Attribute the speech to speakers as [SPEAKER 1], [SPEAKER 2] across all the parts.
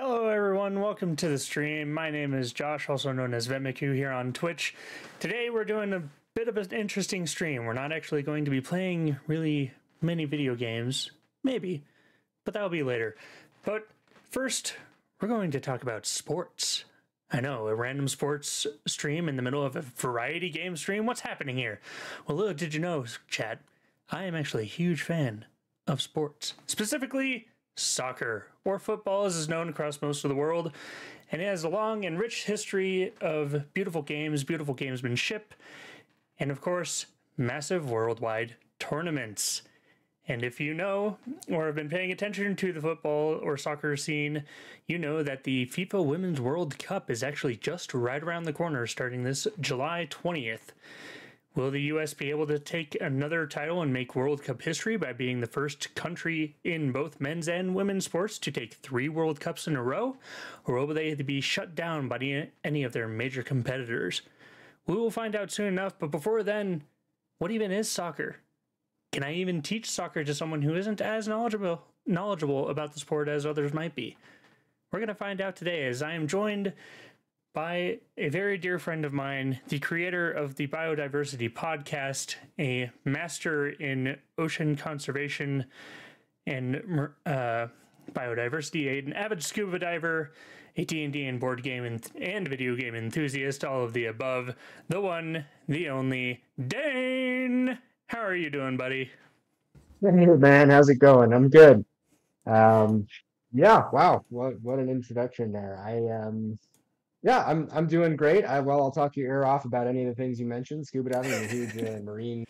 [SPEAKER 1] Hello, everyone. Welcome to the stream. My name is Josh, also known as Vemiku here on Twitch. Today, we're doing a bit of an interesting stream. We're not actually going to be playing really many video games, maybe, but that'll be later. But first, we're going to talk about sports. I know, a random sports stream in the middle of a variety game stream. What's happening here? Well, look, did you know, chat? I am actually a huge fan of sports, specifically soccer, or football as is known across most of the world. And it has a long and rich history of beautiful games, beautiful gamesmanship, and of course, massive worldwide tournaments. And if you know or have been paying attention to the football or soccer scene, you know that the FIFA Women's World Cup is actually just right around the corner starting this July 20th. Will the US be able to take another title and make World Cup history by being the first country in both men's and women's sports to take three World Cups in a row? Or will they be shut down by any of their major competitors? We will find out soon enough, but before then, what even is soccer? Can I even teach soccer to someone who isn't as knowledgeable knowledgeable about the sport as others might be? We're going to find out today as I am joined by a very dear friend of mine, the creator of the Biodiversity Podcast, a master in ocean conservation and uh, biodiversity, aid an avid scuba diver, a D&D and board game and, and video game enthusiast, all of the above, the one, the only, Dane! How are you doing, buddy?
[SPEAKER 2] Hey, man, how's it going? I'm good. Um, yeah, wow, what what an introduction there. I um yeah, I'm I'm doing great. I well, I'll talk your ear off about any of the things you mentioned. Scuba diving, I'm a huge uh, marine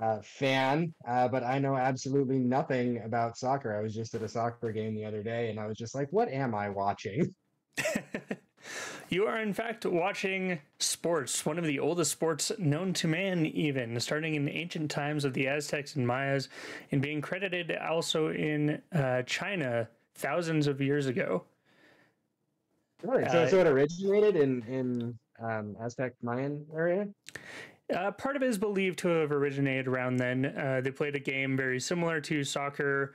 [SPEAKER 2] uh, fan, uh, but I know absolutely nothing about soccer. I was just at a soccer game the other day, and I was just like, "What am I watching?"
[SPEAKER 1] you are in fact watching sports, one of the oldest sports known to man, even starting in ancient times of the Aztecs and Mayas, and being credited also in uh, China thousands of years ago.
[SPEAKER 2] So, uh, so it originated in in um, Aztec Mayan area.
[SPEAKER 1] Uh, part of it is believed to have originated around then. Uh, they played a game very similar to soccer.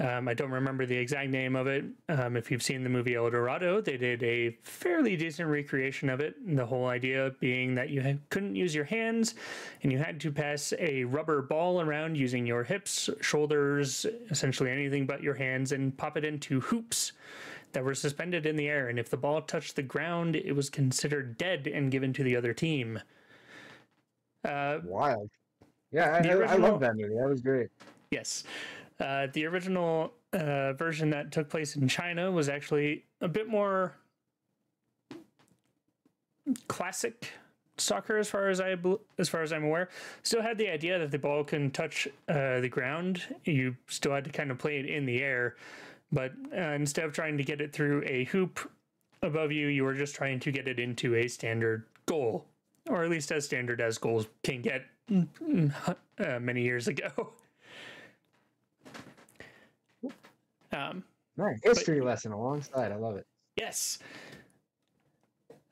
[SPEAKER 1] Um, I don't remember the exact name of it. Um, if you've seen the movie El Dorado, they did a fairly decent recreation of it. The whole idea being that you couldn't use your hands and you had to pass a rubber ball around using your hips, shoulders, essentially anything but your hands, and pop it into hoops that were suspended in the air, and if the ball touched the ground, it was considered dead and given to the other team.
[SPEAKER 2] Uh, Wild. Yeah, I, original, I, love that movie. That was great.
[SPEAKER 1] Yes. Uh, the original uh, version that took place in China was actually a bit more classic soccer as far as I as far as I'm aware. Still had the idea that the ball can touch uh, the ground. You still had to kind of play it in the air, but uh, instead of trying to get it through a hoop above you, you were just trying to get it into a standard goal, or at least as standard as goals can get uh, many years ago.
[SPEAKER 2] Um, right. History but, lesson alongside. I love it.
[SPEAKER 1] Yes.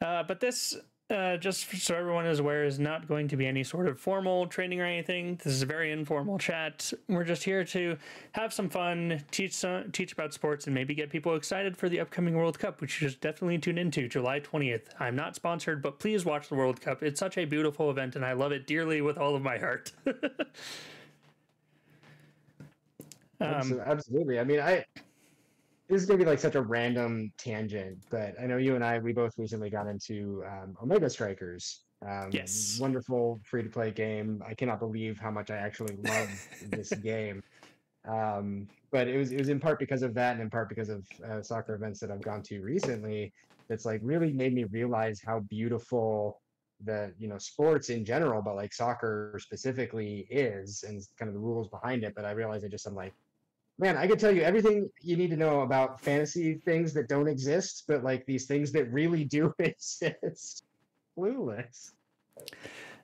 [SPEAKER 1] Uh, but this uh, just so everyone is aware, is not going to be any sort of formal training or anything. This is a very informal chat. We're just here to have some fun, teach some, teach about sports, and maybe get people excited for the upcoming World Cup, which you should definitely tune into July 20th. I'm not sponsored, but please watch the World Cup. It's such a beautiful event, and I love it dearly with all of my heart.
[SPEAKER 2] um, Absolutely. I mean, I this is gonna be like such a random tangent, but I know you and I we both recently got into um, Omega Strikers. Um,
[SPEAKER 1] yes,
[SPEAKER 2] wonderful free to play game. I cannot believe how much I actually love this game. Um, but it was it was in part because of that, and in part because of uh, soccer events that I've gone to recently. That's like really made me realize how beautiful the you know sports in general, but like soccer specifically is, and kind of the rules behind it. But I realized I just I'm like man, I could tell you everything you need to know about fantasy things that don't exist, but like these things that really do exist. Clueless.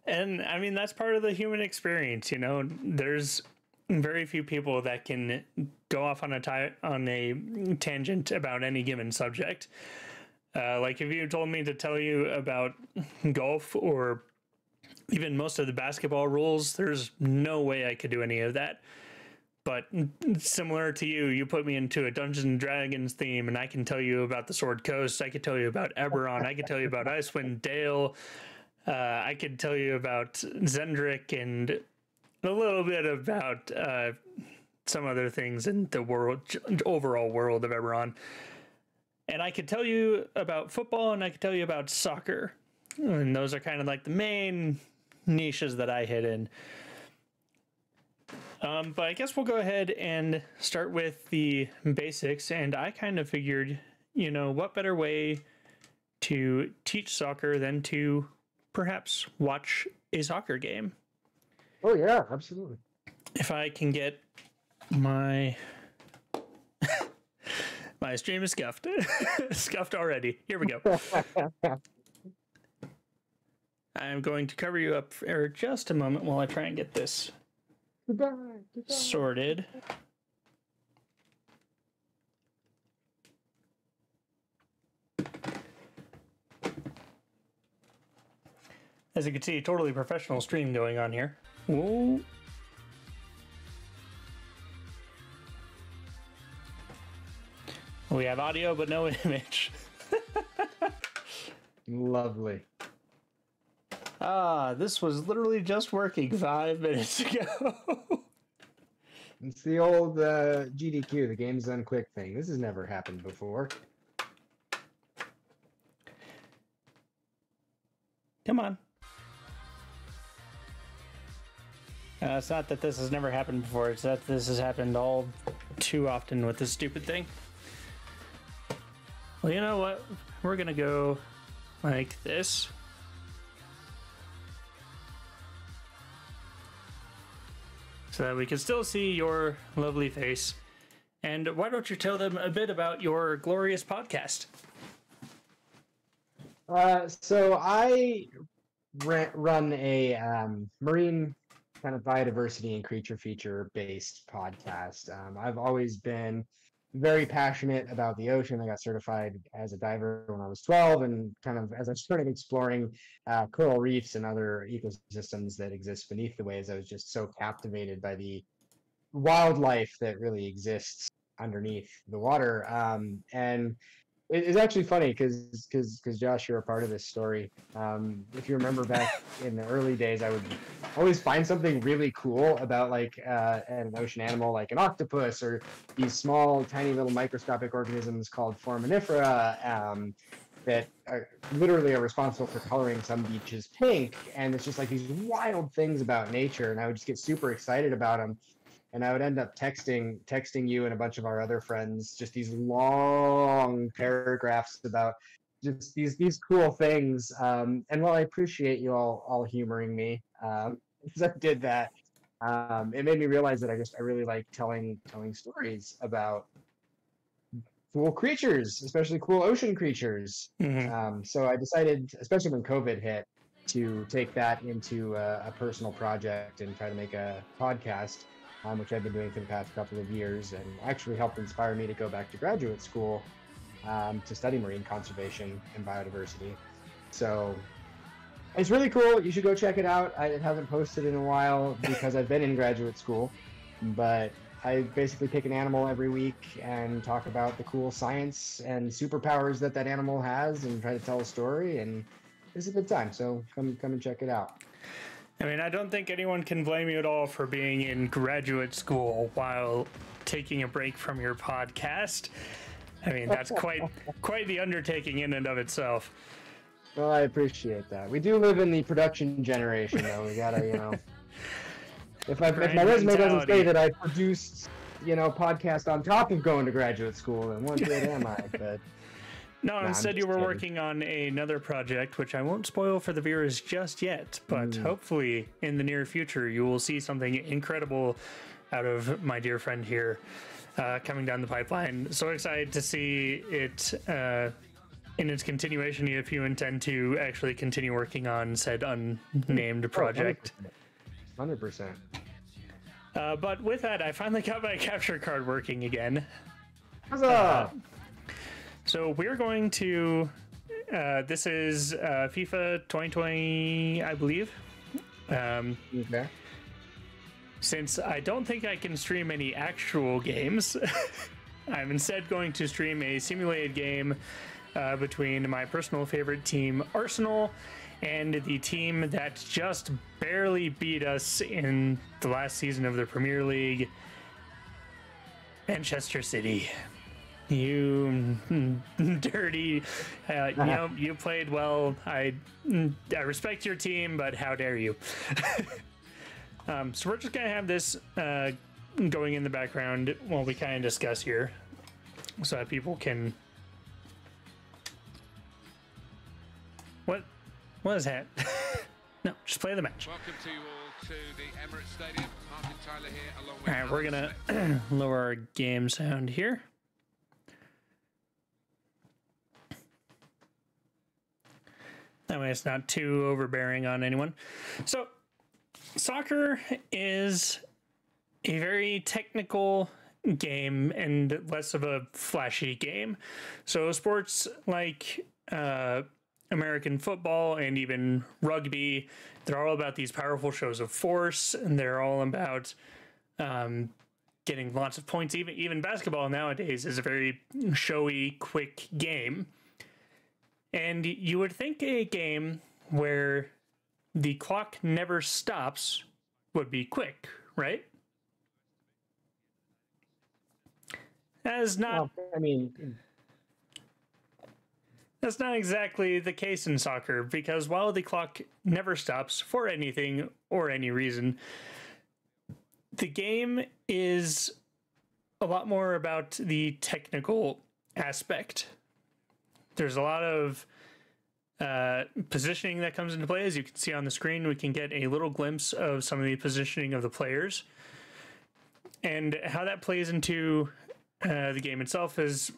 [SPEAKER 1] And I mean, that's part of the human experience, you know. There's very few people that can go off on a ti- on a tangent about any given subject. Uh, like if you told me to tell you about golf or even most of the basketball rules, there's no way I could do any of that but similar to you, you put me into a Dungeons and Dragons theme, and I can tell you about the Sword Coast. I could tell you about Eberron. I could tell you about Icewind Dale. Uh, I could tell you about Xen'drik and a little bit about uh, some other things in the world, overall world of Eberron. And I could tell you about football, and I could tell you about soccer, and those are kind of like the main niches that I hit in. Um, but I guess we'll go ahead and start with the basics. And I kind of figured, you know, what better way to teach soccer than to perhaps watch a soccer game?
[SPEAKER 2] Oh, yeah, absolutely.
[SPEAKER 1] If I can get my. my stream is scuffed. scuffed already. Here we go. I'm going to cover you up for just a moment while I try and get this
[SPEAKER 2] Goodbye. Goodbye.
[SPEAKER 1] sorted. As you can see, totally professional stream going on here. Whoa. We have audio but no image.
[SPEAKER 2] Lovely.
[SPEAKER 1] Ah, this was literally just working five minutes ago.
[SPEAKER 2] It's the old uh, GDQ, the Games Done Quick thing. This has never happened before.
[SPEAKER 1] Come on. Uh, it's not that this has never happened before, it's that this has happened all too often with this stupid thing. Well, you know what? We're gonna go like this. So that we can still see your lovely face. And why don't you tell them a bit about your glorious podcast?
[SPEAKER 2] Uh, so I run a um, marine kind of biodiversity and creature feature based podcast. Um, I've always been very passionate about the ocean. I got certified as a diver when I was 12, and kind of as I started exploring uh, coral reefs and other ecosystems that exist beneath the waves, I was just so captivated by the wildlife that really exists underneath the water. Um, and it's actually funny because because because Josh, you're a part of this story. Um, if you remember back in the early days, I would always find something really cool about like uh, an ocean animal, like an octopus, or these small, tiny little microscopic organisms called foraminifera. Um, that are literally are responsible for coloring some beaches pink, and it's just like these wild things about nature, and I would just get super excited about them and I would end up texting texting you and a bunch of our other friends just these long paragraphs about just these these cool things. Um, and while I appreciate you all all humoring me um, because I did that, um, it made me realize that I just I really like telling telling stories about cool creatures, especially cool ocean creatures.
[SPEAKER 1] Mhm.
[SPEAKER 2] Um, so I decided, especially when COVID hit, to take that into a, a personal project and try to make a podcast, um, which I've been doing for the past couple of years, and actually helped inspire me to go back to graduate school um, to study marine conservation and biodiversity. So it's really cool. You should go check it out. I it hasn't posted in a while because I've been in graduate school, but I basically pick an animal every week and talk about the cool science and superpowers that that animal has, and try to tell a story. And it's a good time. So come come and check it out.
[SPEAKER 1] I mean, I don't think anyone can blame you at all for being in graduate school while taking a break from your podcast. I mean, that's quite quite the undertaking in and of itself.
[SPEAKER 2] Well, I appreciate that. We do live in the production generation, though. We gotta, you know. If, I, if my resume doesn't say that I produced, you know, podcast on top of going to graduate school, then what good am I? But
[SPEAKER 1] No, instead you were
[SPEAKER 2] kidding.
[SPEAKER 1] working on another project, which I won't spoil for the viewers just yet, but
[SPEAKER 2] Mm.
[SPEAKER 1] hopefully in the near future you will see something incredible out of my dear friend here uh, coming down the pipeline. So excited to see it uh, in its continuation if you intend to actually continue working on said unnamed project.
[SPEAKER 2] Hundred percent.
[SPEAKER 1] Uh, but with that, I finally got my capture card working again.
[SPEAKER 2] Huzzah!
[SPEAKER 1] So we're going to. Uh, this is uh, FIFA 2020, I believe. Um,
[SPEAKER 2] okay.
[SPEAKER 1] since I don't think I can stream any actual games, I'm instead going to stream a simulated game uh, between my personal favorite team, Arsenal, and the team that just barely beat us in the last season of the Premier League, Manchester City. You dirty, uh, you know you played well. I I respect your team, but how dare you? um, so we're just gonna have this uh, going in the background while we kind of discuss here, so that people can. What? What is that? no, just play the match.
[SPEAKER 3] Welcome to you all to the Emirates Stadium. Martin Tyler here, along with.
[SPEAKER 1] All right, we're gonna lower our game sound here. That way, it's not too overbearing on anyone. So, soccer is a very technical game and less of a flashy game. So, sports like uh, American football and even rugby, they're all about these powerful shows of force, and they're all about um, getting lots of points. Even even basketball nowadays is a very showy, quick game. And you would think a game where the clock never stops would be quick, right? That is not
[SPEAKER 2] Well, I mean,
[SPEAKER 1] That's not exactly the case in soccer because while the clock never stops for anything or any reason, the game is a lot more about the technical aspect. There's a lot of uh, positioning that comes into play. As you can see on the screen, we can get a little glimpse of some of the positioning of the players. And how that plays into uh, the game itself is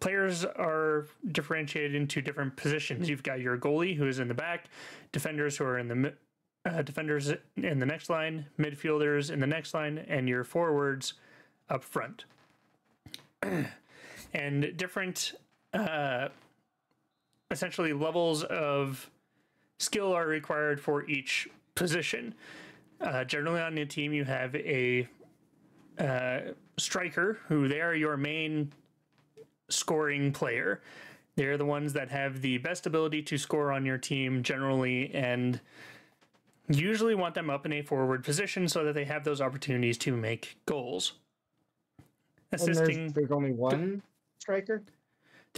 [SPEAKER 1] players are differentiated into different positions. You've got your goalie who is in the back, defenders who are in the uh, defenders in the next line, midfielders in the next line, and your forwards up front. and different, uh, essentially, levels of skill are required for each position. Uh, generally, on a team, you have a uh, striker who they are your main scoring player. They're the ones that have the best ability to score on your team generally, and usually want them up in a forward position so that they have those opportunities to make goals.
[SPEAKER 2] and
[SPEAKER 1] Assisting,
[SPEAKER 2] there's, there's only one striker.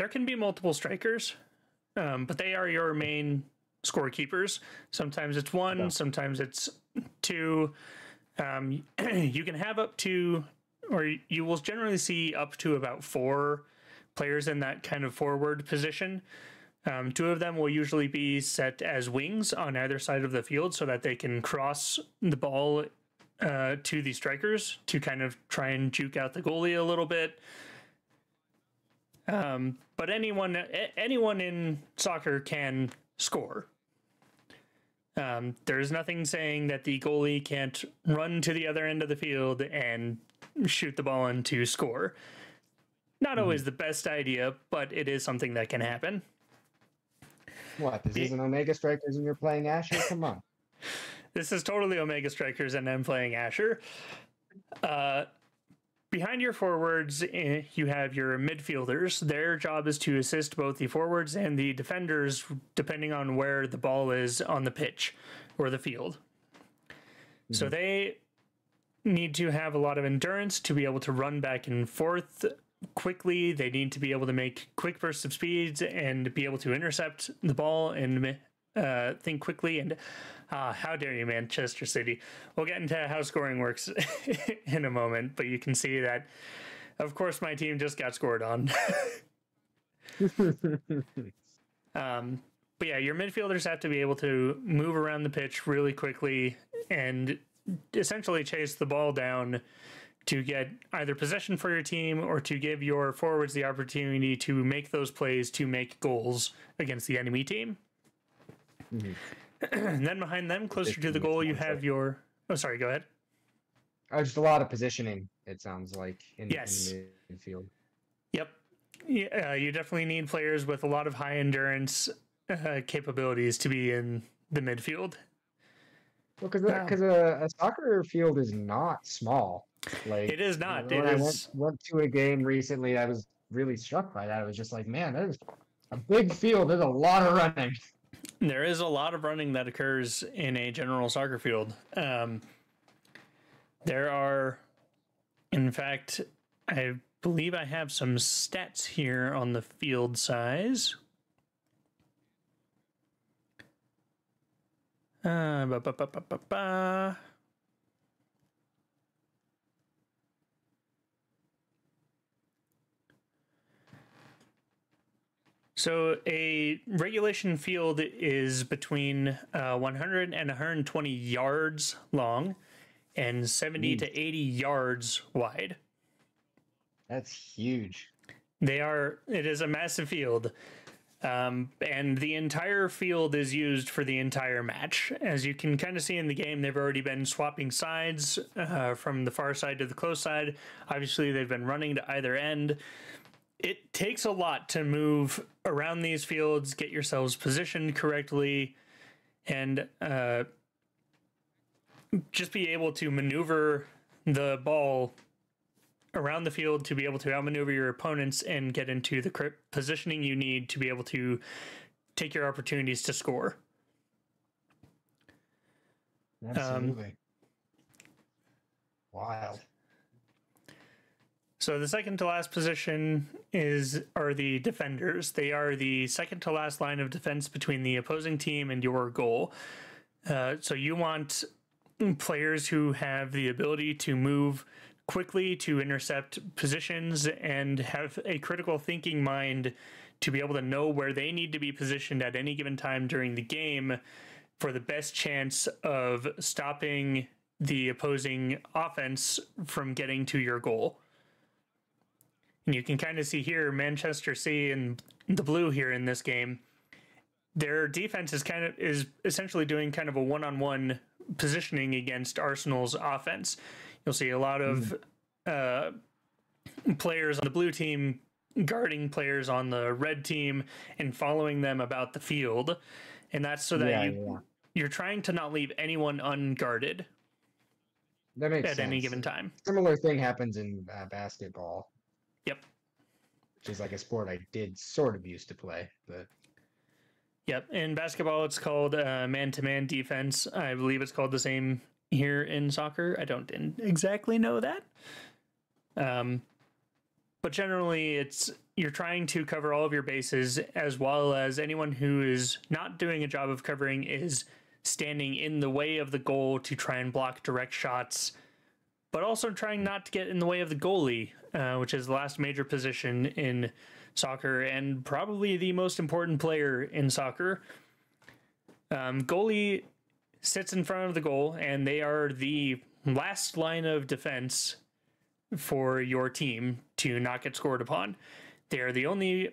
[SPEAKER 1] There can be multiple strikers, um, but they are your main scorekeepers. Sometimes it's one,
[SPEAKER 2] Yeah.
[SPEAKER 1] sometimes it's two. Um, you can have up to, or you will generally see up to about four players in that kind of forward position. Um, two of them will usually be set as wings on either side of the field so that they can cross the ball uh, to the strikers to kind of try and juke out the goalie a little bit. Um, but anyone anyone in soccer can score. Um, there's nothing saying that the goalie can't run to the other end of the field and shoot the ball in to score. Not always the best idea, but it is something that can happen.
[SPEAKER 2] What? This
[SPEAKER 1] Ye-
[SPEAKER 2] isn't Omega Strikers and you're playing Asher? Come on.
[SPEAKER 1] This is totally Omega Strikers, and I'm playing Asher. Uh, behind your forwards, eh, you have your midfielders. Their job is to assist both the forwards and the defenders, depending on where the ball is on the pitch or the field. So they need to have a lot of endurance to be able to run back and forth quickly. They need to be able to make quick bursts of speeds and be able to intercept the ball and uh, think quickly. And uh, how dare you, Manchester City? We'll get into how scoring works in a moment, but you can see that, of course, my team just got scored on. Um, but yeah, your midfielders have to be able to move around the pitch really quickly and essentially chase the ball down to get either possession for your team or to give your forwards the opportunity to make those plays to make goals against the enemy team. and then behind them, closer to the goal, you have your. Oh, sorry. Go ahead.
[SPEAKER 2] Oh, just a lot of positioning. It sounds like in,
[SPEAKER 1] Yes.
[SPEAKER 2] in the midfield.
[SPEAKER 1] Yep. Yeah, uh, you definitely need players with a lot of high endurance uh, capabilities to be in the midfield.
[SPEAKER 2] Well, because
[SPEAKER 1] Wow.
[SPEAKER 2] because a, a soccer field is not small. Like
[SPEAKER 1] It is not.
[SPEAKER 2] When
[SPEAKER 1] It
[SPEAKER 2] I went, went to a game recently, I was really struck by that. I was just like, man, that is a big field. There's a lot of running.
[SPEAKER 1] There is a lot of running that occurs in a general soccer field. Um, there are, in fact, I believe I have some stats here on the field size. Uh, ba, ba, ba. So a regulation field is between uh, 100 and 120 yards long and 70 to 80 yards wide.
[SPEAKER 2] That's huge.
[SPEAKER 1] They are. It is a massive field, um, and the entire field is used for the entire match. As you can kind of see in the game, they've already been swapping sides uh, from the far side to the close side. Obviously, they've been running to either end. It takes a lot to move around these fields, get yourselves positioned correctly, and uh, just be able to maneuver the ball around the field to be able to outmaneuver your opponents and get into the positioning you need to be able to take your opportunities to score.
[SPEAKER 2] Absolutely. Wild.
[SPEAKER 1] So the second to last position is are the defenders. They are the second to last line of defense between the opposing team and your goal. Uh, so you want players who have the ability to move quickly to intercept positions and have a critical thinking mind to be able to know where they need to be positioned at any given time during the game for the best chance of stopping the opposing offense from getting to your goal. You can kind of see here Manchester City and the blue here in this game. Their defense is kind of is essentially doing kind of a one-on-one positioning against Arsenal's offense. You'll see a lot of uh, players on the blue team guarding players on the red team and following them about the field, and that's so that
[SPEAKER 2] Yeah,
[SPEAKER 1] you
[SPEAKER 2] yeah.
[SPEAKER 1] you're trying to not leave anyone unguarded
[SPEAKER 2] That makes
[SPEAKER 1] at
[SPEAKER 2] sense.
[SPEAKER 1] any given time.
[SPEAKER 2] Similar thing happens in uh, basketball,
[SPEAKER 1] Yep.
[SPEAKER 2] which is like a sport I did sort of used to play, but
[SPEAKER 1] Yep. In basketball, it's called uh, man-to-man defense. I believe it's called the same here in soccer. I don't exactly know that. Um, but generally, it's you're trying to cover all of your bases, as well as anyone who is not doing a job of covering is standing in the way of the goal to try and block direct shots, but also trying not to get in the way of the goalie, uh, which is the last major position in soccer and probably the most important player in soccer. Um, goalie sits in front of the goal, and they are the last line of defense for your team to not get scored upon. They are the only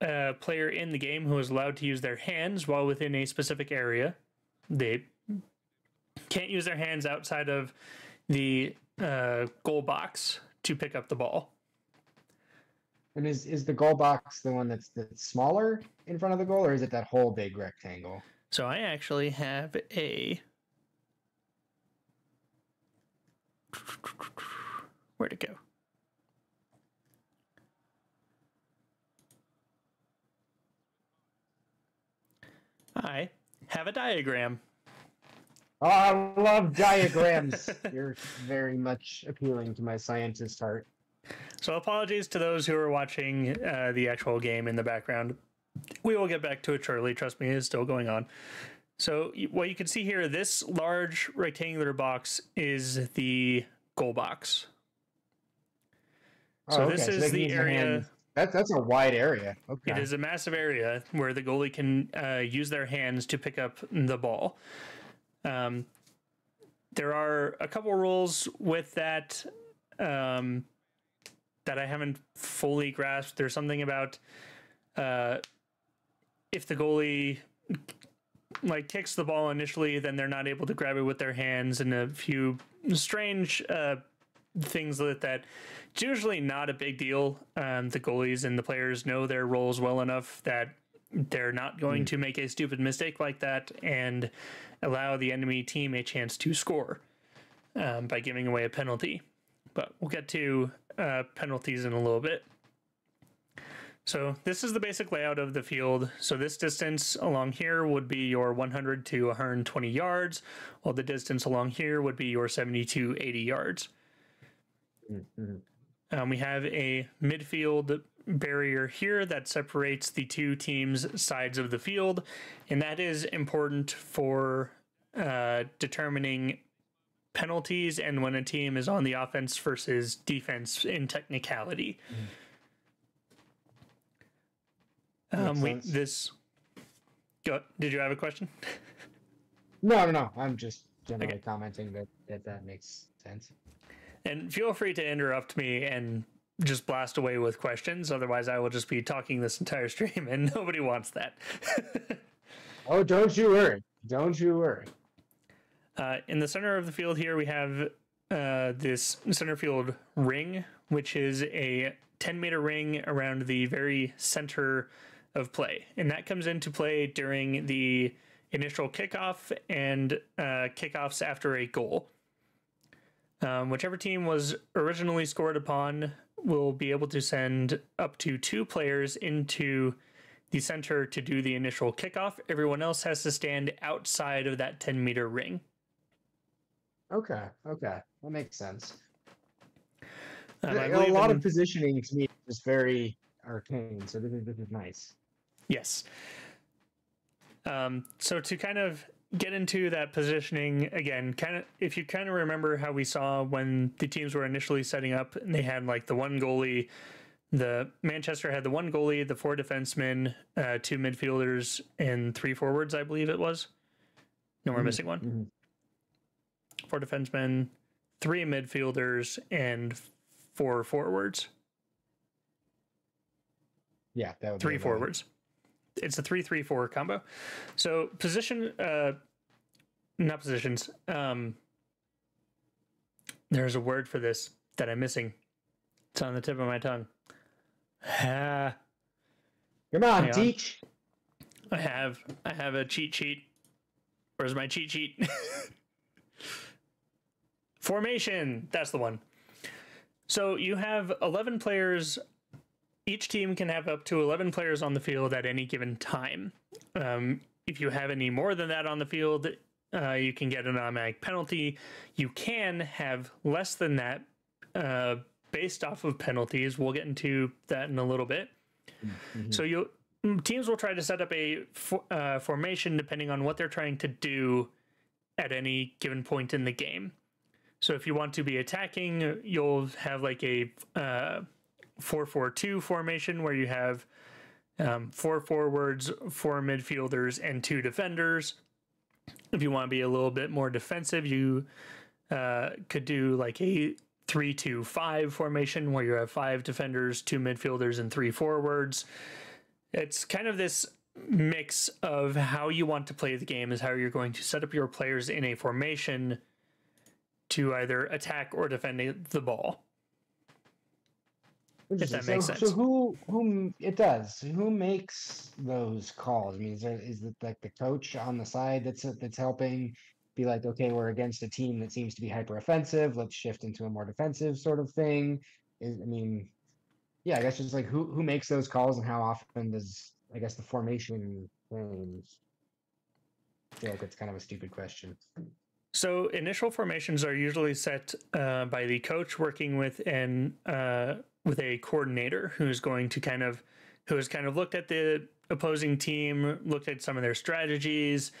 [SPEAKER 1] uh, player in the game who is allowed to use their hands while within a specific area. They can't use their hands outside of the uh, goal box to pick up the ball.
[SPEAKER 2] and is is the goal box the one that's that's smaller in front of the goal, or is it that whole big rectangle?
[SPEAKER 1] So I actually have a. Where'd it go? I have a diagram.
[SPEAKER 2] Oh, I love diagrams. You're very much appealing to my scientist heart.
[SPEAKER 1] So apologies to those who are watching uh, the actual game in the background. We will get back to it shortly. Trust me, it is still going on. So what you can see here, this large rectangular box is the goal box. So
[SPEAKER 2] Oh,
[SPEAKER 1] this
[SPEAKER 2] okay,
[SPEAKER 1] is
[SPEAKER 2] they can
[SPEAKER 1] the area-.
[SPEAKER 2] That's that's a wide area. Okay.
[SPEAKER 1] It is a massive area where the goalie can uh, use their hands to pick up the ball. Um, there are a couple rules with that um, that I haven't fully grasped. There's something about uh, if the goalie like kicks the ball initially, then they're not able to grab it with their hands, and a few strange uh, things like that. It's usually not a big deal. Um, the goalies and the players know their roles well enough that they're not going to make a stupid mistake like that and allow the enemy team a chance to score um, by giving away a penalty. But we'll get to uh, penalties in a little bit. So this is the basic layout of the field. So this distance along here would be your 100 to 120 yards, while the distance along here would be your 70 to 80 yards.
[SPEAKER 2] Mhm.
[SPEAKER 1] Um, we have a midfield barrier here that separates the two teams' sides of the field, and that is important for uh, determining penalties and when a team is on the offense versus defense in technicality. Um,
[SPEAKER 2] Makes
[SPEAKER 1] we, this. Go, did you have a question?
[SPEAKER 2] No, no, no. I'm just generally commenting that, that that makes sense.
[SPEAKER 1] And feel free to interrupt me and just blast away with questions. Otherwise, I will just be talking this entire stream, and nobody wants that.
[SPEAKER 2] Oh, don't you worry. Don't you worry.
[SPEAKER 1] uh, in the center of the field here, we have uh, this center field ring, which is a 10 meter ring around the very center of play. And that comes into play during the initial kickoff and uh, kickoffs after a goal. Um, whichever team was originally scored upon will be able to send up to two players into the center to do the initial kickoff. Everyone else has to stand outside of that 10 meter ring.
[SPEAKER 2] Okay, okay. That makes sense.
[SPEAKER 1] Um,
[SPEAKER 2] a lot
[SPEAKER 1] in-
[SPEAKER 2] of positioning to me is very arcane, so this is this is nice.
[SPEAKER 1] Yes. Um, so to kind of get into that positioning again, kind of if you kind of remember how we saw when the teams were initially setting up and they had like the one goalie, the Manchester had the one goalie, the four defensemen, uh, two midfielders, and three forwards, I believe it was. No, we're
[SPEAKER 2] Mhm,
[SPEAKER 1] missing one.
[SPEAKER 2] mhm.
[SPEAKER 1] Four defensemen, three midfielders, and four forwards.
[SPEAKER 2] Yeah, that would
[SPEAKER 1] three forwards. It's a three three four combo. So position, uh, not positions. Um, there's a word for this that I'm missing. It's on the tip of my tongue. Ah,
[SPEAKER 2] Come on,
[SPEAKER 1] Hang on.
[SPEAKER 2] teach.
[SPEAKER 1] I have I have a cheat sheet. Where's my cheat sheet? Formation. That's the one. So you have 11 players. Each team can have up to 11 players on the field at any given time. Um, if you have any more than that on the field, uh, you can get an automatic penalty. You can have less than that uh, based off of penalties. We'll get into that in a little bit.
[SPEAKER 2] Mhm.
[SPEAKER 1] So you mm, teams will try to set up a fo- uh, formation depending on what they're trying to do at any given point in the game. So if you want to be attacking, you'll have like a uh, four-four-two formation where you have um, four forwards, four midfielders, and two defenders. If you want to be a little bit more defensive, you uh, could do like a three-two-five formation where you have five defenders, two midfielders, and three forwards it's kind of this mix of how you want to play the game is how you're going to set up your players in a formation to either attack or defend the ball.
[SPEAKER 2] Interesting.
[SPEAKER 1] that makes
[SPEAKER 2] so,
[SPEAKER 1] sense.
[SPEAKER 2] So who who it does? Who makes those calls? I mean, is there is it like the coach on the side that's that's helping be like, okay, we're against a team that seems to be hyper offensive. Let's shift into a more defensive sort of thing. Is I mean, yeah, I guess just like who who makes those calls and how often does I guess the formation change? I feel like it's kind of a stupid question.
[SPEAKER 1] So initial formations are usually set uh, by the coach working with an uh, with a coordinator who's going to kind of who has kind of looked at the opposing team, looked at some of their strategies,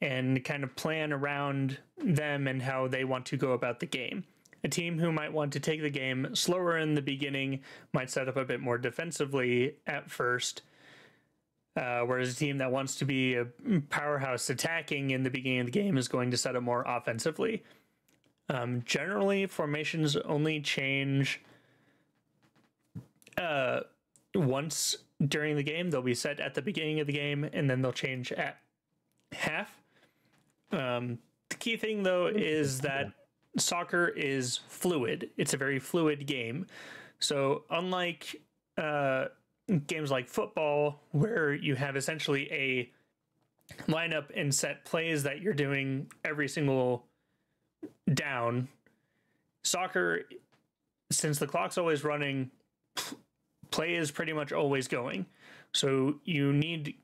[SPEAKER 1] and kind of plan around them and how they want to go about the game. A team who might want to take the game slower in the beginning might set up a bit more defensively at first, uh, whereas a team that wants to be a powerhouse attacking in the beginning of the game is going to set up more offensively. Um, generally, formations only change uh, once during the game. They'll be set at the beginning of the game, and then they'll change at half. Um, the key thing, though, is that soccer is fluid. It's a very fluid game. So, unlike uh, games like football, where you have essentially a lineup and set plays that you're doing every single down. Soccer, since the clock's always running, play is pretty much always going. So you need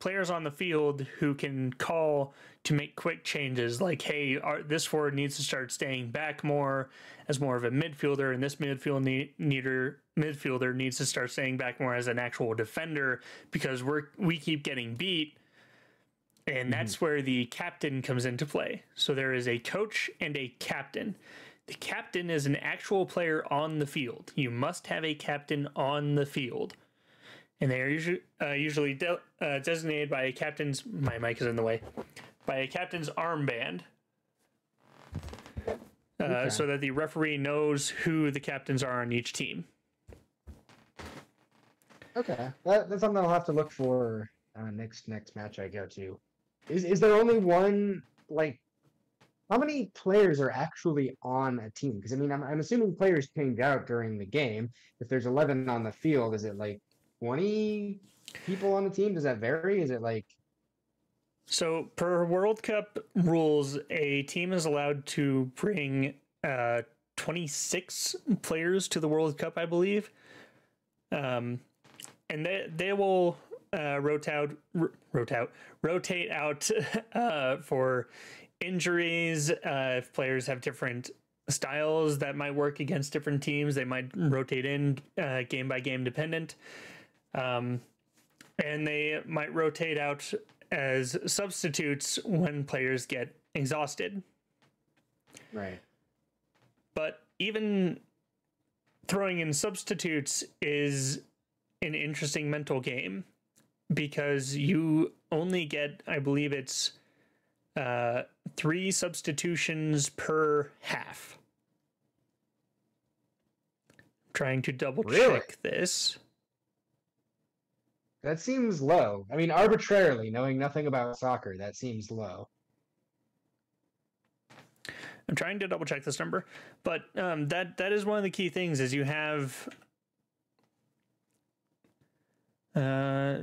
[SPEAKER 1] players on the field who can call to make quick changes like hey our, this forward needs to start staying back more as more of a midfielder and this midfield need, needer, midfielder needs to start staying back more as an actual defender because we're we keep getting beat. And that's mm-hmm. where the captain comes into play. So there is a coach and a captain the captain is an actual player on the field you must have a captain on the field and they are usually uh, usually de- uh, designated by a captain's. My mic is in the way. By a captain's armband, uh,
[SPEAKER 2] Okay.
[SPEAKER 1] so that the referee knows who the captains are on each team.
[SPEAKER 2] Okay, that, that's something I'll have to look for uh, next next match I go to. Is is there only one like? How many players are actually on a team? Because I mean, I'm I'm assuming players change out during the game. If there's 11 on the field, is it like 20 people on the team? Does that vary? Is it like
[SPEAKER 1] So, per World Cup rules, a team is allowed to bring uh, 26 players to the World Cup, I believe. Um, and they they will uh, rotate r- rotate out, rotate out uh, for injuries. Uh, if players have different styles that might work against different teams, they might rotate in uh, game by game dependent. Um, and they might rotate out as substitutes when players get exhausted.
[SPEAKER 2] right?
[SPEAKER 1] But even throwing in substitutes is an interesting mental game because you only get, I believe it's uh, three substitutions per half. I'm trying to double
[SPEAKER 2] Really?
[SPEAKER 1] check this.
[SPEAKER 2] That seems low. I mean, arbitrarily, knowing nothing about soccer, that seems low.
[SPEAKER 1] I'm trying to double check this number, but um, that that is one of the key things is you have. Uh,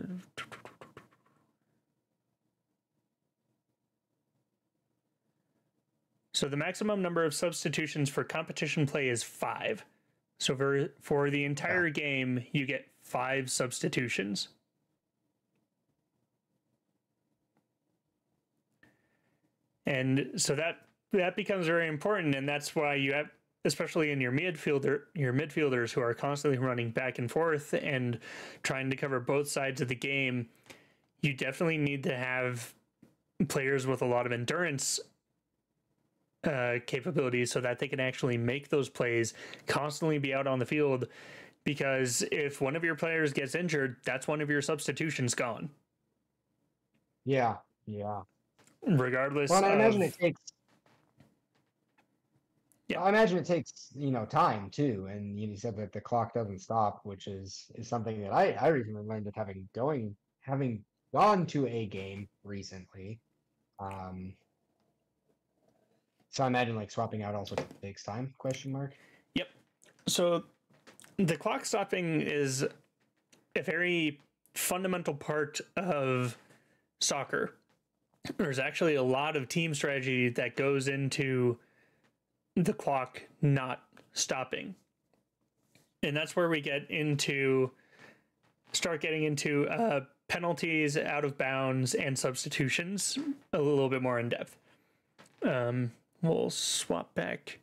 [SPEAKER 1] so the maximum number of substitutions for competition play is five. So for for the entire game, you get five substitutions. and so that that becomes very important and that's why you have especially in your midfielder your midfielders who are constantly running back and forth and trying to cover both sides of the game you definitely need to have players with a lot of endurance uh, capabilities so that they can actually make those plays constantly be out on the field because if one of your players gets injured that's one of your substitutions gone
[SPEAKER 2] Yeah, yeah.
[SPEAKER 1] regardless
[SPEAKER 2] Well, I imagine
[SPEAKER 1] of-
[SPEAKER 2] it takes.
[SPEAKER 1] Yeah.
[SPEAKER 2] I imagine it takes you know time too, and you said that the clock doesn't stop, which is is something that I I recently learned of having going having gone to a game recently. Um. So I imagine like swapping out also takes time? Question mark. Yep.
[SPEAKER 1] So the clock stopping is a very fundamental part of soccer. There's actually a lot of team strategy that goes into the clock not stopping. And that's where we get into start getting into uh, penalties, out of bounds, and substitutions a little bit more in depth. Um, we'll swap back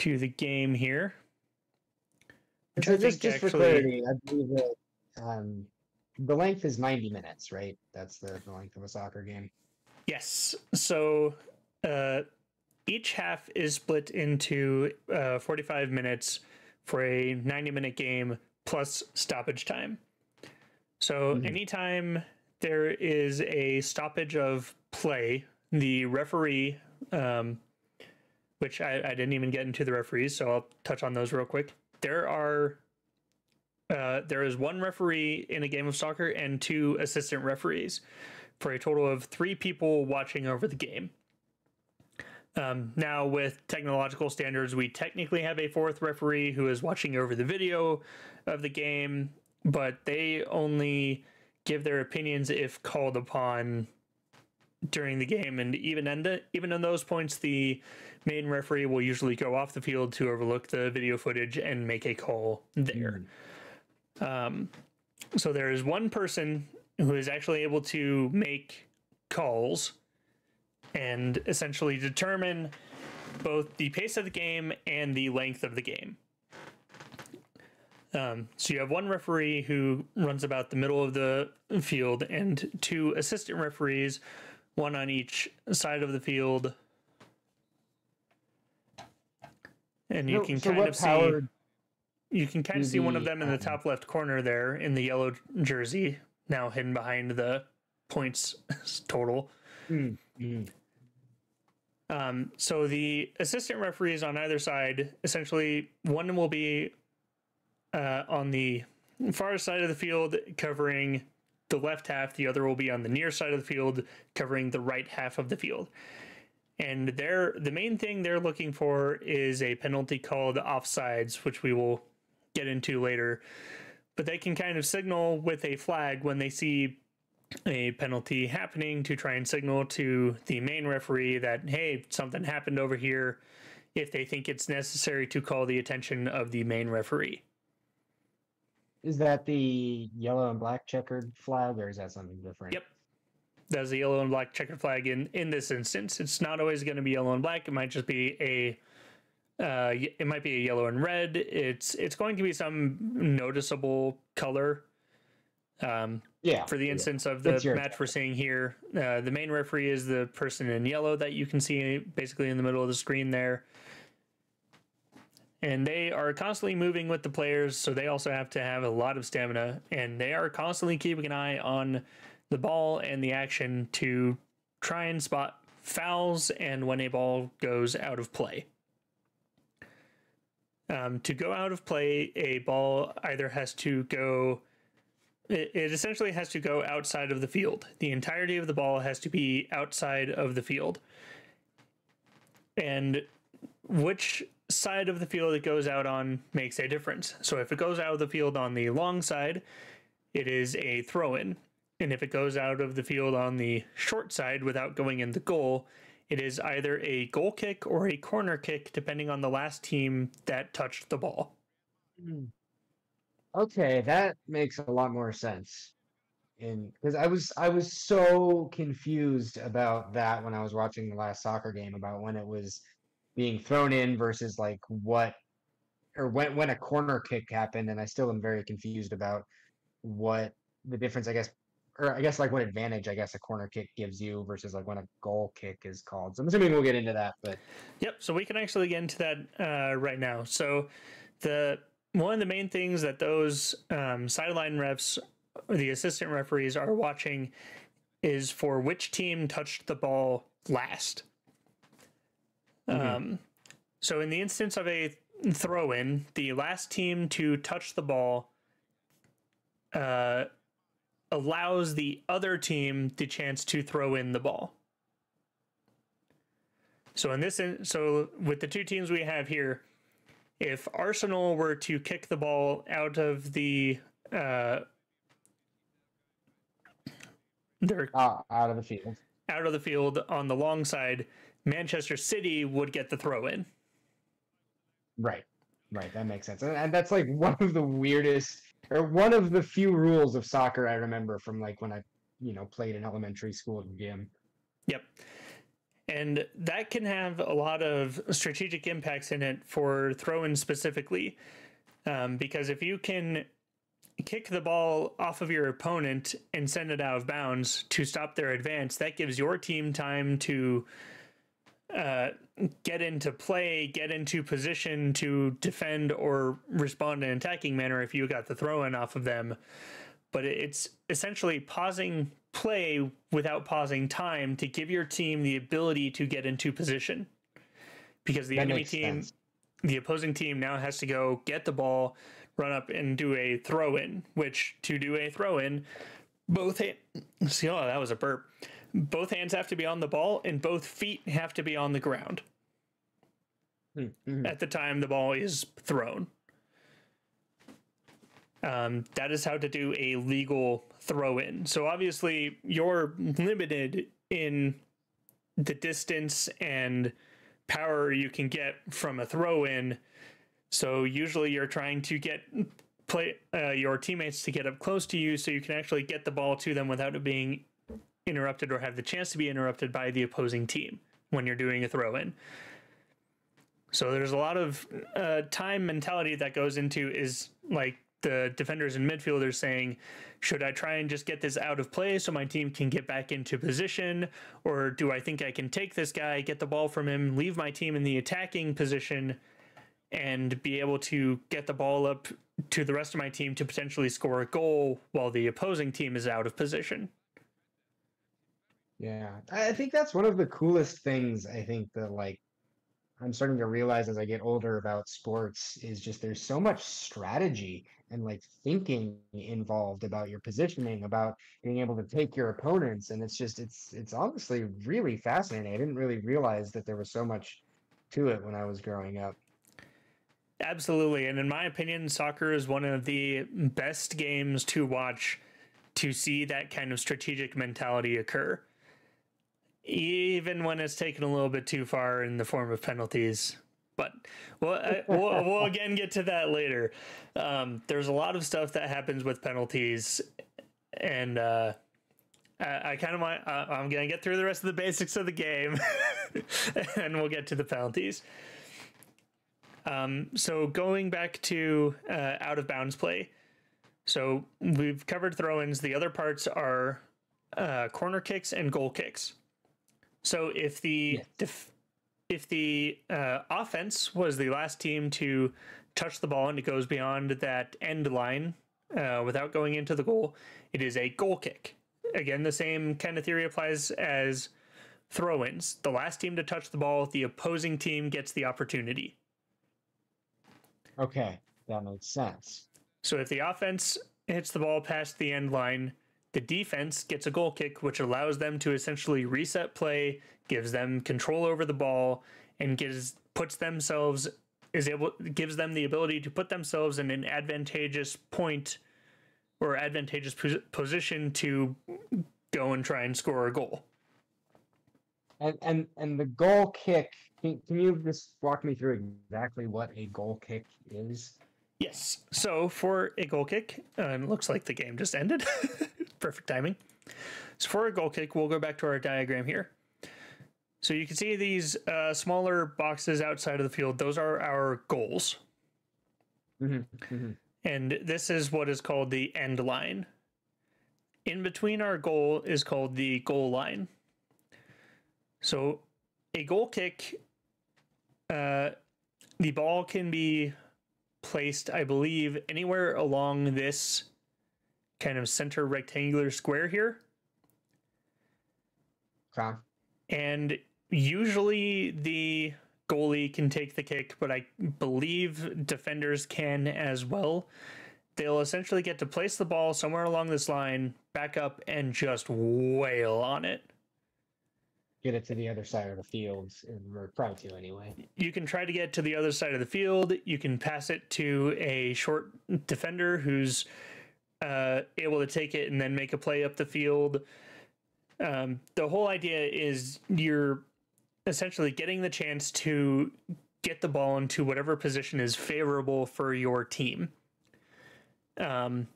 [SPEAKER 1] to the game here. Which
[SPEAKER 2] So
[SPEAKER 1] I
[SPEAKER 2] just just for clarity, I believe that um, the length is ninety minutes, right? That's the, the length of a soccer game.
[SPEAKER 1] Yes. So uh, each half is split into uh, 45 minutes for a 90 minute game plus stoppage time. So
[SPEAKER 2] Mhm.
[SPEAKER 1] anytime there is a stoppage of play, the referee, um, which I, I didn't even get into the referees, so I'll touch on those real quick. There are uh, there is one referee in a game of soccer and two assistant referees for a total of three people watching over the game. Um, now, with technological standards, we technically have a fourth referee who is watching over the video of the game, but they only give their opinions if called upon during the game. And even in, even in those points, the main referee will usually go off the field to overlook the video footage and make a call there. Mm. Um, so there is one person who is actually able to make calls and essentially determine both the pace of the game and the length of the game. Um, so you have one referee who runs about the middle of the field and two assistant referees, one on each side of the field. And you no, can so kind of see you can kind of see one of them in the top left corner there in the yellow jersey, now hidden behind the points total. Mm-hmm. Um, so the assistant referees on either side, essentially, one will be uh, on the far side of the field covering the left half, the other will be on the near side of the field covering the right half of the field. And they're, the main thing they're looking for is a penalty called offsides, which we will get into later. But they can kind of signal with a flag when they see a penalty happening to try and signal to the main referee that, hey, something happened over here, if they think it's necessary to call the attention of the main referee.
[SPEAKER 2] Is that the yellow and black checkered flag, or is that something different?
[SPEAKER 1] Yep. That's the yellow and black checkered flag in, in this instance. It's not always going to be yellow and black. It might just be a uh, it might be a yellow and red. It's it's going to be some noticeable color. Um,
[SPEAKER 2] yeah.
[SPEAKER 1] For the instance yeah. of the match we're seeing here, uh, the main referee is the person in yellow that you can see basically in the middle of the screen there. And they are constantly moving with the players, so they also have to have a lot of stamina. And they are constantly keeping an eye on the ball and the action to try and spot fouls and when a ball goes out of play. Um, to go out of play, a ball either has to go it, it essentially has to go outside of the field. The entirety of the ball has to be outside of the field. And which side of the field it goes out on makes a difference. So if it goes out of the field on the long side, it is a throw in. And if it goes out of the field on the short side without going in the goal, it is either a goal kick or a corner kick, depending on the last team that touched the ball. Mm.
[SPEAKER 2] Okay, that makes a lot more sense. In because I was I was so confused about that when I was watching the last soccer game about when it was being thrown in versus like what or when when a corner kick happened and I still am very confused about what the difference I guess or I guess like what advantage I guess a corner kick gives you versus like when a goal kick is called. So I'm assuming we'll get into that, but
[SPEAKER 1] Yep, so we can actually get into that uh, right now. So the one of the main things that those um, sideline refs, or the assistant referees, are watching is for which team touched the ball last. Mm-hmm. Um, so, in the instance of a throw in, the last team to touch the ball uh, allows the other team the chance to throw in the ball. So in this, so with the two teams we have here, if Arsenal were to kick the ball out of the uh,
[SPEAKER 2] their uh, out of the field,
[SPEAKER 1] out of the field on the long side, Manchester City would get the throw in.
[SPEAKER 2] Right, right, that makes sense, and, that's like one of the weirdest or one of the few rules of soccer I remember from like when I you know played in elementary school gym.
[SPEAKER 1] Yep. And that can have a lot of strategic impacts in it for throw in specifically. Um, because if you can kick the ball off of your opponent and send it out of bounds to stop their advance, that gives your team time to uh, get into play, get into position to defend or respond in an attacking manner if you got the throw in off of them. But it's essentially pausing play without pausing time to give your team the ability to get into position. Because the that enemy team, sense. the opposing team now has to go get the ball, run up and do a throw in, which to do a throw in, both see, oh, that was a burp. both hands have to be on the ball and both feet have to be on the ground
[SPEAKER 2] Mhm.
[SPEAKER 1] at the time the ball is thrown. Um, that is how to do a legal throw in. So obviously, you're limited in the distance and power you can get from a throw in. So usually, you're trying to get play uh, your teammates to get up close to you so you can actually get the ball to them without it being interrupted or have the chance to be interrupted by the opposing team when you're doing a throw in. So there's a lot of uh, time mentality that goes into is like the defenders and midfielders saying, should I try and just get this out of play so my team can get back into position? Or do I think I can take this guy, get the ball from him, leave my team in the attacking position, and be able to get the ball up to the rest of my team to potentially score a goal while the opposing team is out of position?
[SPEAKER 2] Yeah, I think that's one of the coolest things. I think that like I'm starting to realize as I get older about sports is just there's so much strategy and like thinking involved about your positioning, about being able to take your opponents, and it's just it's it's honestly really fascinating. I didn't really realize that there was so much to it when I was growing up.
[SPEAKER 1] Absolutely. And in my opinion, soccer is one of the best games to watch to see that kind of strategic mentality occur. Even when it's taken a little bit too far in the form of penalties. But we'll, I- we'll, we'll again get to that later. Um, there's a lot of stuff that happens with penalties. And uh, I, I kind of want, uh, I'm going to get through the rest of the basics of the game and we'll get to the penalties. Um, so going back to uh, out of bounds play. So we've covered throw ins. The other parts are uh, corner kicks and goal kicks. So if the
[SPEAKER 2] Yes.
[SPEAKER 1] def- if the uh, offense was the last team to touch the ball and it goes beyond that end line uh, without going into the goal, it is a goal kick. Again, the same kind of theory applies as throw ins. The last team to touch the ball, the opposing team gets the opportunity.
[SPEAKER 2] Okay, that makes sense.
[SPEAKER 1] So if the offense hits the ball past the end line, the defense gets a goal kick, which allows them to essentially reset play, gives them control over the ball, and gives puts themselves is able gives them the ability to put themselves in an advantageous point or advantageous pos- position to go and try and score a goal.
[SPEAKER 2] And and and the goal kick. Can, can you just walk me through exactly what a goal kick is?
[SPEAKER 1] Yes. So for a goal kick, and it looks like the game just ended. Perfect timing. So for a goal kick, we'll go back to our diagram here. So you can see these uh, smaller boxes outside of the field. Those are our goals.
[SPEAKER 2] Mhm,
[SPEAKER 1] And this is what is called the end line. In between our goal is called the goal line. So a goal kick, uh, the ball can be placed, I believe, anywhere along this kind of center rectangular square here.
[SPEAKER 2] Okay.
[SPEAKER 1] And usually the goalie can take the kick, but I believe defenders can as well. They'll essentially get to place the ball somewhere along this line, back up, and just wail on it.
[SPEAKER 2] Get it to the other side of the field, and we're trying to anyway.
[SPEAKER 1] You can try to get to the other side of the field. You can pass it to a short defender who's uh, able to take it and then make a play up the field. Um, the whole idea is you're essentially getting the chance to get the ball into whatever position is favorable for your team. Um,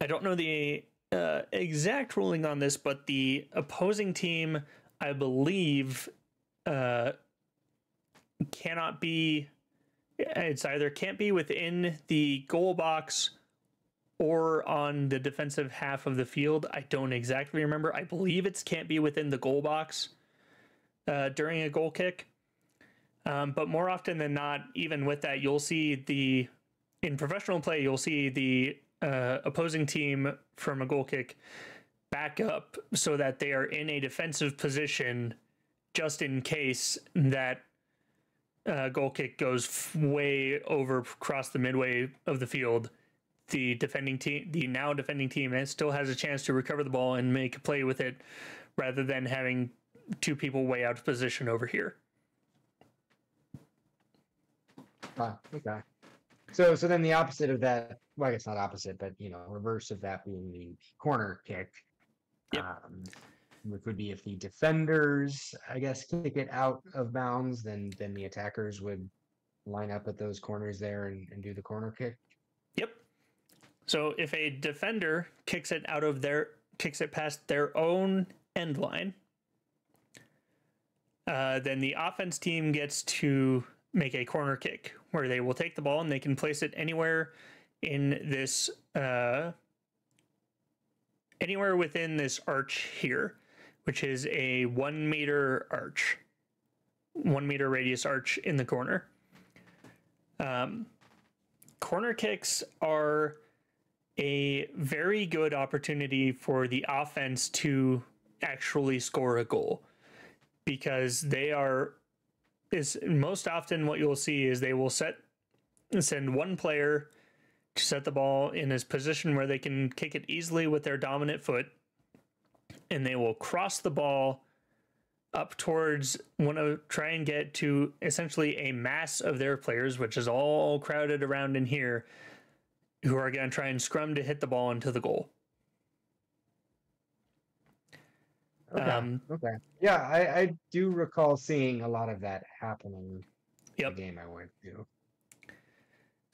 [SPEAKER 1] I don't know the uh, exact ruling on this, but the opposing team, I believe, uh, cannot be. It's either can't be within the goal box or on the defensive half of the field. I don't exactly remember. I believe it's can't be within the goal box uh, during a goal kick. Um, but more often than not, even with that, you'll see the in professional play, you'll see the uh, opposing team from a goal kick back up so that they are in a defensive position just in case that uh, goal kick goes way over across the midway of the field. the defending team, the now defending team, still has a chance to recover the ball and make a play with it, rather than having two people way out of position over here.
[SPEAKER 2] Ah, okay. So so then the opposite of that, well, I guess not opposite, but you know, reverse of that being the corner kick.
[SPEAKER 1] Yep.
[SPEAKER 2] Um, which would be if the defenders, I guess, kick it out of bounds, then then the attackers would line up at those corners there and, and do the corner kick.
[SPEAKER 1] Yep. So if a defender kicks it out of their kicks it past their own end line, uh, then the offense team gets to make a corner kick where they will take the ball and they can place it anywhere in this uh, anywhere within this arch here, which is a one meter arch, one meter radius arch in the corner. Um, corner kicks are a very good opportunity for the offense to actually score a goal because they are is most often what you'll see is they will set send one player set the ball in his position where they can kick it easily with their dominant foot and they will cross the ball up towards want to try and get to essentially a mass of their players which is all crowded around in here who are going to try and scrum to hit the ball into the goal
[SPEAKER 2] Okay.
[SPEAKER 1] Um,
[SPEAKER 2] okay. Yeah, I, I do recall seeing a lot of that happening. in
[SPEAKER 1] Yep.
[SPEAKER 2] The game I went to.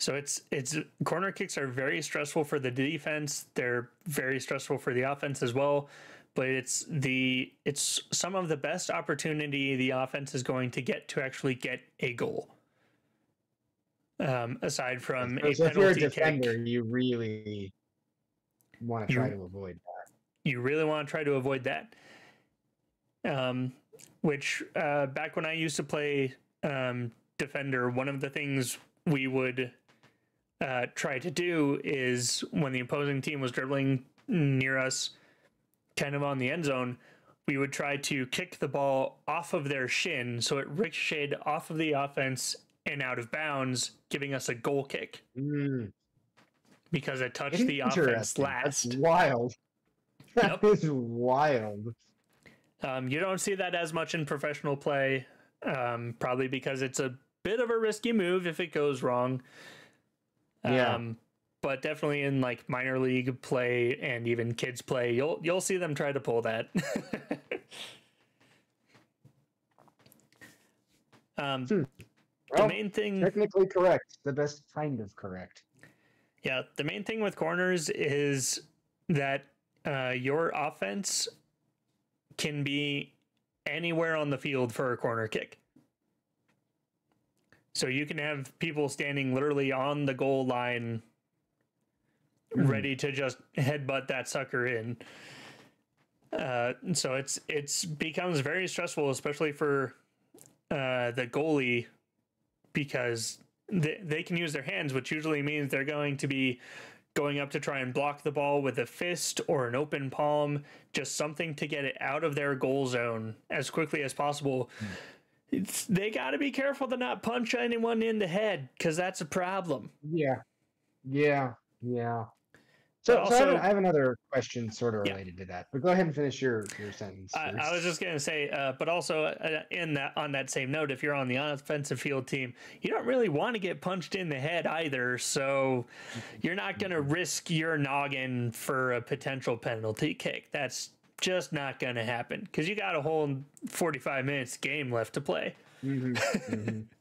[SPEAKER 1] So it's it's corner kicks are very stressful for the defense. They're very stressful for the offense as well. But it's the it's some of the best opportunity the offense is going to get to actually get a goal. Um, aside from
[SPEAKER 2] So-
[SPEAKER 1] a
[SPEAKER 2] so if you're a
[SPEAKER 1] penalty
[SPEAKER 2] defender,
[SPEAKER 1] kick,
[SPEAKER 2] you really want to
[SPEAKER 1] You-
[SPEAKER 2] try to avoid that.
[SPEAKER 1] you really want to try to avoid that. Um, which uh, back when I used to play um, defender, one of the things we would uh, try to do is when the opposing team was dribbling near us, kind of on the end zone, we would try to kick the ball off of their shin so it ricocheted off of the offense and out of bounds, giving us a goal kick
[SPEAKER 2] Mm,
[SPEAKER 1] because it touched the offense last.
[SPEAKER 2] That's wild. That is
[SPEAKER 1] Yep.
[SPEAKER 2] wild.
[SPEAKER 1] Um, you don't see that as much in professional play, um, probably because it's a bit of a risky move if it goes wrong.
[SPEAKER 2] Yeah.
[SPEAKER 1] Um, but definitely in like minor league play and even kids play, you'll you'll see them try to pull that. um,
[SPEAKER 2] Hmm.
[SPEAKER 1] the main thing,
[SPEAKER 2] technically correct. The best kind of correct.
[SPEAKER 1] yeah, the main thing with corners is that uh, your offense can be anywhere on the field for a corner kick. So you can have people standing literally on the goal line,
[SPEAKER 2] Mhm.
[SPEAKER 1] ready to just headbutt that sucker in. Uh, so it's it's becomes very stressful, especially for uh, the goalie, because they, they can use their hands, which usually means they're going to be going up to try and block the ball with a fist or an open palm, just something to get it out of their goal zone as quickly as possible. It's, they got to be careful to not punch anyone in the head because that's a problem.
[SPEAKER 2] Yeah. Yeah. Yeah. So,
[SPEAKER 1] But
[SPEAKER 2] so I, have,
[SPEAKER 1] also-
[SPEAKER 2] I have another question sort of
[SPEAKER 1] Yeah.
[SPEAKER 2] related to that, but go ahead and finish your, your sentence.
[SPEAKER 1] I, I was just gonna say, uh, but also uh, in that on that same note, if you're on the offensive field team, you don't really want to get punched in the head either. So you're not gonna risk your noggin for a potential penalty kick. That's just not gonna happen because you got a whole 45 minutes game left to play.
[SPEAKER 2] Mhm, mhm.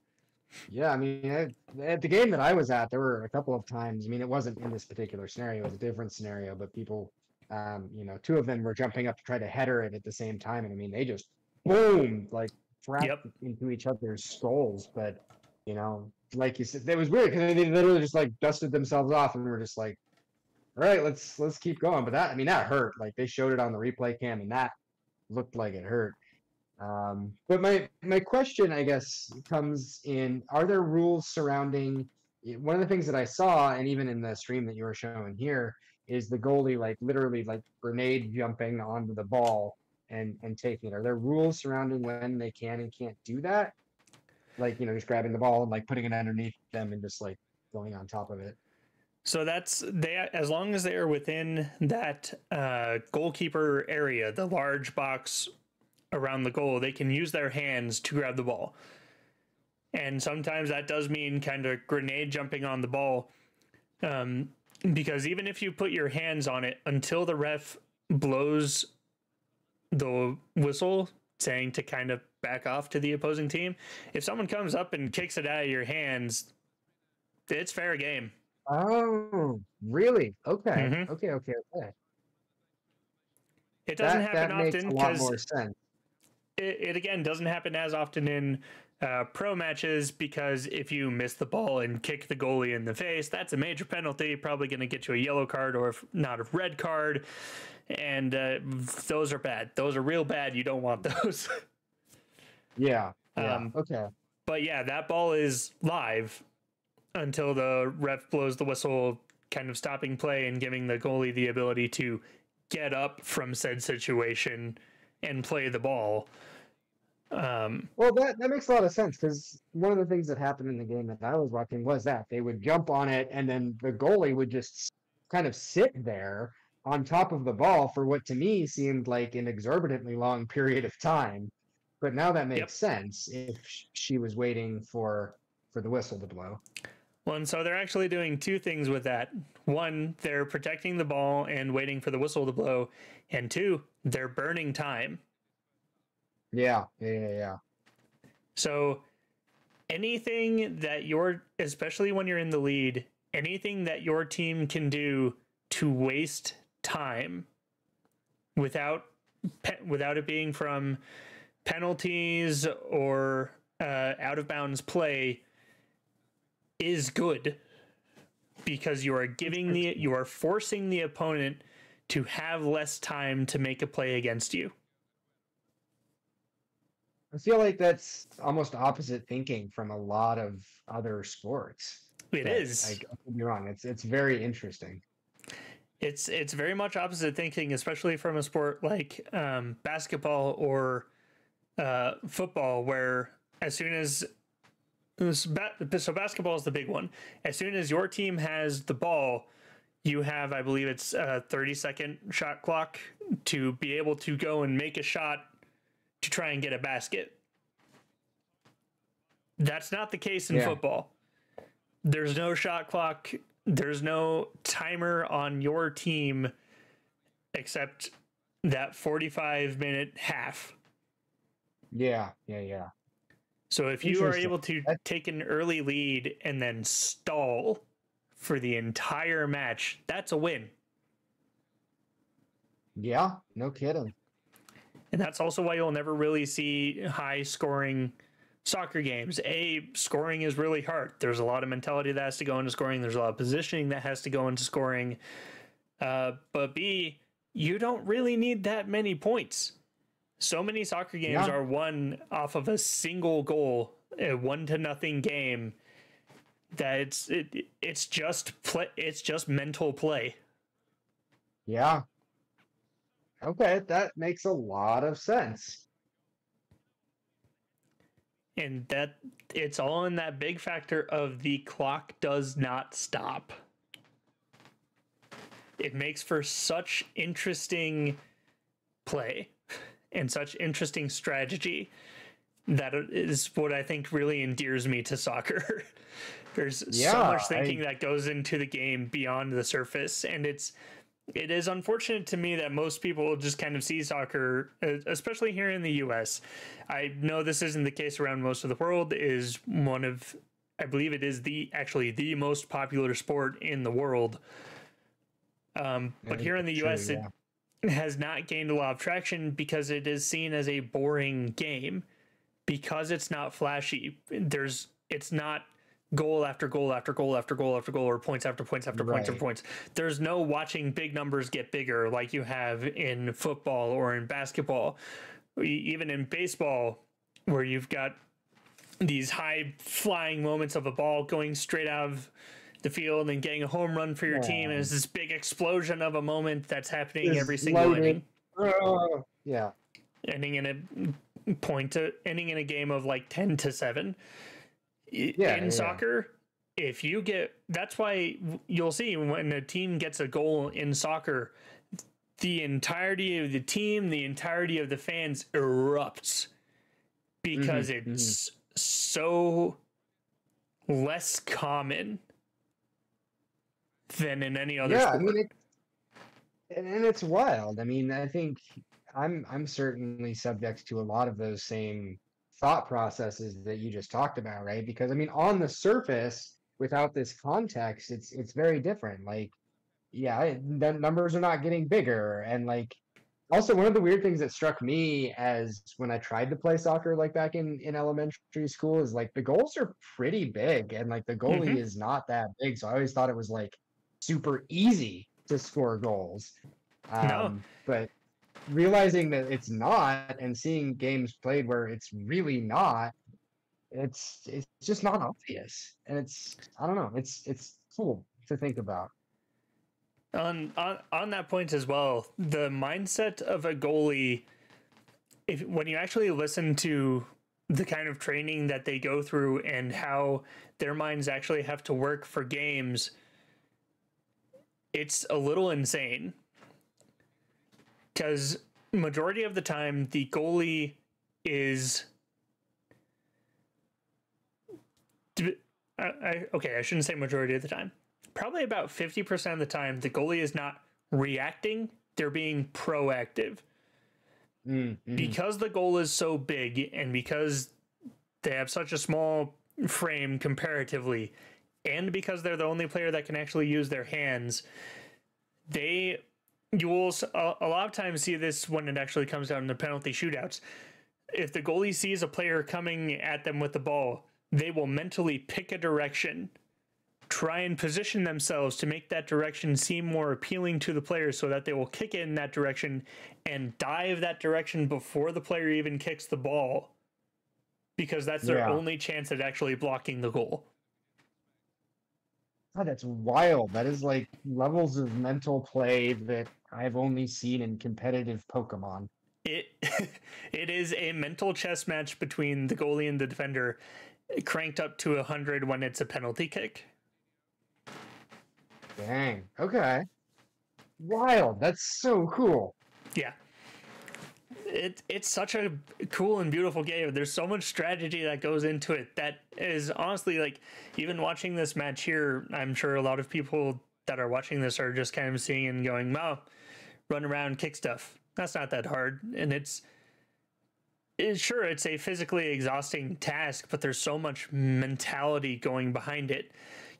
[SPEAKER 2] Yeah, I mean, at, at the game that I was at, there were a couple of times. I mean, it wasn't in this particular scenario; it was a different scenario. But people, um, you know, two of them were jumping up to try to header it at the same time, and I mean, they just boom, like wrapped
[SPEAKER 1] Yep.
[SPEAKER 2] into each other's skulls. But you know, like you said, it was weird because they literally just like dusted themselves off and were just like, "All right, let's let's keep going." But that, I mean, that hurt. Like they showed it on the replay cam, and that looked like it hurt. Um, but my my question, I guess, comes in: Are there rules surrounding? One of the things that I saw, and even in the stream that you were showing here, is the goalie like literally like grenade jumping onto the ball and and taking it. Are there rules surrounding when they can and can't do that? Like you know, just grabbing the ball and like putting it underneath them and just like going on top of it.
[SPEAKER 1] So that's they as long as they are within that uh, goalkeeper area, the large box around the goal, they can use their hands to grab the ball. And sometimes that does mean kind of grenade jumping on the ball. Um, because even if you put your hands on it until the ref blows the whistle saying to kind of back off to the opposing team, if someone comes up and kicks it out of your hands, it's fair game.
[SPEAKER 2] Oh, really? Okay.
[SPEAKER 1] Mhm.
[SPEAKER 2] Okay. Okay. Okay.
[SPEAKER 1] It doesn't
[SPEAKER 2] that,
[SPEAKER 1] happen
[SPEAKER 2] that
[SPEAKER 1] often because it, it again doesn't happen as often in uh, pro matches because if you miss the ball and kick the goalie in the face, that's a major penalty, probably going to get you a yellow card or if not a red card. And uh, those are bad. Those are real bad. You don't want those.
[SPEAKER 2] Yeah. Yeah.
[SPEAKER 1] Um,
[SPEAKER 2] okay.
[SPEAKER 1] but yeah, that ball is live until the ref blows the whistle, kind of stopping play and giving the goalie the ability to get up from said situation and play the ball. Um,
[SPEAKER 2] Well, that, that makes a lot of sense because one of the things that happened in the game that I was watching was that they would jump on it and then the goalie would just kind of sit there on top of the ball for what to me seemed like an exorbitantly long period of time. But now that makes
[SPEAKER 1] Yep.
[SPEAKER 2] sense if she was waiting for for the whistle to blow.
[SPEAKER 1] Well, and so they're actually doing two things with that. One, they're protecting the ball and waiting for the whistle to blow. And two, they're burning time.
[SPEAKER 2] Yeah, yeah, yeah, yeah.
[SPEAKER 1] So anything that your especially when you're in the lead, anything that your team can do to waste time without without it being from penalties or uh, out of bounds play is good because you are giving the you are forcing the opponent to have less time to make a play against you.
[SPEAKER 2] I feel like that's almost opposite thinking from a lot of other sports.
[SPEAKER 1] It is.
[SPEAKER 2] I, I could be wrong. It's it's very interesting.
[SPEAKER 1] It's it's very much opposite thinking, especially from a sport like um, basketball or uh, football, where as soon as so basketball is the big one. As soon as your team has the ball, you have, I believe, it's a thirty second shot clock to be able to go and make a shot to try and get a basket. That's not the case in
[SPEAKER 2] Yeah.
[SPEAKER 1] football. There's no shot clock. There's no timer on your team except that 45 minute half.
[SPEAKER 2] Yeah, yeah, yeah.
[SPEAKER 1] So if you are able to take an early lead and then stall for the entire match, that's a win.
[SPEAKER 2] Yeah, no kidding.
[SPEAKER 1] And that's also why you'll never really see high scoring soccer games. A, scoring is really hard. There's a lot of mentality that has to go into scoring, there's a lot of positioning that has to go into scoring. Uh, but B, you don't really need that many points. So many soccer games
[SPEAKER 2] Yeah.
[SPEAKER 1] are won off of a single goal, a one to nothing game. That it's it, it's just play, it's just mental play.
[SPEAKER 2] Yeah. Okay, that makes a lot of sense.
[SPEAKER 1] and that it's all in that big factor of the clock does not stop it makes for such interesting play and such interesting strategy that is what i think really endears me to soccer there's so much thinking
[SPEAKER 2] I-
[SPEAKER 1] that goes into the game beyond the surface and it's it is unfortunate to me that most people just kind of see soccer, uh, especially here in the U.S. I know this isn't the case around most of the world. Is one of, I believe it is the actually the most popular sport in the world. Um, but
[SPEAKER 2] Yeah,
[SPEAKER 1] here in the
[SPEAKER 2] true,
[SPEAKER 1] U.S.,
[SPEAKER 2] yeah.
[SPEAKER 1] it has not gained a lot of traction because it is seen as a boring game because it's not flashy. There's it's not goal after goal after goal after goal after goal or points after points after points after
[SPEAKER 2] Right.
[SPEAKER 1] points. There's no watching big numbers get bigger like you have in football or in basketball, even in baseball where you've got these high flying moments of a ball going straight out of the field and getting a home run for your team and it's this big explosion of a moment that's happening
[SPEAKER 2] Just
[SPEAKER 1] every single
[SPEAKER 2] loaded.
[SPEAKER 1] inning
[SPEAKER 2] yeah.
[SPEAKER 1] ending in a point to ending in a game of like 10 to 7
[SPEAKER 2] Yeah,
[SPEAKER 1] in
[SPEAKER 2] yeah.
[SPEAKER 1] soccer if you get that's why you'll see when a team gets a goal in soccer, the entirety of the team, the entirety of the fans erupts because
[SPEAKER 2] Mhm,
[SPEAKER 1] it's so less common than in any other
[SPEAKER 2] yeah,
[SPEAKER 1] sport.
[SPEAKER 2] I mean, it, and, it's wild. I mean, I think I'm I'm certainly subject to a lot of those same thought processes that you just talked about, right? Because I mean, on the surface, without this context, it's it's very different. Like, yeah, the numbers are not getting bigger, and like, also one of the weird things that struck me as when I tried to play soccer, like back in in elementary school, is like the goals are pretty big, and like the goalie
[SPEAKER 1] Mhm.
[SPEAKER 2] is not that big. So I always thought it was like super easy to score goals. Um,
[SPEAKER 1] No.
[SPEAKER 2] But realizing that it's not and seeing games played where it's really not, it's it's just not obvious. And it's I don't know, it's it's cool to think about.
[SPEAKER 1] on on on that point as well the mindset of a goalie if when you actually listen to the kind of training that they go through and how their minds actually have to work for games it's a little insane because majority of the time the goalie is I, I, okay i shouldn't say majority of the time probably about 50% of the time, the goalie is not reacting, they're being proactive.
[SPEAKER 2] Mm.
[SPEAKER 1] Because the goal is so big and because they have such a small frame comparatively, and because they're the only player that can actually use their hands, they you will a lot of times see this when it actually comes down to penalty shootouts. If the goalie sees a player coming at them with the ball, they will mentally pick a direction try and position themselves to make that direction seem more appealing to the player so that they will kick in that direction and dive that direction before the player even kicks the ball because that's their
[SPEAKER 2] Yeah.
[SPEAKER 1] only chance at actually blocking the goal.
[SPEAKER 2] God, that's wild. That is like levels of mental play that I've only seen in competitive Pokemon.
[SPEAKER 1] It it is a mental chess match between the goalie and the defender cranked up to 100 when it's a penalty kick.
[SPEAKER 2] Dang. Okay. Wild. That's so cool.
[SPEAKER 1] Yeah. It it's such a cool and beautiful game. There's so much strategy that goes into it that is honestly like even watching this match here, I'm sure a lot of people that are watching this are just kind of seeing and going, "Wow, run around, kick stuff. That's not that hard." And it's it, sure it's a physically exhausting task, but there's so much mentality going behind it.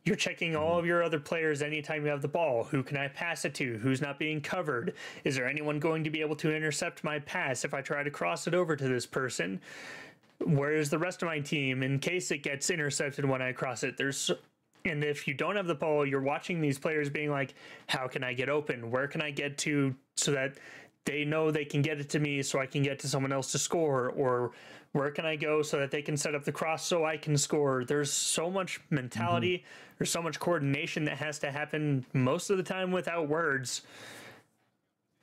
[SPEAKER 1] You're checking all of your other players anytime you have the ball. Who can I pass it to? Who's not being covered? Is there anyone going to be able to intercept my pass if I try to cross it over to this person? Where is the rest of my team in case it gets intercepted when I cross it? There's and if you don't have the ball, you're watching these players being like, "How can I get open? Where can I get to so that they know they can get it to me so I can get to someone else to score or where can I go so that they can set up the cross so I can score? There's so much mentality. There's so much coordination that has to happen most of the time without words.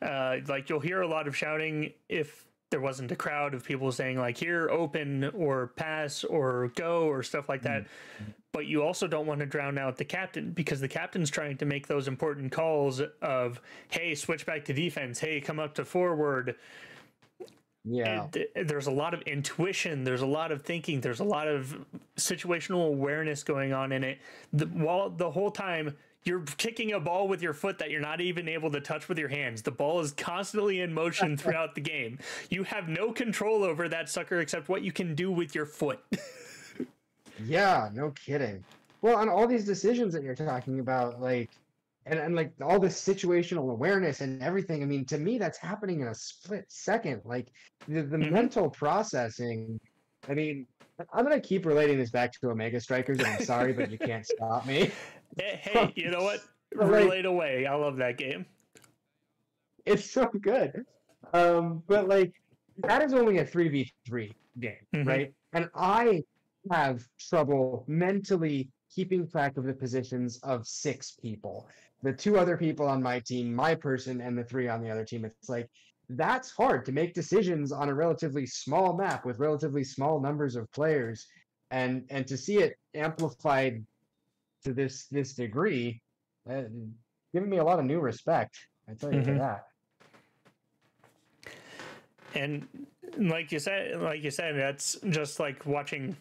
[SPEAKER 1] Uh, like you'll hear a lot of shouting if there wasn't a crowd of people saying like here open or pass or go or stuff like that. But you also don't want to drown out the captain because the captain's trying to make those important calls of hey switch back to defense. Hey come up to forward
[SPEAKER 2] Yeah.
[SPEAKER 1] there's a lot of intuition there's a lot of thinking there's a lot of situational awareness going on in it the, while the whole time you're kicking a ball with your foot that you're not even able to touch with your hands the ball is constantly in motion throughout the game you have no control over that sucker except what you can do with your foot
[SPEAKER 2] Yeah, no kidding. Well, on all these decisions that you're talking about, like, and, and like all this situational awareness and everything, I mean, to me, that's happening in a split second. Like, the, the
[SPEAKER 1] Mhm.
[SPEAKER 2] mental processing, I mean, I'm going to keep relating this back to Omega Strikers, and I'm sorry, but you can't stop me.
[SPEAKER 1] hey, hey you know what
[SPEAKER 2] But, like-
[SPEAKER 1] relate away i love that game
[SPEAKER 2] It's so good. Um, but like that is only a three v three game,
[SPEAKER 1] Mhm.
[SPEAKER 2] right? And I have trouble mentally keeping track of the positions of six people. The two other people on my team, my person, and the three on the other team. It's like that's hard to make decisions on a relatively small map with relatively small numbers of players, and and to see it amplified to this this degree, uh, giving me a lot of new respect. I tell you
[SPEAKER 1] Mhm.
[SPEAKER 2] that.
[SPEAKER 1] And like you said, like you said, that's just like watching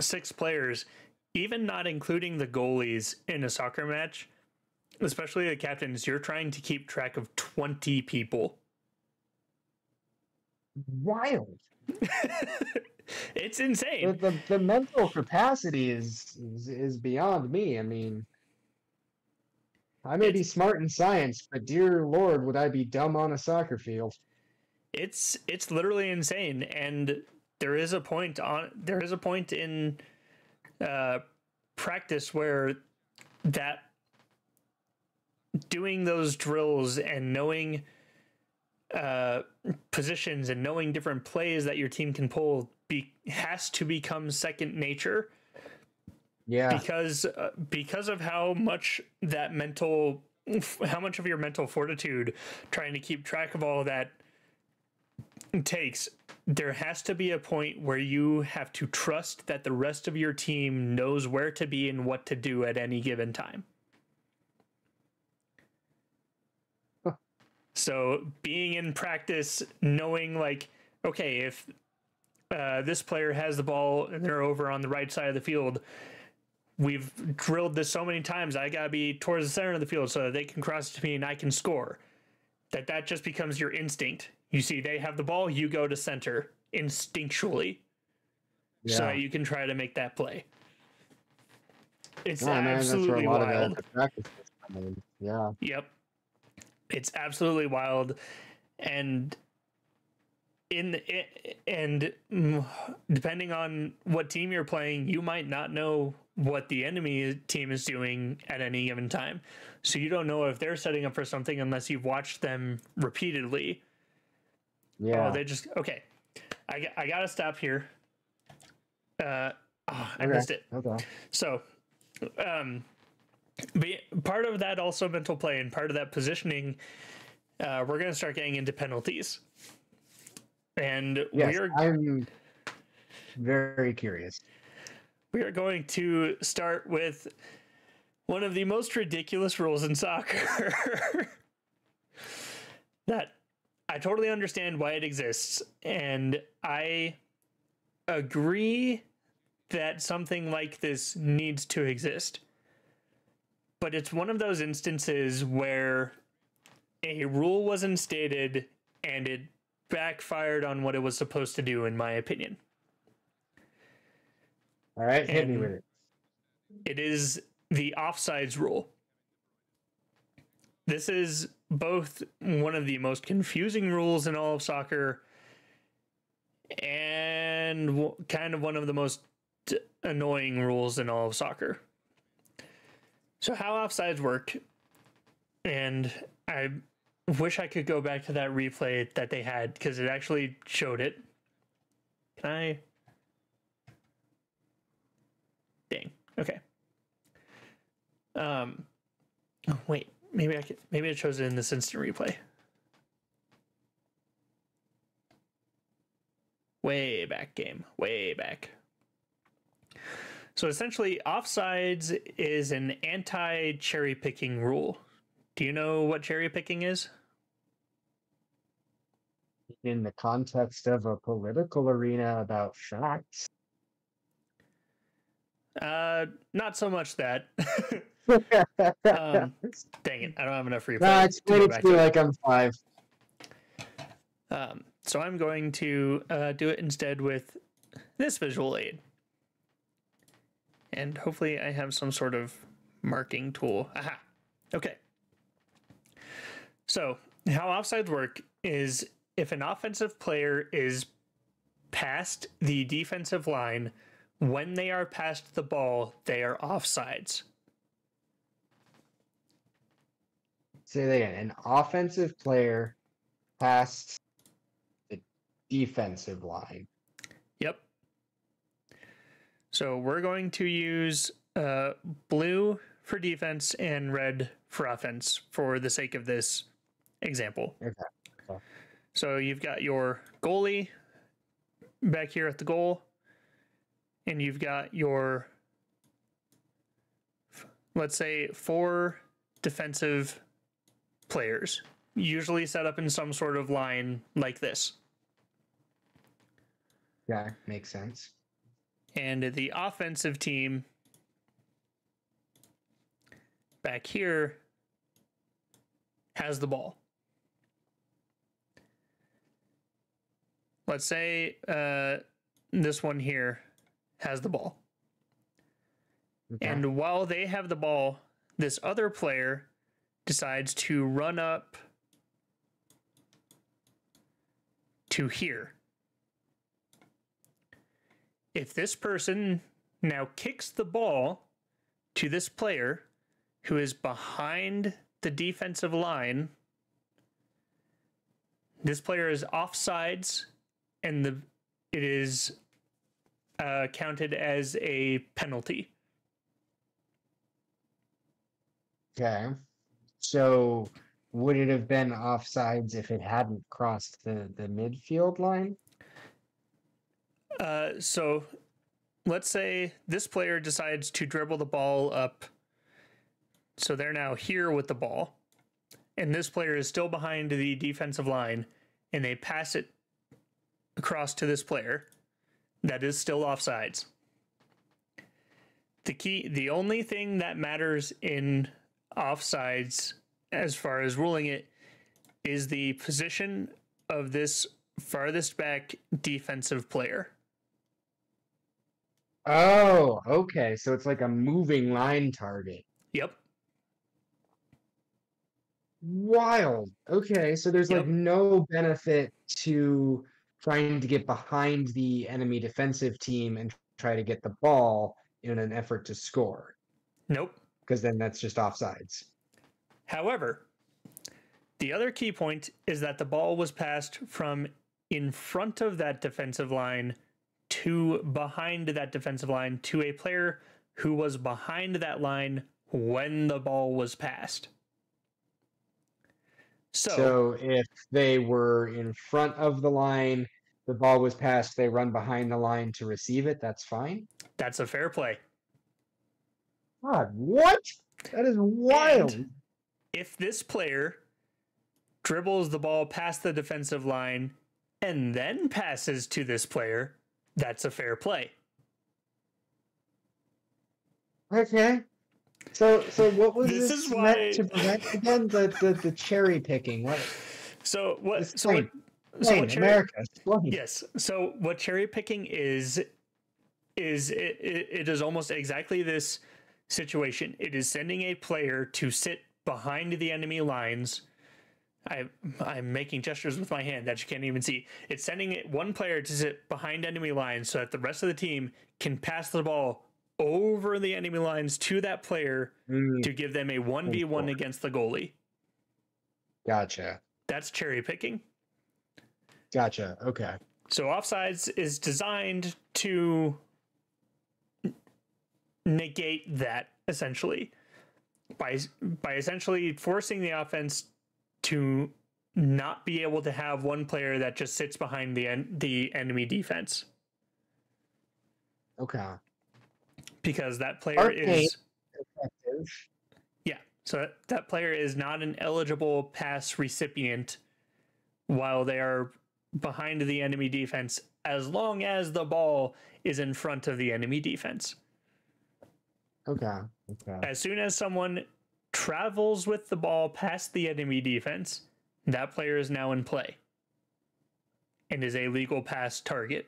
[SPEAKER 1] six players, even not including the goalies in a soccer match, especially the captains. You're trying to keep track of twenty people.
[SPEAKER 2] Wild.
[SPEAKER 1] it's insane.
[SPEAKER 2] the, the mental capacity is, is is beyond me. I mean, I may be smart in science, but dear Lord, would I be dumb on a soccer field?
[SPEAKER 1] It's it's literally insane, and there is a point on there is a point in uh, practice where that doing those drills and knowing uh, positions and knowing different plays that your team can pull be, has to become second nature.
[SPEAKER 2] Yeah,
[SPEAKER 1] because uh, because of how much that mental how much of your mental fortitude trying to keep track of all of that takes there has to be a point where you have to trust that the rest of your team knows where to be and what to do at any given time so being in practice knowing like okay if uh, this player has the ball and they're over on the right side of the field we've drilled this so many times i gotta be towards the center of the field so that they can cross to me and i can score that that just becomes your instinct you see they have the ball you go to center instinctually so
[SPEAKER 2] yeah.
[SPEAKER 1] that you can try to make that play it's
[SPEAKER 2] man, where
[SPEAKER 1] absolutely
[SPEAKER 2] a lot
[SPEAKER 1] wild
[SPEAKER 2] of practice is coming. Yeah,
[SPEAKER 1] Yep. It's absolutely wild. And in it, and depending on what team you're playing, you might not know what the enemy team is doing at any given time. So you don't know if they're setting up for something unless you've watched them repeatedly.
[SPEAKER 2] yeah.
[SPEAKER 1] Oh, they just okay. I got- I got to stop here. Uh oh, I
[SPEAKER 2] Okay.
[SPEAKER 1] missed it.
[SPEAKER 2] okay.
[SPEAKER 1] So, um, but part of that also mental play and part of that positioning, uh, we're going to start getting into penalties. And
[SPEAKER 2] Yes,
[SPEAKER 1] we're
[SPEAKER 2] I'm very curious.
[SPEAKER 1] we are going to start with one of the most ridiculous rules in soccer. that I totally understand why it exists, and I agree that something like this needs to exist. But it's one of those instances where a rule was instated and it backfired on what it was supposed to do, in my opinion.
[SPEAKER 2] All right, hit me with it.
[SPEAKER 1] It is the offsides rule. This is both one of the most confusing rules in all of soccer and kind of one of the most annoying rules in all of soccer. So, how offsides work, and I wish I could go back to that replay that they had because it actually showed it. Can I? Dang. Okay. Um. Oh wait. Maybe I could. Maybe it shows it in this instant replay. Way back game. Way back. So essentially, offsides is an anti cherry picking rule. Do you know what cherry picking is?
[SPEAKER 2] In the context of a political arena about facts.
[SPEAKER 1] Uh, not so much that. um, dang it, I don't have enough replay.
[SPEAKER 2] nah, explain
[SPEAKER 1] back
[SPEAKER 2] to like I'm five.
[SPEAKER 1] Um, so I'm going to uh, do it instead with this visual aid. And hopefully I have some sort of marking tool. Aha. Okay. So how offsides work is if an offensive player is past the defensive line, when they are past the ball, they are offsides.
[SPEAKER 2] Say that again. An offensive player past the defensive line.
[SPEAKER 1] So we're going to use uh, blue for defense and red for offense for the sake of this example.
[SPEAKER 2] Okay. Okay.
[SPEAKER 1] So you've got your goalie back here at the goal, and you've got your let's say four defensive players, usually set up in some sort of line like this.
[SPEAKER 2] Yeah, makes sense.
[SPEAKER 1] And the offensive team back here has the ball. Let's say uh, this one here has the ball.
[SPEAKER 2] Okay.
[SPEAKER 1] And while they have the ball, this other player decides to run up to here. If this person now kicks the ball to this player who is behind the defensive line, this player is offsides and the it is uh, counted as a penalty.
[SPEAKER 2] Okay. So would it have been offsides if it hadn't crossed the, the midfield line?
[SPEAKER 1] Uh, so let's say this player decides to dribble the ball up. So they're now here with the ball. And this player is still behind the defensive line. And they pass it across to this player that is still offsides. The key, the only thing that matters in offsides as far as ruling it is the position of this farthest back defensive player.
[SPEAKER 2] Oh, okay. So it's like a moving line target.
[SPEAKER 1] Yep.
[SPEAKER 2] Wild. Okay, so there's like no benefit to trying to get behind the enemy defensive team and try to get the ball in an effort to score,
[SPEAKER 1] Nope.
[SPEAKER 2] because then that's just offsides.
[SPEAKER 1] However, the other key point is that the ball was passed from in front of that defensive line to behind that defensive line to a player who was behind that line when the ball was passed. So,
[SPEAKER 2] So if they were in front of the line, the ball was passed, they run behind the line to receive it, that's fine.
[SPEAKER 1] that's a fair play.
[SPEAKER 2] God, what? That is wild.
[SPEAKER 1] And if this player dribbles the ball past the defensive line and then passes to this player, that's a fair play.
[SPEAKER 2] Okay. So so what was
[SPEAKER 1] This
[SPEAKER 2] this,
[SPEAKER 1] is
[SPEAKER 2] meant
[SPEAKER 1] why-
[SPEAKER 2] to prevent again? The, the the cherry picking. What
[SPEAKER 1] So what? So what, so what cherry,
[SPEAKER 2] America.
[SPEAKER 1] Yes. So what cherry picking is is it, it, it is almost exactly this situation. It is sending a player to sit behind the enemy lines. I I'm making gestures with my hand that you can't even see. It's sending it one player to sit behind enemy lines so that the rest of the team can pass the ball over the enemy lines to that player
[SPEAKER 2] Mm,
[SPEAKER 1] to give them a 1v1
[SPEAKER 2] boy.
[SPEAKER 1] against the goalie.
[SPEAKER 2] gotcha.
[SPEAKER 1] That's cherry picking.
[SPEAKER 2] Gotcha. Okay.
[SPEAKER 1] So offsides is designed to negate that essentially by by essentially forcing the offense to not be able to have one player that just sits behind the en- the enemy defense
[SPEAKER 2] Okay.
[SPEAKER 1] because that player
[SPEAKER 2] Arcane.
[SPEAKER 1] is
[SPEAKER 2] Effective.
[SPEAKER 1] yeah so that, that player is not an eligible pass recipient while they are behind the enemy defense as long as the ball is in front of the enemy defense
[SPEAKER 2] Okay. Okay.
[SPEAKER 1] as soon as someone travels with the ball past the enemy defense, that player is now in play and is a legal pass target.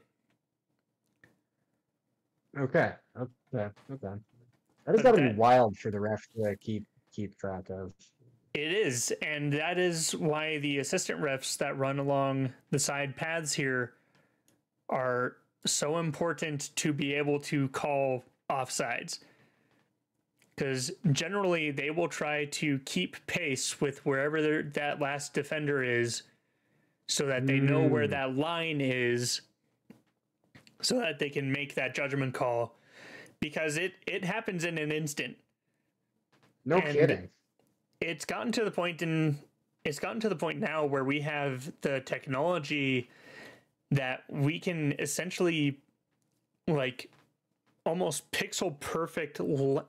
[SPEAKER 2] Okay. Okay. Okay. That has got to be wild for the ref to keep keep track of.
[SPEAKER 1] It is, and that is why the assistant refs that run along the side paths here are so important to be able to call offsides. Because generally, they will try to keep pace with wherever that last defender is so that they know where
[SPEAKER 2] Mm.
[SPEAKER 1] that line is so that they can make that judgment call. Because it, it happens in an instant
[SPEAKER 2] No
[SPEAKER 1] And-
[SPEAKER 2] kidding.
[SPEAKER 1] it's gotten to the point in it's gotten to the point now where we have the technology that we can essentially like almost pixel perfect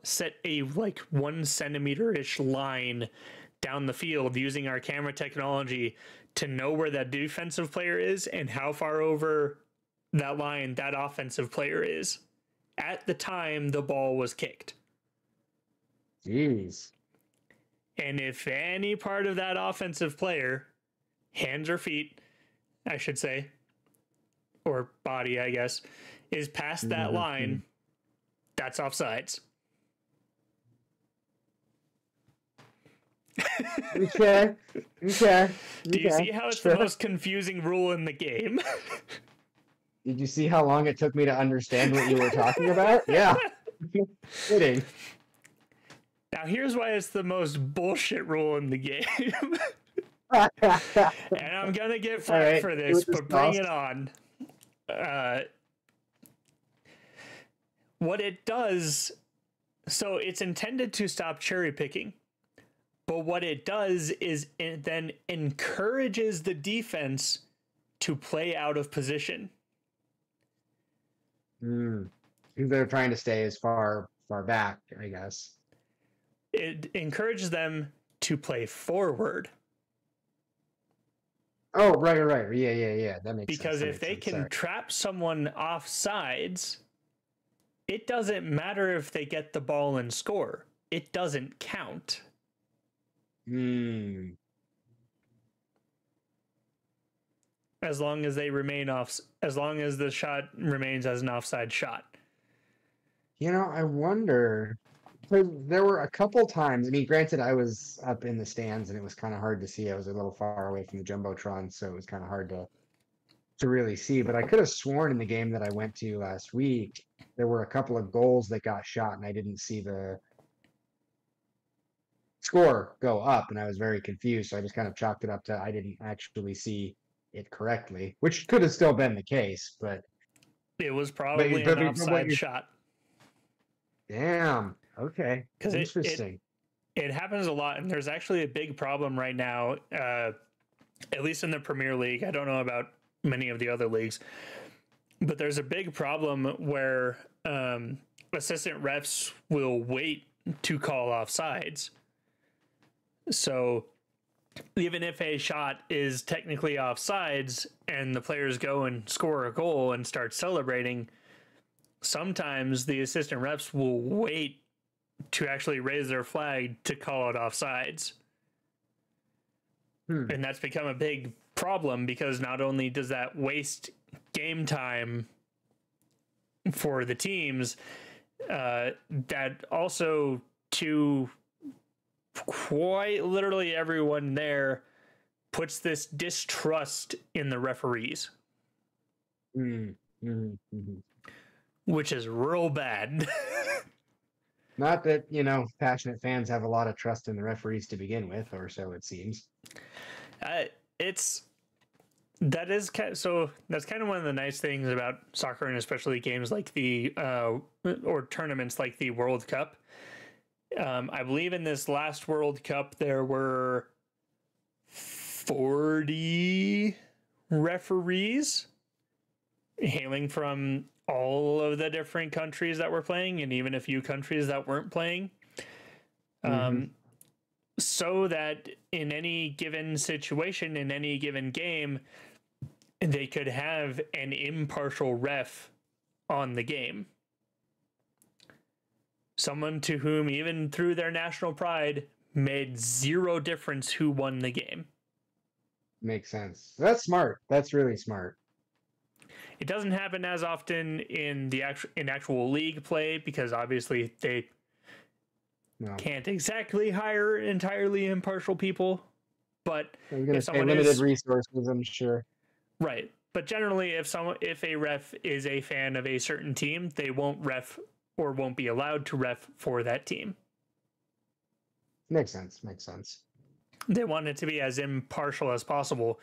[SPEAKER 1] set a like one centimeter ish line down the field using our camera technology to know where that defensive player is and how far over that line that offensive player is at the time the ball was kicked.
[SPEAKER 2] Jeez.
[SPEAKER 1] And if any part of that offensive player, hands or feet, I should say, or body, I guess, is past that
[SPEAKER 2] Mhm.
[SPEAKER 1] line, that's offsides.
[SPEAKER 2] Okay. Okay.
[SPEAKER 1] Do you
[SPEAKER 2] okay,
[SPEAKER 1] see how it's
[SPEAKER 2] sure.
[SPEAKER 1] the most confusing rule in the game?
[SPEAKER 2] Did you see how long it took me to understand what you were talking about? Yeah. Kidding.
[SPEAKER 1] now, here's why it's the most bullshit rule in the game. and I'm gonna get fired
[SPEAKER 2] right,
[SPEAKER 1] for this, but bring it on. Uh, what it does, so it's intended to stop cherry picking, but what it does is it then encourages the defense to play out of position.
[SPEAKER 2] Mm. They're trying to stay as far far back, I guess.
[SPEAKER 1] It encourages them to play forward
[SPEAKER 2] Oh, right, right, right. Yeah, yeah, yeah. That makes
[SPEAKER 1] because
[SPEAKER 2] sense.
[SPEAKER 1] if they
[SPEAKER 2] sense,
[SPEAKER 1] can
[SPEAKER 2] sorry.
[SPEAKER 1] trap someone off sides, it doesn't matter if they get the ball and score. It doesn't count.
[SPEAKER 2] Hmm.
[SPEAKER 1] as long as they remain off as long as the shot remains as an offside shot.
[SPEAKER 2] You know, I wonder. There were a couple times. I mean, granted, I was up in the stands and it was kind of hard to see. I was a little far away from the jumbotron, so it was kind of hard to to really see. But I could have sworn in the game that I went to last week, there were a couple of goals that got shot, and I didn't see the score go up, and I was very confused. So I just kind of chalked it up to I didn't actually see it correctly, which could have still been the case. But
[SPEAKER 1] It was probably
[SPEAKER 2] but-
[SPEAKER 1] an
[SPEAKER 2] but what
[SPEAKER 1] offside shot.
[SPEAKER 2] damn, okay,
[SPEAKER 1] 'Cause it- it-
[SPEAKER 2] interesting.
[SPEAKER 1] It happens a lot, and there's actually a big problem right now, uh, at least in the Premier League. I don't know about many of the other leagues, but there's a big problem where um, assistant refs will wait to call offsides. So even if a shot is technically offsides and the players go and score a goal and start celebrating, sometimes the assistant refs will wait to actually raise their flag to call it offsides.
[SPEAKER 2] Hmm.
[SPEAKER 1] And that's become a big problem because not only does that waste game time for the teams, uh, that also to quite literally everyone there puts this distrust in the referees,
[SPEAKER 2] Mm, mhm, mhm.
[SPEAKER 1] which is real bad.
[SPEAKER 2] Not that, you know, passionate fans have a lot of trust in the referees to begin with, or so it seems.
[SPEAKER 1] Uh, it's that is kind so that's kind of one of the nice things about soccer and especially games like the uh, or tournaments like the World Cup. Um, I believe in this last World Cup there were forty referees hailing from all of the different countries that were playing and even a few countries that weren't playing. Um, so that in any given situation, in any given game, they could have an impartial ref on the game. Someone to whom, even through their national pride, made zero difference who won the game.
[SPEAKER 2] Makes sense. That's smart. That's really smart.
[SPEAKER 1] It doesn't happen as often in the actual in actual league play because obviously they
[SPEAKER 2] No.
[SPEAKER 1] can't exactly hire entirely impartial people. But
[SPEAKER 2] gonna
[SPEAKER 1] if someone
[SPEAKER 2] limited
[SPEAKER 1] is-
[SPEAKER 2] resources, I'm sure.
[SPEAKER 1] Right. But generally if someone if a ref is a fan of a certain team, they won't ref or won't be allowed to ref for that team.
[SPEAKER 2] Makes sense. Makes sense.
[SPEAKER 1] They want it to be as impartial as possible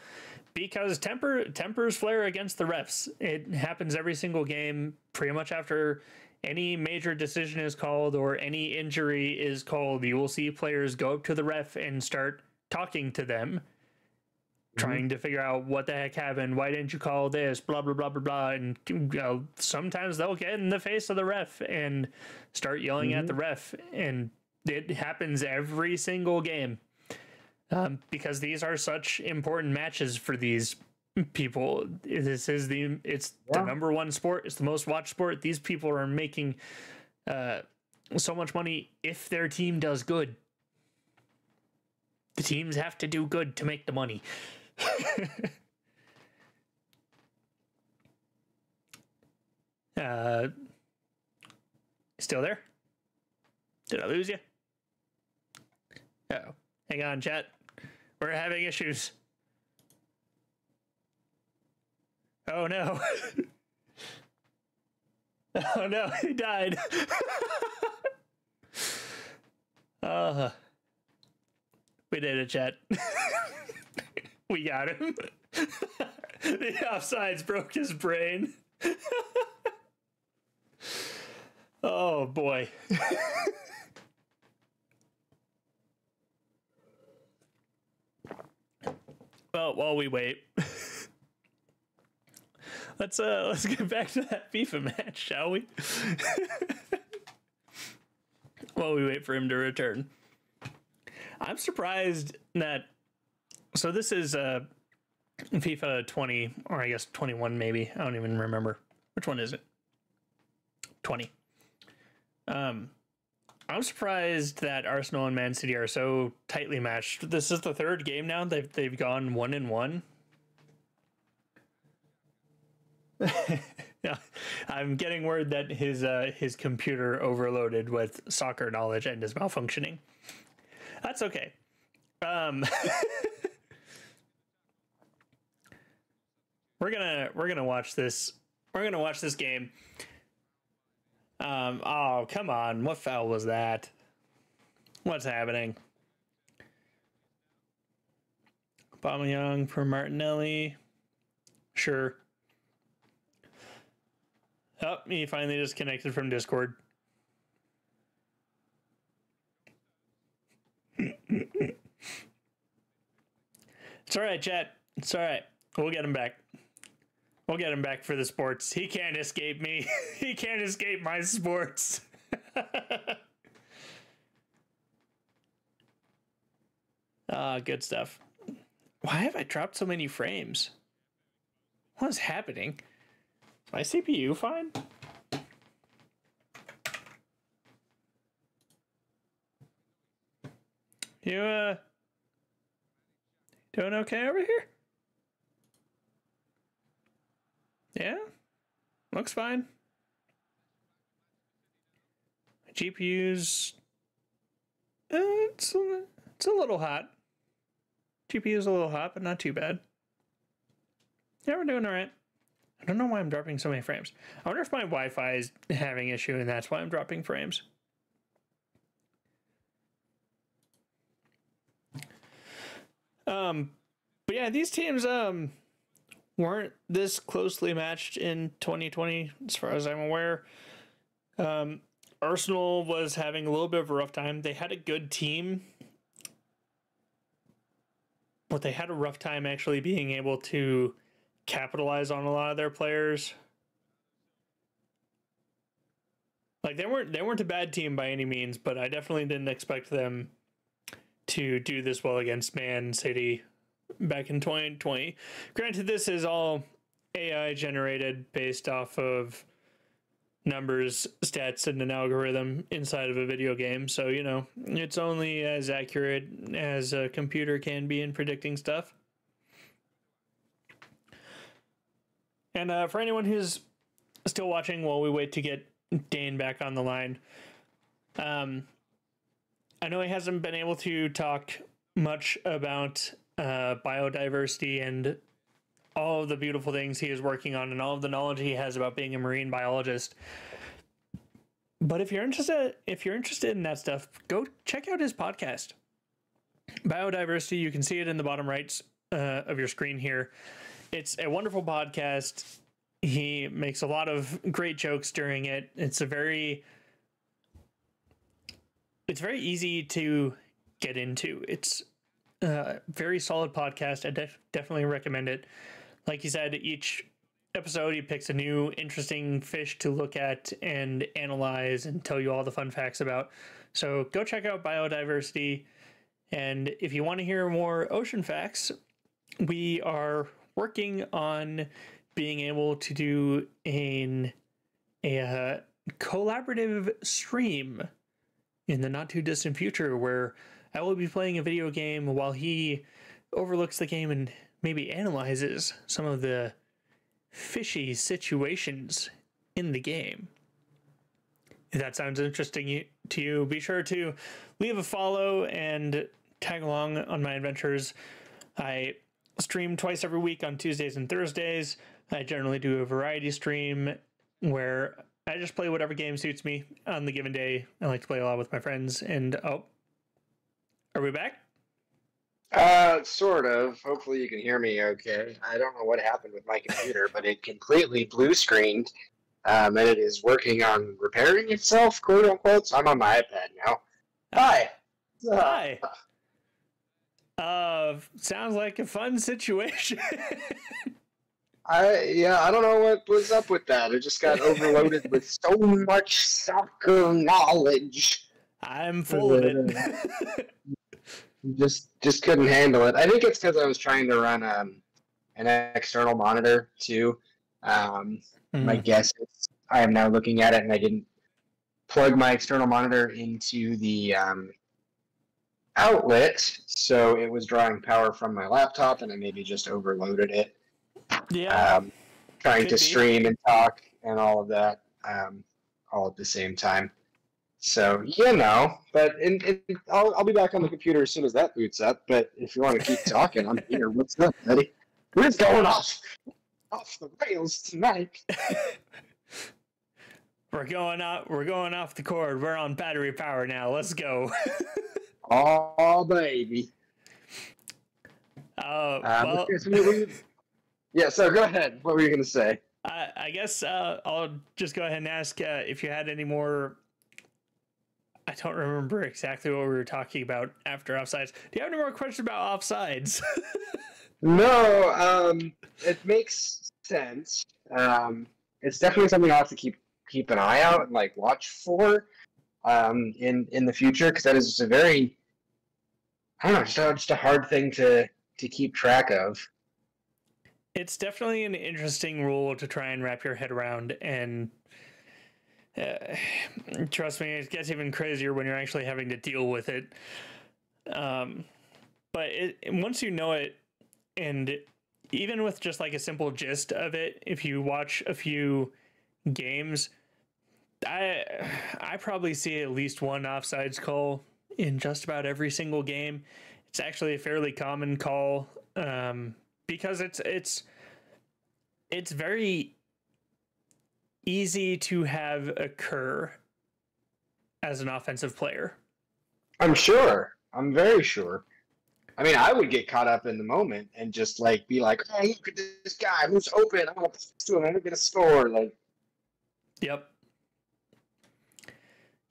[SPEAKER 1] because temper tempers flare against the refs. It happens every single game pretty much after any major decision is called or any injury is called, you will see players go up to the ref and start talking to them trying to figure out what the heck happened. Why didn't you call this? Blah blah blah blah blah. And you know, sometimes they'll get in the face of the ref and start yelling at the ref, and it happens every single game um, because these are such important matches for these people. This is the it's the number one sport. It's the most watched sport. These people are making uh, so much money if their team does good. The teams have to do good to make the money. uh, still there? Did I lose you? Oh, hang on, chat. We're having issues. Oh no. oh no, he died. uh, we did it, chat. we got him. the offsides broke his brain. oh boy. well, while we wait, let's uh let's get back to that FIFA match, shall we? while we wait for him to return. I'm surprised that so this is uh FIFA 20 or I guess 21 maybe. I don't even remember. Which one is it? 20. Um I'm surprised that Arsenal and Man City are so tightly matched. This is the third game now. They've they've gone one and one. yeah, I'm getting word that his uh, his computer overloaded with soccer knowledge and is malfunctioning. That's okay. Um, we're gonna we're gonna watch this. We're gonna watch this game. Um, oh come on! What foul was that? What's happening? Young for Martinelli. Sure. Oh, he finally disconnected from Discord. It's all right, chat. It's all right. We'll get him back. We'll get him back for the sports. He can't escape me. he can't escape my sports. Ah, good stuff. Why have I dropped so many frames? What is happening? My CPU fine? You, uh, doing okay over here? Yeah? Looks fine. GPU's, uh, it's, a, it's a little hot. GPU's a little hot, but not too bad. Yeah, we're doing all right. I don't know why I'm dropping so many frames. I wonder if my Wi-Fi is having issue and that's why I'm dropping frames. Um, but yeah, these teams um weren't this closely matched in 2020, as far as I'm aware. Um, Arsenal was having a little bit of a rough time. They had a good team, but they had a rough time actually being able to capitalize on a lot of their players. Like they weren't they weren't a bad team by any means, but I definitely didn't expect them to do this well against Man City back in 2020. Granted, this is all AI generated based off of numbers, stats, and an algorithm inside of a video game. So, you know, it's only as accurate as a computer can be in predicting stuff. And uh, for anyone who's still watching while we wait to get Dane back on the line, um, I know he hasn't been able to talk much about uh, biodiversity and all of the beautiful things he is working on and all of the knowledge he has about being a marine biologist. But if you're interested, if you're interested in that stuff, go check out his podcast. Bio-Dive-rsity, you can see it in the bottom right uh, of your screen here. It's a wonderful podcast. He makes a lot of great jokes during it. It's a very it's very easy to get into. It's a very solid podcast. I def- definitely recommend it. Like you said, each episode he picks a new interesting fish to look at and analyze and tell you all the fun facts about. So go check out Bio-Dive-rsity. And if you want to hear more ocean facts, we are working on being able to do an a uh, collaborative stream in the not too distant future where I will be playing a video game while he overlooks the game and maybe analyzes some of the fishy situations in the game. If that sounds interesting to you, be sure to leave a follow and tag along on my adventures. I stream twice every week on Tuesdays and Thursdays. I generally do a variety stream where I just play whatever game suits me on the given day. I like to play a lot with my friends. And oh, are we back?
[SPEAKER 2] Uh, sort of. Hopefully, you can hear me okay. I don't know what happened with my computer, but it completely blue screened, um, and it is working on repairing itself, quote unquote. So I'm on my iPad now. Hi.
[SPEAKER 1] Hi. Uh, sounds like a fun situation.
[SPEAKER 2] I yeah, I don't know what was up with that. I just got overloaded with so much soccer knowledge.
[SPEAKER 1] I'm full of it.
[SPEAKER 2] just just couldn't handle it. I think it's because I was trying to run um, an external monitor too. Um,
[SPEAKER 1] Mm.
[SPEAKER 2] My guess is I am now looking at it, and I didn't plug my external monitor into the um, outlet, so it was drawing power from my laptop, and I maybe just overloaded it.
[SPEAKER 1] yeah.
[SPEAKER 2] Um, trying
[SPEAKER 1] Could
[SPEAKER 2] to
[SPEAKER 1] be.
[SPEAKER 2] stream and talk and all of that, um, all at the same time. So you know, but in, in, I'll I'll be back on the computer as soon as that boots up. But if you want to keep talking, I'm here. What's up, buddy? What's going off off the rails tonight?
[SPEAKER 1] we're going off. We're going off the cord. We're on battery power now. Let's go.
[SPEAKER 2] Oh baby.
[SPEAKER 1] uh,
[SPEAKER 2] Um,
[SPEAKER 1] well,
[SPEAKER 2] okay, so what were you- yeah. So go ahead. What were you gonna say?
[SPEAKER 1] I, I guess uh, I'll just go ahead and ask uh, if you had any more. I don't remember exactly what we were talking about after offsides. Do you have any more questions about offsides?
[SPEAKER 2] No, um, it makes sense. Um, it's definitely something I'll have to keep keep an eye out and like watch for um, in in the future because that is just a very I don't know, just a, just a hard thing to to keep track of.
[SPEAKER 1] it's definitely an interesting rule to try and wrap your head around and uh, trust me it gets even crazier when you're actually having to deal with it um, but it, once you know it and even with just like a simple gist of it if you watch a few games i i probably see at least one offsides call in just about every single game it's actually a fairly common call um, because it's it's it's very easy to have occur as an offensive player.
[SPEAKER 2] I'm sure. I'm very sure. I mean, I would get caught up in the moment and just like be like, "Oh, look at this guy who's open. I'm gonna pass to him. I'm gonna get a score." Like,
[SPEAKER 1] Yep.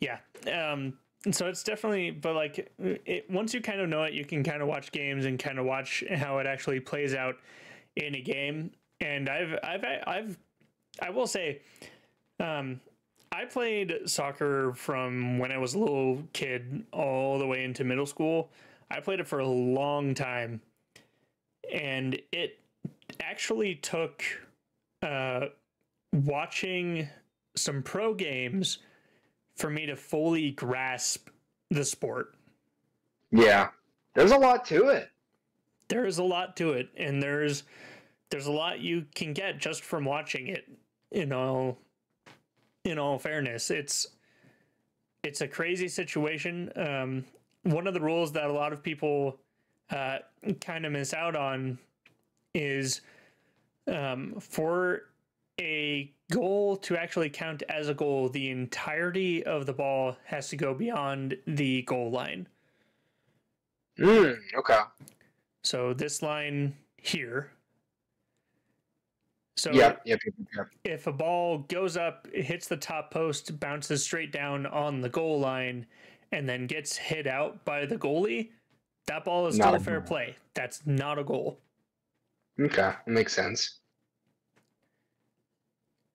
[SPEAKER 1] Yeah. Um so it's definitely but like it once you kind of know it you can kind of watch games and kind of watch how it actually plays out in a game and I've I've I've I will say um I played soccer from when I was a little kid all the way into middle school. I played it for a long time. And it actually took uh watching some pro games for me to fully grasp the sport.
[SPEAKER 2] yeah, there's a lot to it.
[SPEAKER 1] There is a lot to it, and there's there's a lot you can get just from watching it. You know, in all fairness, it's it's a crazy situation. Um, one of the rules that a lot of people uh, kind of miss out on is um, for a goal to actually count as a goal, the entirety of the ball has to go beyond the goal line.
[SPEAKER 2] Mm, okay.
[SPEAKER 1] So this line here. So
[SPEAKER 2] Yep. Yep. Yep. yep.
[SPEAKER 1] if a ball goes up, it hits the top post, bounces straight down on the goal line, and then gets hit out by the goalie, That ball is
[SPEAKER 4] Not
[SPEAKER 1] still
[SPEAKER 4] a
[SPEAKER 1] fair play. That's not a goal.
[SPEAKER 4] Okay, makes sense.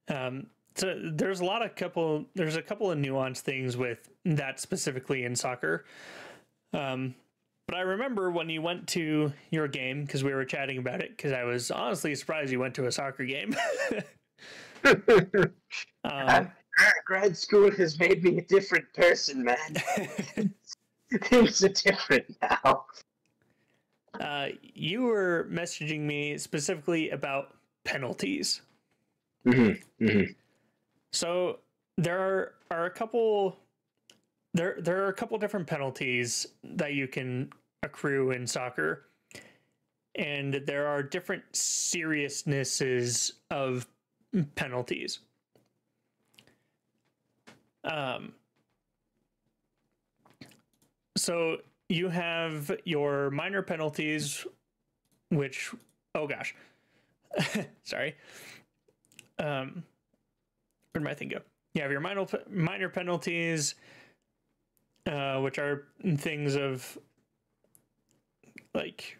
[SPEAKER 1] Um, so there's a lot of couple. There's a couple of nuanced things with that specifically in soccer. Um, but I remember when you went to your game because we were chatting about it. Because I was honestly surprised you went to a soccer game. um,
[SPEAKER 4] Grad school has made me a different person, man. Things are different now.
[SPEAKER 1] uh, you were messaging me specifically about penalties.
[SPEAKER 4] Mm-hmm. Mm-hmm.
[SPEAKER 1] So there are, are a couple there there are a couple different penalties that you can accrue in soccer. And there are different seriousnesses of penalties. Um so you have your minor penalties which oh gosh. Sorry. Um where did my thing go? You have your minor minor penalties, uh, which are things of like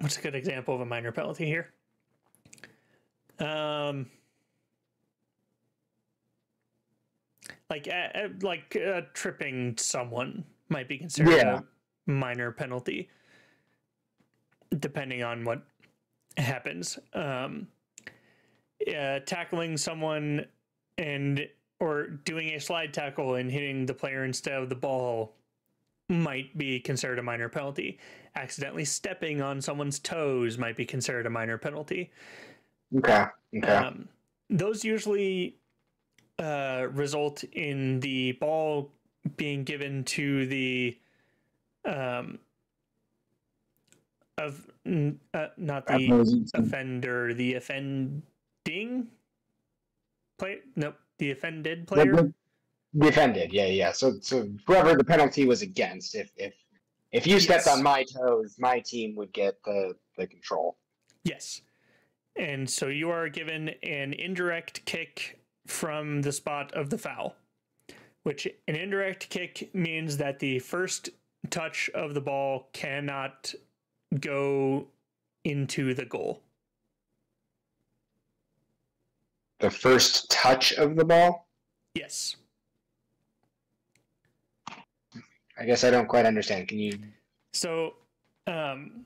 [SPEAKER 1] what's a good example of a minor penalty here? Um, like uh, like uh, tripping someone might be considered
[SPEAKER 4] Yeah.
[SPEAKER 1] a minor penalty, depending on what happens. Um, uh, tackling someone and or doing a slide tackle and hitting the player instead of the ball might be considered a minor penalty. Accidentally stepping on someone's toes might be considered a minor penalty.
[SPEAKER 4] Okay. Okay.
[SPEAKER 1] Um, those usually uh, result in the ball being given to the um, of uh, not the offender, the offending player. Nope, the offended
[SPEAKER 4] The-
[SPEAKER 1] player.
[SPEAKER 4] the- Defended, yeah, yeah. So, so whoever the penalty was against, if if if you stepped
[SPEAKER 1] Yes.
[SPEAKER 4] on my toes, my team would get the the control.
[SPEAKER 1] Yes. And so you are given an indirect kick from the spot of the foul, which an indirect kick means that the first touch of the ball cannot go into the goal.
[SPEAKER 4] The first touch of the ball.
[SPEAKER 1] Yes.
[SPEAKER 4] I guess I don't quite understand. Can you?
[SPEAKER 1] So, um,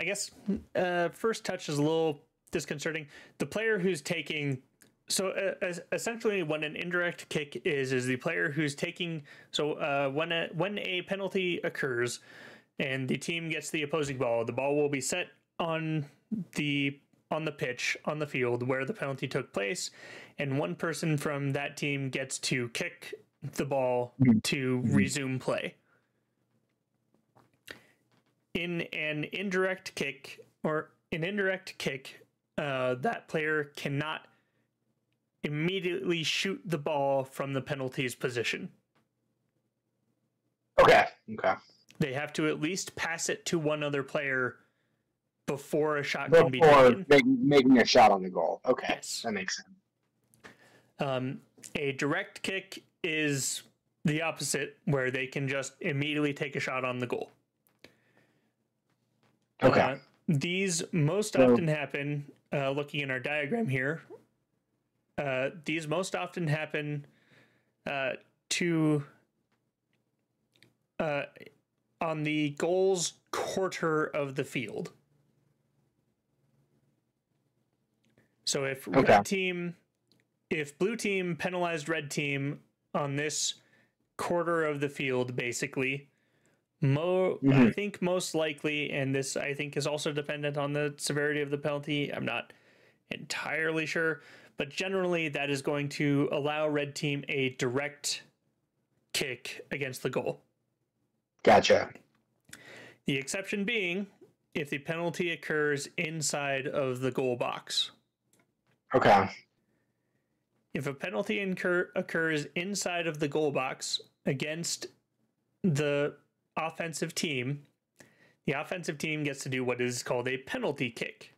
[SPEAKER 1] I guess uh, first touch is a little disconcerting. The player who's taking so uh, es- essentially, what an indirect kick is is the player who's taking. So uh, when a when a penalty occurs, and the team gets the opposing ball, the ball will be set on the on the pitch on the field where the penalty took place, and one person from that team gets to kick the ball to resume play. In an indirect kick or an indirect kick, uh, that player cannot immediately shoot the ball from the penalties position.
[SPEAKER 4] Okay. Okay.
[SPEAKER 1] They have to at least pass it to one other player before a shot can be
[SPEAKER 4] Before
[SPEAKER 1] taken.
[SPEAKER 4] make, making a shot on the goal. Okay,
[SPEAKER 1] Yes.
[SPEAKER 4] that makes sense.
[SPEAKER 1] Um, a direct kick is the opposite, where they can just immediately take a shot on the goal.
[SPEAKER 4] Okay.
[SPEAKER 1] Uh, these most
[SPEAKER 4] So-
[SPEAKER 1] often happen, uh, looking in our diagram here, uh, these most often happen uh, to uh, on the goals quarter of the field. So if
[SPEAKER 4] Okay.
[SPEAKER 1] red team, if blue team penalized red team on this quarter of the field, basically, Mo, I
[SPEAKER 4] Mhm.
[SPEAKER 1] think most likely, and this I think is also dependent on the severity of the penalty. I'm not entirely sure, but generally that is going to allow red team a direct kick against the goal.
[SPEAKER 4] Gotcha.
[SPEAKER 1] The exception being if the penalty occurs inside of the goal box.
[SPEAKER 4] Okay.
[SPEAKER 1] If a penalty incur- occurs inside of the goal box against the offensive team, the offensive team gets to do what is called a penalty kick.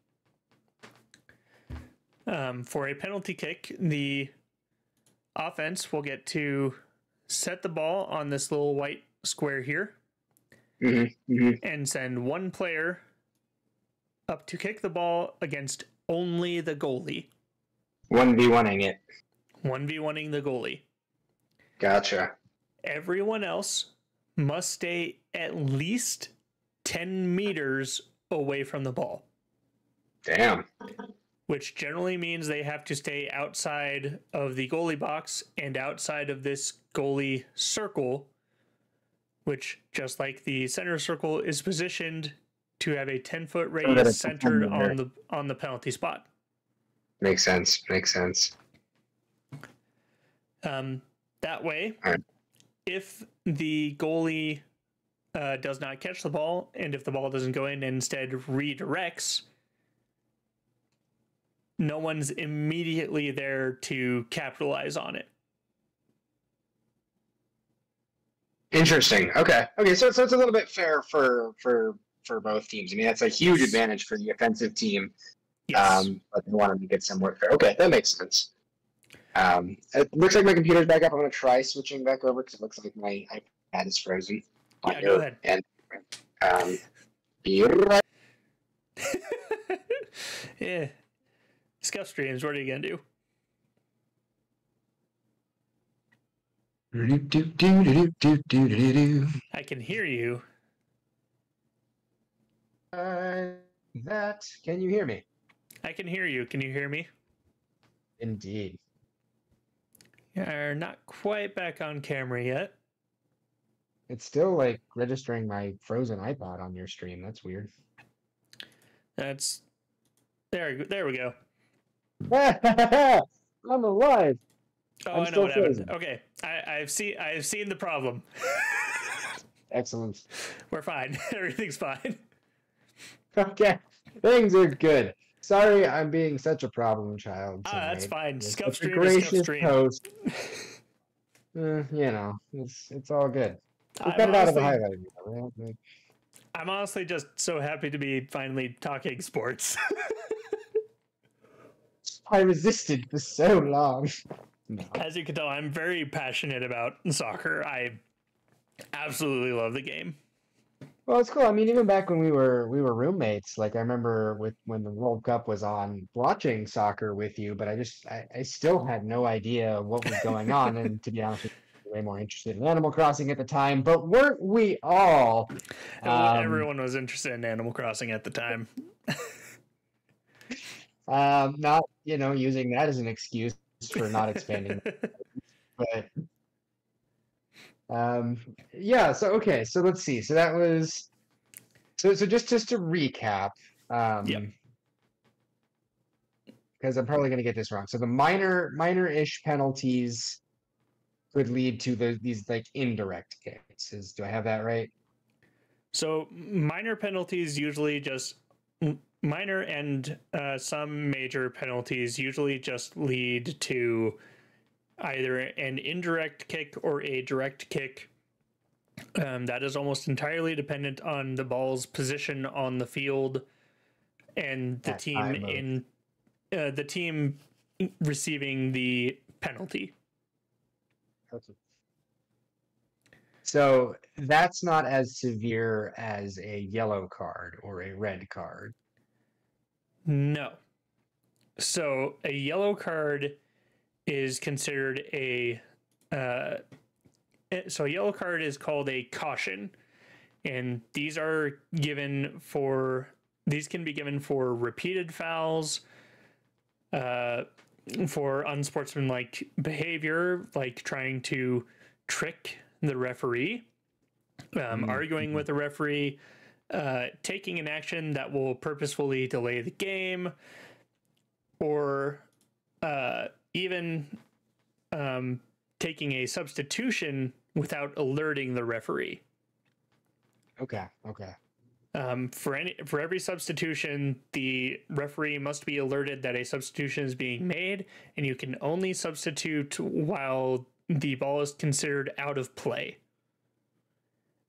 [SPEAKER 1] Um, for a penalty kick, the offense will get to set the ball on this little white square here
[SPEAKER 4] hmm hmm
[SPEAKER 1] and send one player up to kick the ball against only the goalie.
[SPEAKER 4] One v oneing it.
[SPEAKER 1] 1v1ing the goalie.
[SPEAKER 4] Gotcha.
[SPEAKER 1] Everyone else must stay at least 10 meters away from the ball,
[SPEAKER 4] Damn.
[SPEAKER 1] which generally means they have to stay outside of the goalie box and outside of this goalie circle, which, just like the center circle, is positioned to have a 10 foot radius centered on the on the penalty spot.
[SPEAKER 4] Makes sense. Makes sense.
[SPEAKER 1] Um, that way,
[SPEAKER 4] Alright.
[SPEAKER 1] if the goalie uh, does not catch the ball, and if the ball doesn't go in and instead redirects, no one's immediately there to capitalize on it.
[SPEAKER 4] Interesting. Okay. Okay. So, so it's a little bit fair for for for both teams. I mean, that's a huge advantage for the offensive team.
[SPEAKER 1] Yes.
[SPEAKER 4] Um, but they wanted to get somewhat fair. Okay, that makes sense. Um, it looks like my computer's back up. I'm going to try switching back over because it looks like my iPad is frozen.
[SPEAKER 1] Yeah, go ahead.
[SPEAKER 4] end. um, be right.
[SPEAKER 1] yeah. Scuff streams, what are you going to do? I can hear you.
[SPEAKER 2] Uh, that can you hear me?
[SPEAKER 1] I can hear you. Can you hear me?
[SPEAKER 2] Indeed.
[SPEAKER 1] You're not quite back on camera yet.
[SPEAKER 2] It's still like registering my frozen iPad on your stream. That's weird.
[SPEAKER 1] That's there. There we go.
[SPEAKER 2] I'm alive.
[SPEAKER 1] Oh,
[SPEAKER 2] I'm
[SPEAKER 1] i know
[SPEAKER 2] still
[SPEAKER 1] what happened. Okay, I, I've seen. I've seen the problem.
[SPEAKER 2] Excellent.
[SPEAKER 1] We're fine. Everything's fine.
[SPEAKER 2] Okay, things are good. Sorry, I'm being such a problem child.
[SPEAKER 1] Ah, that's fine.
[SPEAKER 2] You're
[SPEAKER 1] Scuff stream is scuff
[SPEAKER 2] gracious
[SPEAKER 1] stream.
[SPEAKER 2] host. Uh, you know, it's it's all good. We
[SPEAKER 1] I'm
[SPEAKER 2] cut it out of the highlight. reel, right? Like,
[SPEAKER 1] I'm honestly just so happy to be finally talking sports.
[SPEAKER 2] I resisted for so long. No.
[SPEAKER 1] As you can tell, I'm very passionate about soccer. I absolutely love the game.
[SPEAKER 2] Well, it's cool. I mean, even back when we were we were roommates, like I remember with when the World Cup was on, watching soccer with you, but I just I, I still had no idea what was going on, and to be honest, with you, way more interested in Animal Crossing at the time. But weren't we all? Um,
[SPEAKER 1] Everyone was interested in Animal Crossing at the time.
[SPEAKER 2] Um, not you know using that as an excuse for not expanding, but um, yeah. So okay, so let's see. So that was so so just just to recap. Um,
[SPEAKER 1] Yep.
[SPEAKER 2] Because I'm probably going to get this wrong. So the minor minor-ish penalties could lead to the these like indirect cases. Do I have that right?
[SPEAKER 1] So minor penalties usually just minor and uh, some major penalties usually just lead to either an indirect kick or a direct kick. Um, that is almost entirely dependent on the ball's position on the field and the team in uh, the team receiving the penalty.
[SPEAKER 2] Okay. So that's not as severe as a yellow card or a red card.
[SPEAKER 1] No. So a yellow card is considered a uh, eh, so a yellow card is called a caution, and these are given for these can be given for repeated fouls, uh, for unsportsmanlike behavior, like trying to trick the referee, um,
[SPEAKER 2] Mm,
[SPEAKER 1] arguing with the referee, uh, taking an action that will purposefully delay the game, or uh, even um, taking a substitution without alerting the referee.
[SPEAKER 2] Okay, okay.
[SPEAKER 1] Um, for any for every substitution, the referee must be alerted that a substitution is being made, and you can only substitute while the ball is considered out of play.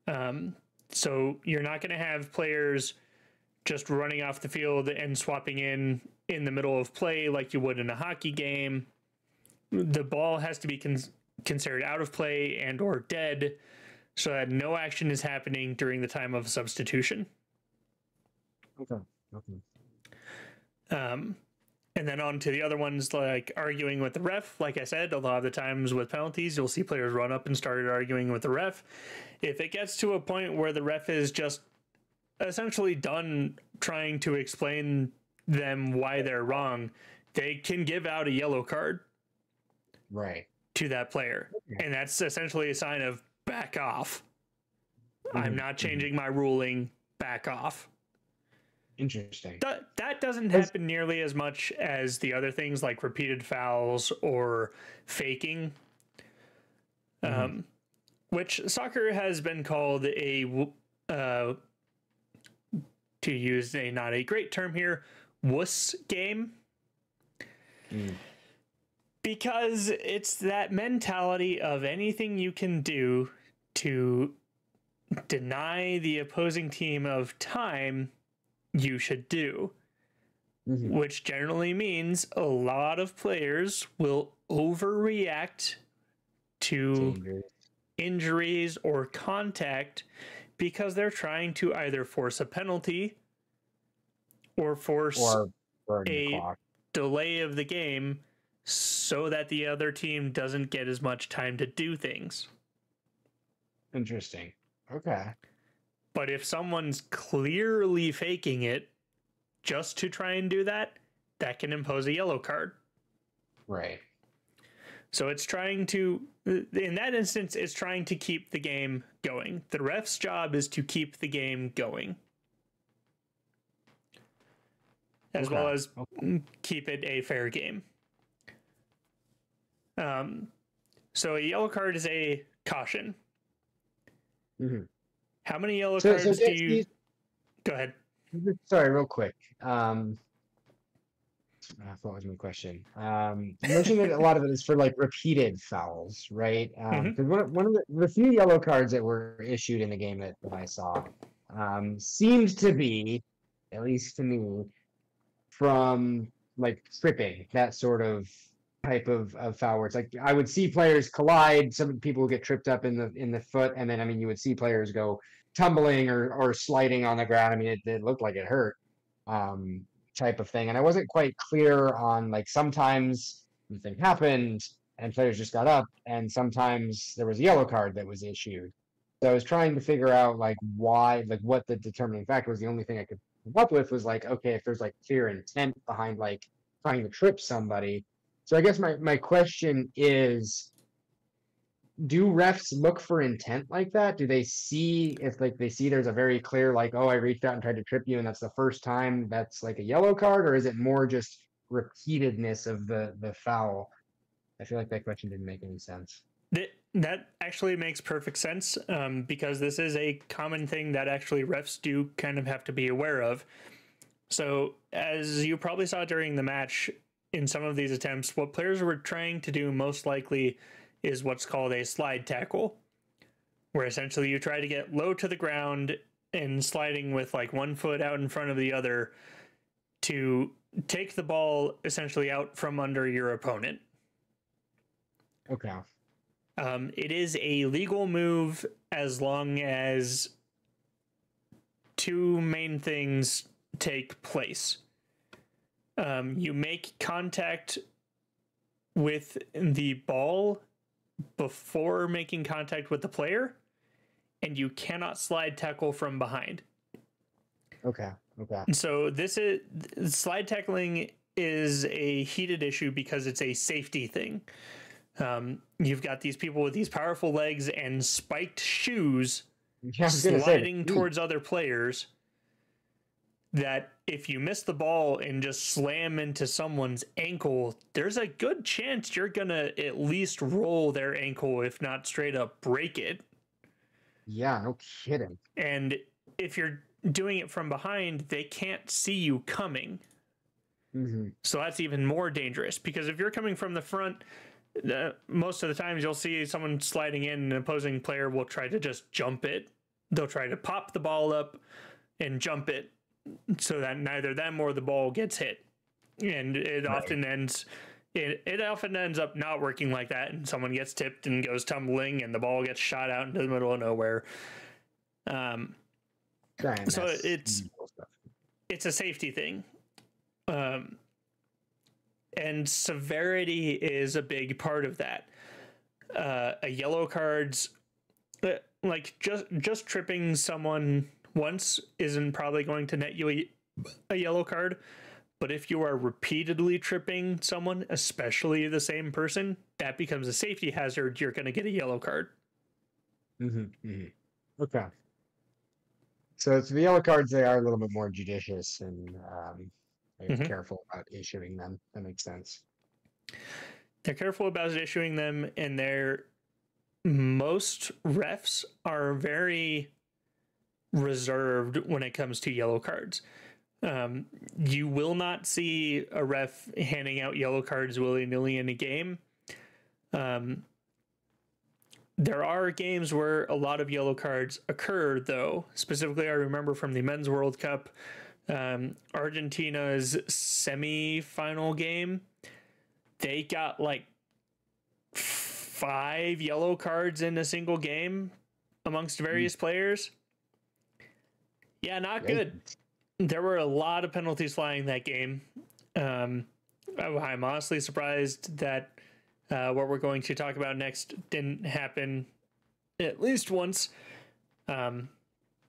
[SPEAKER 1] Um, so you're not going to have players just running off the field and swapping in in the middle of play like you would in a hockey game. The ball has to be con- considered out of play and or dead so that no action is happening during the time of substitution.
[SPEAKER 2] Okay. Okay.
[SPEAKER 1] Um, and then on to the other ones like arguing with the ref. Like I said, a lot of the times with penalties, you'll see players run up and start arguing with the ref. If it gets to a point where the ref is just essentially done trying to explain them why they're wrong, they can give out a yellow card
[SPEAKER 2] Right.
[SPEAKER 1] to that player. And that's essentially a sign of back off. I'm
[SPEAKER 2] Mhm,
[SPEAKER 1] not
[SPEAKER 2] mhm.
[SPEAKER 1] changing my ruling, back off.
[SPEAKER 2] Interesting.
[SPEAKER 1] That that doesn't happen nearly as much as the other things like repeated fouls or faking.
[SPEAKER 2] Mhm.
[SPEAKER 1] Um, which soccer has been called a, uh, to use a not a great term here, wuss game.
[SPEAKER 2] Mm.
[SPEAKER 1] Because it's that mentality of anything you can do to deny the opposing team of time you should do,
[SPEAKER 2] Mhm.
[SPEAKER 1] which generally means a lot of players will overreact to. Injuries or contact because they're trying to either force a penalty or force
[SPEAKER 2] Or
[SPEAKER 1] a- delay of the game so that the other team doesn't get as much time to do things.
[SPEAKER 2] Interesting. Okay.
[SPEAKER 1] But if someone's clearly faking it just to try and do that, that can impose a yellow card.
[SPEAKER 2] Right.
[SPEAKER 1] So it's trying to, in that instance, it's trying to keep the game going. The ref's job is to keep the game going, as well as
[SPEAKER 2] okay.
[SPEAKER 1] keep it a fair game. Um, so a yellow card is a caution.
[SPEAKER 2] Mhm.
[SPEAKER 1] How many yellow
[SPEAKER 2] So,
[SPEAKER 1] cards
[SPEAKER 2] so
[SPEAKER 1] do you? Go ahead.
[SPEAKER 2] Sorry, real quick. Um, uh, what was my question? Um, you mentioned that a lot of it is for like repeated fouls, right? Um,
[SPEAKER 1] Mhm.
[SPEAKER 2] 'cause one, of- one of the, the few yellow cards that were issued in the game that, that I saw um, seemed to be, at least to me, from like tripping, that sort of type of, of foul where it's like I would see players collide, some people would get tripped up in the in the foot, and then I mean you would see players go tumbling or or sliding on the ground. I mean, it, it looked like it hurt, um, type of thing. And I wasn't quite clear on like sometimes the thing happened and players just got up, and sometimes there was a yellow card that was issued. So I was trying to figure out like why, like what the determining factor was. The only thing I could come up with was like, okay, if there's like clear intent behind like trying to trip somebody. So I guess my my question is do refs look for intent like that? Do they see if like they see there's a very clear like, oh, I reached out and tried to trip you, and that's the first time that's like a yellow card, or is it more just repeatedness of the the foul? I feel like that question didn't make any sense.
[SPEAKER 1] That that actually makes perfect sense um, because this is a common thing that actually refs do kind of have to be aware of. So, as you probably saw during the match, in some of these attempts, what players were trying to do most likely is what's called a slide tackle, where essentially you try to get low to the ground and sliding with like one foot out in front of the other to take the ball essentially out from under your opponent.
[SPEAKER 2] Okay.
[SPEAKER 1] Um, it is a legal move as long as two main things take place. Um, you make contact with the ball before making contact with the player, and you cannot slide tackle from behind.
[SPEAKER 2] Okay. Okay.
[SPEAKER 1] And so this is slide tackling is a heated issue because it's a safety thing. Um, you've got these people with these powerful legs and spiked shoes
[SPEAKER 2] Yeah, I was gonna say,
[SPEAKER 1] sliding towards other players. That if you miss the ball and just slam into someone's ankle, there's a good chance you're gonna at least roll their ankle, if not straight up break it.
[SPEAKER 2] Yeah, no kidding.
[SPEAKER 1] And if you're doing it from behind, they can't see you coming.
[SPEAKER 2] hmm
[SPEAKER 1] So that's even more dangerous because if you're coming from the front, uh, most of the times you'll see someone sliding in, an opposing player will try to just jump it. They'll try to pop the ball up and jump it so that neither them or the ball gets hit. And it
[SPEAKER 2] Right.
[SPEAKER 1] often ends it, it often ends up not working like that, and someone gets tipped and goes tumbling, and the ball gets shot out into the middle of nowhere. Um, So it's- it's a safety thing. Um, and severity is a big part of that. Uh, a yellow card's uh, like just just tripping someone once isn't probably going to net you a, a yellow card, but if you are repeatedly tripping someone, especially the same person, that becomes a safety hazard. You're going to get a yellow card.
[SPEAKER 2] Mhm, mhm. Okay. So, so the yellow cards, they are a little bit more judicious and um, they're
[SPEAKER 1] Mhm.
[SPEAKER 2] careful about issuing them. That makes sense.
[SPEAKER 1] they're careful about issuing them and they're most refs are very reserved when it comes to yellow cards. Um, you will not see a ref handing out yellow cards willy-nilly in a game. Um, there are games where a lot of yellow cards occur though. Specifically i remember from the men's world cup um, argentina's semi-final game they got like five yellow cards in a single game amongst various players. Yeah, not good. There were a lot of penalties flying that game. Um, I'm honestly surprised that uh, what we're going to talk about next didn't happen at least once. Um,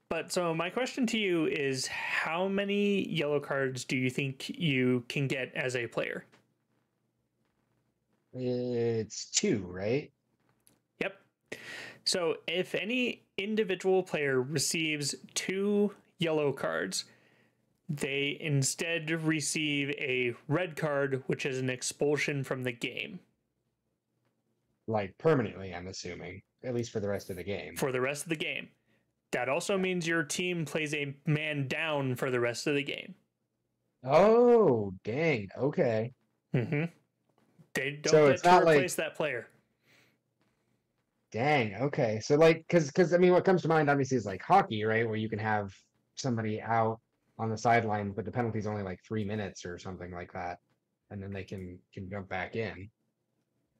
[SPEAKER 1] but so my question to you is how many yellow cards do you think you can get as a player?
[SPEAKER 2] It's two, right?
[SPEAKER 1] Yep. So if any individual player receives two yellow cards, they instead receive a red card, which is an expulsion from the game
[SPEAKER 2] Like permanently, I'm assuming, at least for the rest of the game.
[SPEAKER 1] for the rest of the game. That also means your team plays a man down for the rest of the game.
[SPEAKER 2] Oh, dang. Okay.
[SPEAKER 1] Mm-hmm. They don't
[SPEAKER 2] So
[SPEAKER 1] get to
[SPEAKER 2] not like-
[SPEAKER 1] replace that player.
[SPEAKER 2] Dang. Okay. So like, because because I mean, what comes to mind obviously is like hockey, right? Where you can have somebody out on the sideline, but the penalty's only like three minutes or something like that, and then they can can jump back in.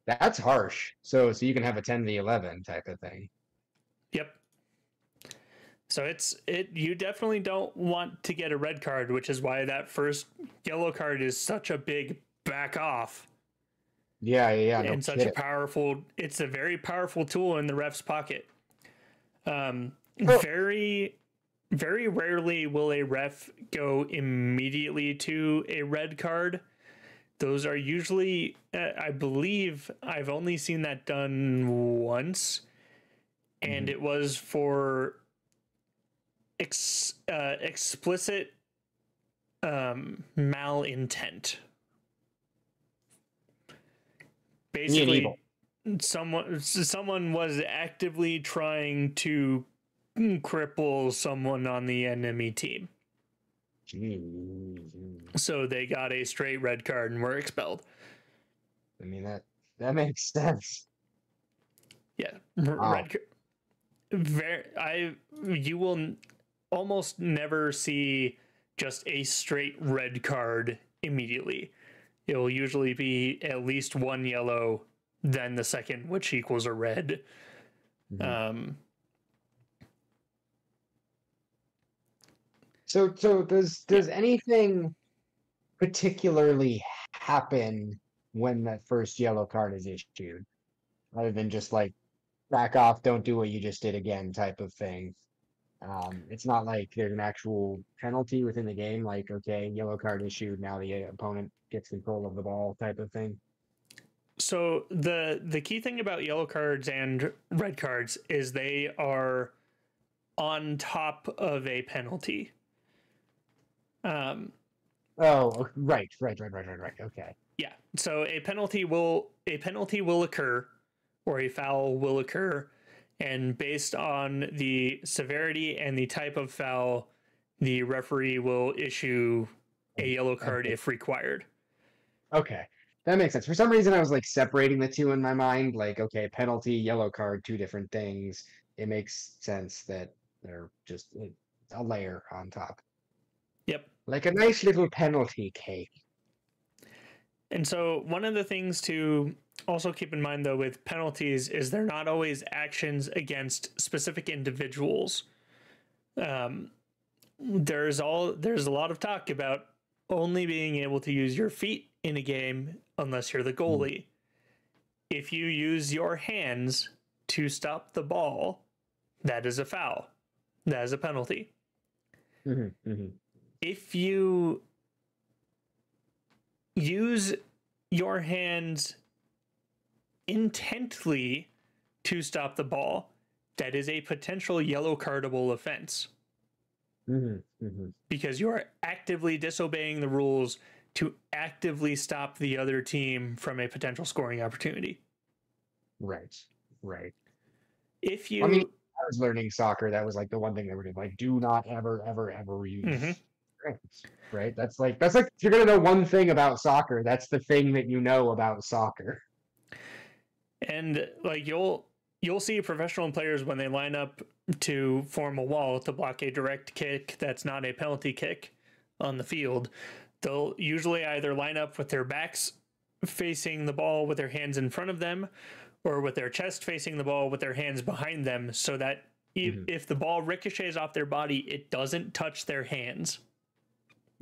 [SPEAKER 2] That's harsh. So so you can have a ten v eleven type of thing.
[SPEAKER 1] Yep. So it's it you definitely don't want to get a red card, which is why that first yellow card is such a big back off
[SPEAKER 2] Yeah, yeah, yeah.
[SPEAKER 1] And such a powerful it's a very powerful tool in the ref's pocket. Um
[SPEAKER 2] Oh.
[SPEAKER 1] very very rarely will a ref go immediately to a red card. Those are usually uh, I believe I've only seen that done once and
[SPEAKER 2] Mhm.
[SPEAKER 1] it was for ex, uh, explicit um, malintent. Basically, someone someone was actively trying to cripple someone on the enemy team,
[SPEAKER 2] Jeez.
[SPEAKER 1] so they got a straight red card and were expelled.
[SPEAKER 2] I mean that that makes sense.
[SPEAKER 1] Yeah,
[SPEAKER 2] Wow.
[SPEAKER 1] red. car- Very, I you will almost never see just a straight red card immediately. It will usually be at least one yellow, then the second, which equals a red.
[SPEAKER 2] Mhm.
[SPEAKER 1] Um,
[SPEAKER 2] So so does does anything particularly happen when that first yellow card is issued? Other than just like back off, don't do what you just did again type of thing. Um, it's not like there's an actual penalty within the game, like okay, yellow card issued, now the opponent gets control of the ball type of thing.
[SPEAKER 1] So the the key thing about yellow cards and red cards is they are on top of a penalty. Um,
[SPEAKER 2] Oh, right, right, right, right, right, right. Okay.
[SPEAKER 1] yeah. So a penalty will a penalty will occur, or a foul will occur, and based on the severity and the type of foul, the referee will issue a yellow card
[SPEAKER 2] Okay.
[SPEAKER 1] if required.
[SPEAKER 2] Okay. That makes sense. For some reason, I was like separating the two in my mind. Like, okay, penalty, yellow card, two different things. It makes sense that they're just uh, a layer on top. Like a nice little penalty cake.
[SPEAKER 1] And so, one of the things to also keep in mind, though, with penalties is they're not always actions against specific individuals. Um, there's all there's a lot of talk about only being able to use your feet in a game unless you're the goalie. If you use your hands to stop the ball, that is a foul. That is a penalty.
[SPEAKER 2] Mhm, mhm.
[SPEAKER 1] If you use your hands intently to stop the ball, that is a potential yellow cardable offense
[SPEAKER 2] Mhm, mhm.
[SPEAKER 1] because you are actively disobeying the rules to actively stop the other team from a potential scoring opportunity.
[SPEAKER 2] Right, right.
[SPEAKER 1] If you
[SPEAKER 2] I mean, I was learning soccer. That was like the one thing they were doing. Like, do not ever, ever, ever use
[SPEAKER 1] Mhm.
[SPEAKER 2] Strengths. Right. That's like that's like if you're gonna know one thing about soccer. That's the thing that you know about soccer.
[SPEAKER 1] and like you'll you'll see professional players when they line up to form a wall to block a direct kick that's not a penalty kick on the field they'll usually either line up with their backs facing the ball with their hands in front of them or with their chest facing the ball with their hands behind them so that if,
[SPEAKER 2] Mhm.
[SPEAKER 1] if the ball ricochets off their body it doesn't touch their hands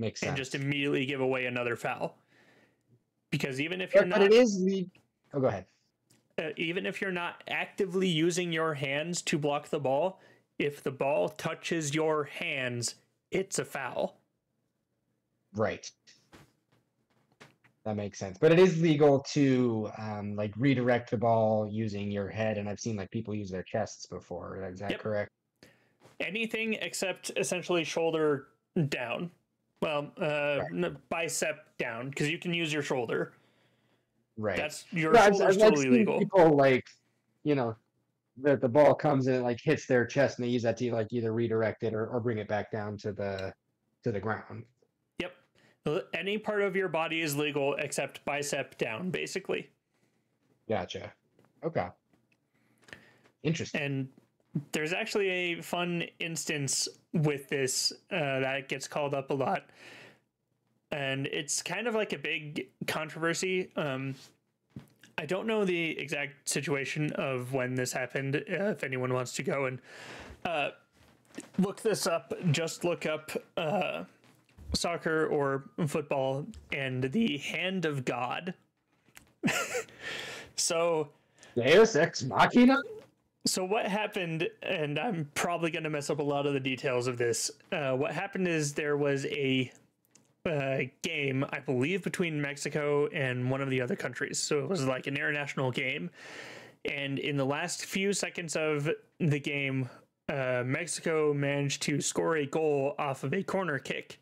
[SPEAKER 2] Makes sense.
[SPEAKER 1] and just immediately give away another foul because even if you're
[SPEAKER 2] but, but
[SPEAKER 1] not
[SPEAKER 2] it is the. Oh, go ahead.
[SPEAKER 1] uh, even if you're not actively using your hands to block the ball, if the ball touches your hands, it's a foul.
[SPEAKER 2] Right. That makes sense. But it is legal to um, like redirect the ball using your head, and I've seen like people use their chests before. Is that
[SPEAKER 1] Yep.
[SPEAKER 2] correct?
[SPEAKER 1] Anything except essentially shoulder down. Well, uh, n- bicep down because you can use your shoulder.
[SPEAKER 2] Right.
[SPEAKER 1] That's your
[SPEAKER 2] No,
[SPEAKER 1] shoulder's
[SPEAKER 2] I've, I've
[SPEAKER 1] totally legal.
[SPEAKER 2] people like, you know, that the ball comes and it like hits their chest, and they use that to like either redirect it or, or bring it back down to the to the ground.
[SPEAKER 1] Yep. Any part of your body is legal except bicep down, basically.
[SPEAKER 2] Gotcha. Okay. Interesting.
[SPEAKER 1] And there's actually a fun instance with this uh, that gets called up a lot. And it's kind of like a big controversy. Um, I don't know the exact situation of when this happened. Uh, if anyone wants to go and uh, look this up, just look up uh, soccer or football and the hand of God. so.
[SPEAKER 2] Deus ex machina.
[SPEAKER 1] So what happened, and I'm probably going to mess up a lot of the details of this. Uh, what happened is there was a uh, game, I believe, between Mexico and one of the other countries. So it was like an international game, and in the last few seconds of the game, uh, Mexico managed to score a goal off of a corner kick.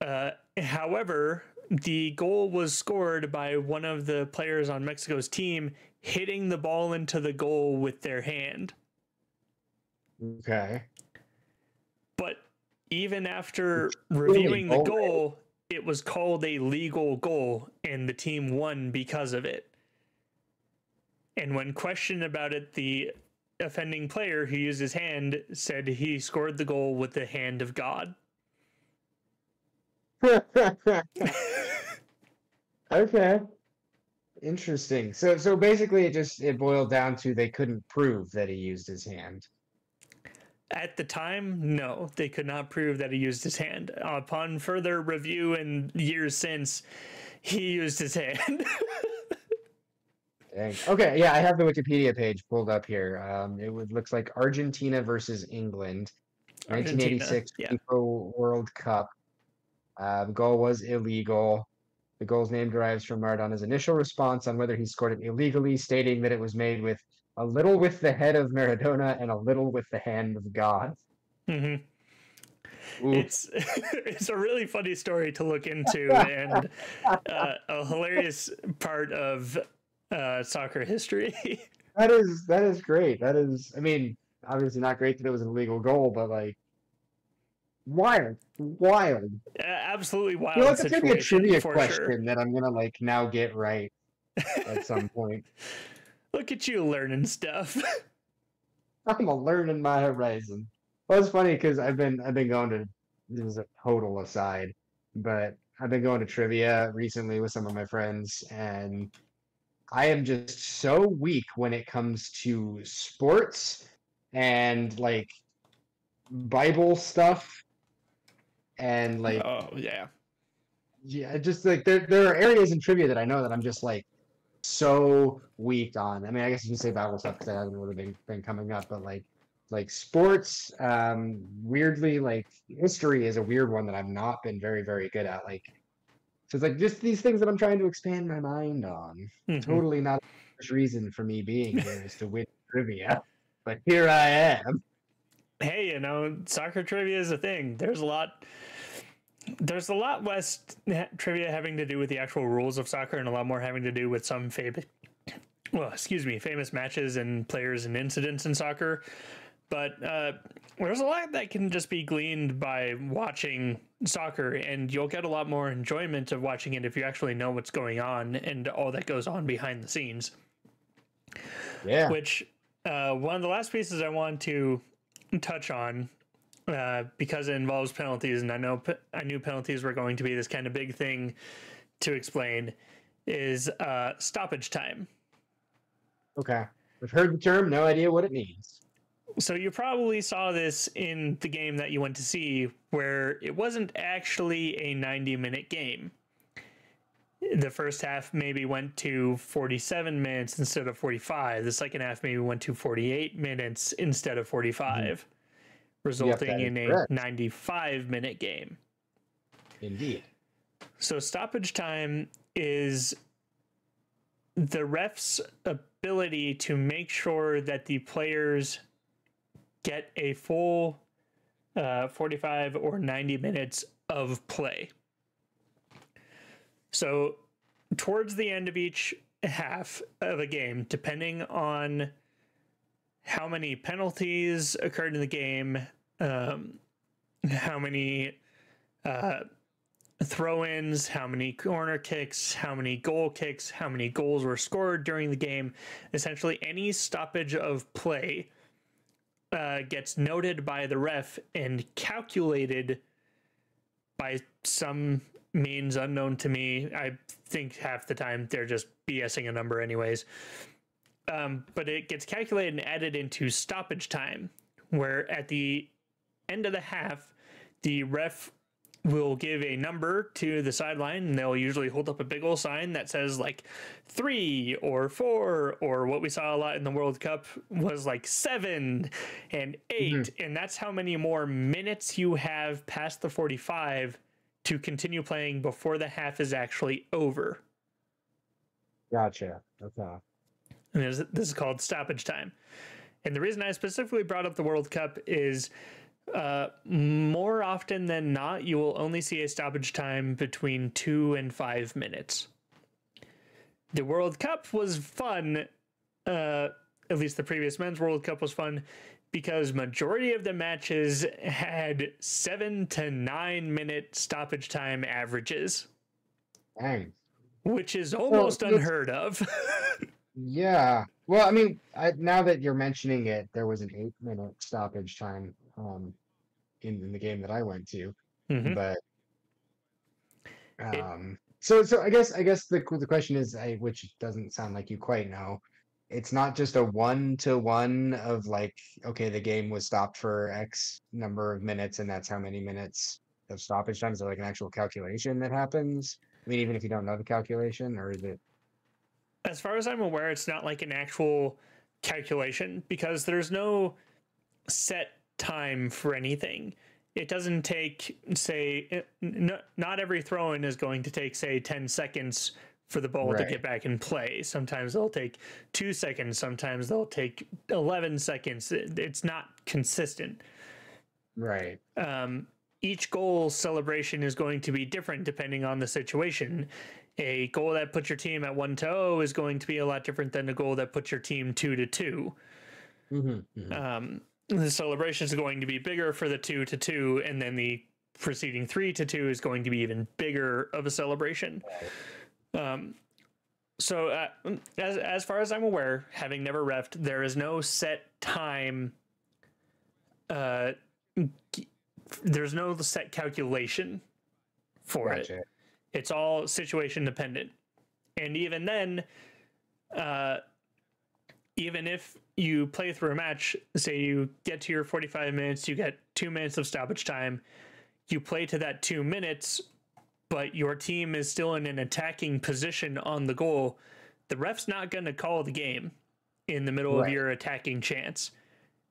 [SPEAKER 1] Uh, however, the goal was scored by one of the players on Mexico's team hitting the ball into the goal with their hand.
[SPEAKER 2] Okay.
[SPEAKER 1] But even after reviewing the
[SPEAKER 2] goal,
[SPEAKER 1] it was called a legal goal, and the team won because of it. And when questioned about it, the offending player who used his hand said he scored the goal with the hand of God.
[SPEAKER 2] okay. Interesting. So so basically it just it boiled down to they couldn't prove that he used his hand.
[SPEAKER 1] At the time, no, they could not prove that he used his hand. Upon further review and years since, he used his hand.
[SPEAKER 2] Dang. Okay, yeah, I have the Wikipedia page pulled up here. Um, it would looks like Argentina versus England,
[SPEAKER 1] Argentina,
[SPEAKER 2] 1986
[SPEAKER 1] yeah.
[SPEAKER 2] FIFA World Cup. The goal was illegal. The goal's name derives from Maradona's initial response on whether he scored it illegally, stating that it was made with a little with the head of Maradona and a little with the hand of God.
[SPEAKER 1] Mm-hmm.
[SPEAKER 2] Ooh,
[SPEAKER 1] It's it's a really funny story to look into and uh, a hilarious part of uh, soccer history.
[SPEAKER 2] that is that is great. That is, I mean, obviously not great that it was an illegal goal, but like wild, wild.
[SPEAKER 1] Uh, Absolutely wild
[SPEAKER 2] feel like it's gonna be a trivia question
[SPEAKER 1] sure.
[SPEAKER 2] that I'm gonna like now get right at some point.
[SPEAKER 1] Look at you learning stuff.
[SPEAKER 2] I'm a learning my horizon. Well, it's funny because I've been I've been going to this is a total aside, but I've been going to trivia recently with some of my friends, and I am just so weak when it comes to sports and like Bible stuff and like
[SPEAKER 1] Oh yeah.
[SPEAKER 2] yeah, just like there there are areas in trivia that I know that I'm just like so weak on. I mean, I guess you can say Bible stuff because that hasn't really been, been coming up, but like like sports, um, weirdly like history is a weird one that I've not been very very good at. Like, so it's like just these things that I'm trying to expand my mind on.
[SPEAKER 1] Mhm.
[SPEAKER 2] Totally not a reason for me being here is to win trivia, but here I am.
[SPEAKER 1] Hey, you know, soccer trivia is a thing. There's a lot. There's a lot less trivia having to do with the actual rules of soccer, and a lot more having to do with some famous, well, excuse me, famous matches and players and incidents in soccer. But uh, there's a lot that can just be gleaned by watching soccer, and you'll get a lot more enjoyment of watching it if you actually know what's going on and all that goes on behind the scenes.
[SPEAKER 2] Yeah.
[SPEAKER 1] Which uh, one of the last pieces I want to touch on uh, because it involves penalties, and I know I knew penalties were going to be this kind of big thing to explain, is uh, stoppage time.
[SPEAKER 2] Okay. I've heard the term, no idea what it means.
[SPEAKER 1] So you probably saw this in the game that you went to see, where it wasn't actually a 90 minute game. The first half maybe went to 47 minutes instead of 45. The second half maybe went to 48 minutes instead of 45, resulting
[SPEAKER 2] that is
[SPEAKER 1] in a
[SPEAKER 2] correct.
[SPEAKER 1] 95 minute game.
[SPEAKER 2] Indeed.
[SPEAKER 1] So stoppage time is the ref's ability to make sure that the players get a full uh, 45 or 90 minutes of play. So towards the end of each half of a game, depending on how many penalties occurred in the game, um, how many uh, throw ins, how many corner kicks, how many goal kicks, how many goals were scored during the game. Essentially, any stoppage of play uh, gets noted by the ref and calculated by some means unknown to me. I think half the time they're just BSing a number, anyways. Um, but it gets calculated and added into stoppage time, where at the end of the half, the ref will give a number to the sideline and they'll usually hold up a big old sign that says like three or four or what we saw a lot in the world cup was like seven and 8 and that's how many more minutes you have past the 45 to continue playing before the half is actually over
[SPEAKER 2] Gotcha. Okay.
[SPEAKER 1] And this, is called stoppage time. And the reason I specifically brought up the World Cup is uh, more often than not, you will only see a stoppage time between two and five minutes. The World Cup was fun. Uh, at least the previous men's World Cup was fun because majority of the matches had seven to nine minute stoppage time averages,
[SPEAKER 2] Dang.
[SPEAKER 1] which is almost
[SPEAKER 2] it's-
[SPEAKER 1] unheard of.
[SPEAKER 2] Yeah. Well, I mean, I, now that you're mentioning it, there was an eight minute stoppage time um, in, in the game that I went to,
[SPEAKER 1] Mhm.
[SPEAKER 2] but um, so so I guess I guess the the question is, I, which doesn't sound like you quite know. It's not just a one to one of like, okay, the game was stopped for X number of minutes, and that's how many minutes of stoppage time. Is there like an actual calculation that happens? I mean, even if you don't know the calculation, or is it?
[SPEAKER 1] As far as I'm aware, it's not like an actual calculation because there's no set time for anything. It doesn't take, say, it- n- not every throw in is going to take, say, 10 seconds for the ball to get back in play. Sometimes they'll take two seconds, sometimes they'll take 11 seconds. It- It's not consistent
[SPEAKER 2] Right.
[SPEAKER 1] um, each goal celebration is going to be different depending on the situation. A goal that puts your team at one to zero is going to be a lot different than a goal that puts your team two to two.
[SPEAKER 2] Mm-hmm.
[SPEAKER 1] Um, the celebration is going to be bigger for the two to two, and then the preceding three to two is going to be even bigger of a celebration. Um, so, uh, as as far as I'm aware, having never refed, there is no set time. Uh, there's no set calculation for it. It's all situation dependent. And even then, uh, even if you play through a match, say you get to your 45 minutes, you get two minutes of stoppage time, you play to that two minutes, but your team is still in an attacking position on the goal, the ref's not going to call the game in the middle
[SPEAKER 2] Right.
[SPEAKER 1] of your attacking chance.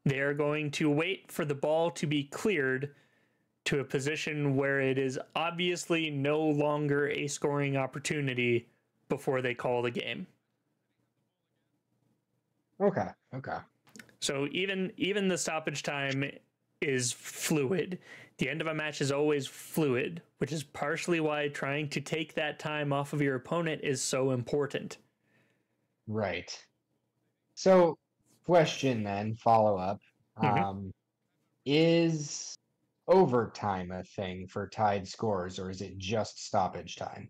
[SPEAKER 1] They're going to wait for the ball to be cleared to a position where it is obviously no longer a scoring opportunity before they call the game.
[SPEAKER 2] Okay. Okay.
[SPEAKER 1] So even even the stoppage time is fluid. The end of a match is always fluid, which is partially why trying to take that time off of your opponent is so important.
[SPEAKER 2] Right. So, question then, follow up.
[SPEAKER 1] Mhm.
[SPEAKER 2] Um, is overtime a thing for tied scores, or is it just stoppage time?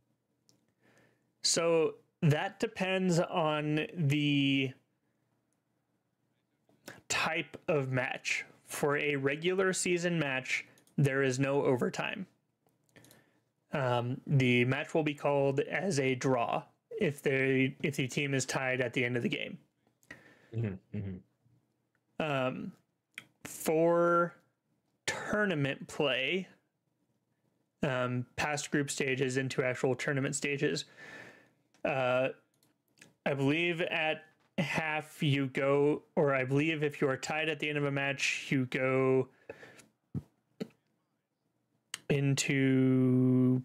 [SPEAKER 1] So that depends on the type of match. For a regular season match, there is no overtime. Um, the match will be called as a draw if they if the team is tied at the end of the game.
[SPEAKER 2] Mm-hmm.
[SPEAKER 1] Um, for tournament play, um, past group stages into actual tournament stages, uh, I believe at half you go, or I believe if you are tied at the end of a match, you go into.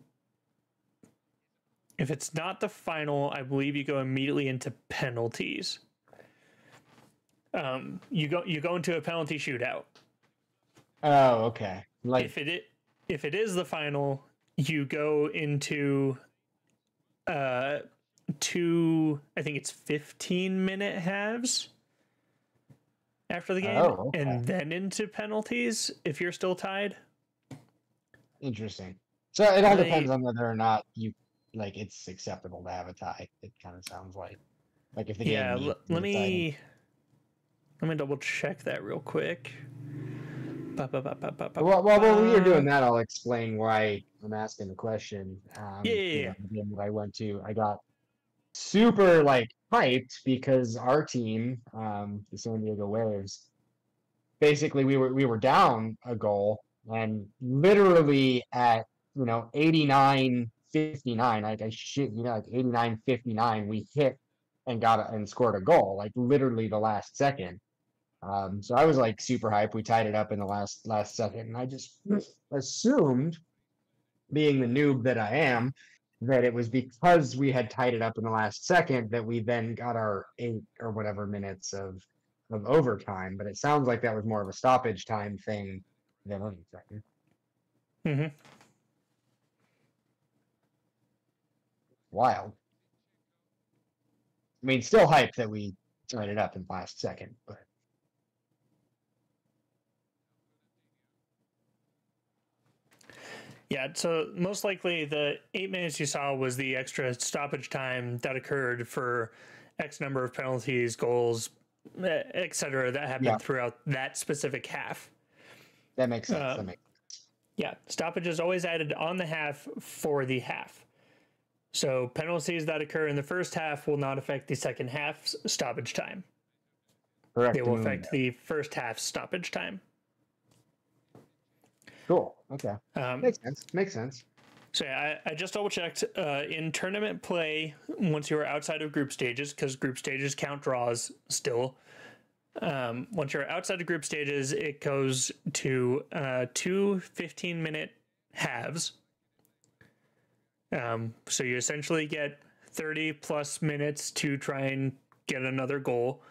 [SPEAKER 1] If it's not the final, I believe you go immediately into penalties. Um, you go you go into a penalty shootout.
[SPEAKER 2] Oh, okay. Like,
[SPEAKER 1] if it if it is the final, you go into uh two I think it's 15 minute halves after the game
[SPEAKER 2] Oh, okay.
[SPEAKER 1] and then into penalties if you're still tied.
[SPEAKER 2] interesting. So it all
[SPEAKER 1] They-
[SPEAKER 2] depends on whether or not you like it's acceptable to have a tie. It kind of sounds like, like if the game.
[SPEAKER 1] Yeah, let me let me double check that real quick. Ba, ba, ba,
[SPEAKER 2] Well, while we are doing that, I'll explain why I'm asking the question. Um,
[SPEAKER 1] Yeah, yeah,
[SPEAKER 2] you know, the that I went to, I got super like hyped because our team, um, the San Diego Waves, basically we were we were down a goal and literally at you know 89 59 like i shit you know like 89 59 we hit and got a, and scored a goal like literally the last second um, so I was like super hyped. We tied it up in the last last second, and I just assumed, being the noob that I am, that it was because we had tied it up in the last second that we then got our eight or whatever minutes of of overtime. But it sounds like that was more of a stoppage time thing than anything.
[SPEAKER 1] Mhm.
[SPEAKER 2] Wild. I mean, still hyped that we tied it up in the last second, but
[SPEAKER 1] Yeah, so most likely the eight minutes you saw was the extra stoppage time that occurred for X number of penalties, goals, etc. that happened
[SPEAKER 2] Yeah.
[SPEAKER 1] throughout that specific half.
[SPEAKER 2] that makes sense.
[SPEAKER 1] Uh,
[SPEAKER 2] that makes
[SPEAKER 1] Yeah, stoppage is always added on the half for the half. So penalties that occur in the first half will not affect the second half's stoppage time.
[SPEAKER 2] correct.
[SPEAKER 1] They will affect the first half's stoppage time.
[SPEAKER 2] Cool. Okay.
[SPEAKER 1] Um,
[SPEAKER 2] Makes sense. Makes sense.
[SPEAKER 1] So yeah, I, I just double checked. Uh, in tournament play, once you are outside of group stages, because group stages count draws still. Um, once you're outside of group stages, it goes to uh, two 15 minute halves. Um, so you essentially get 30 plus minutes to try and get another goal.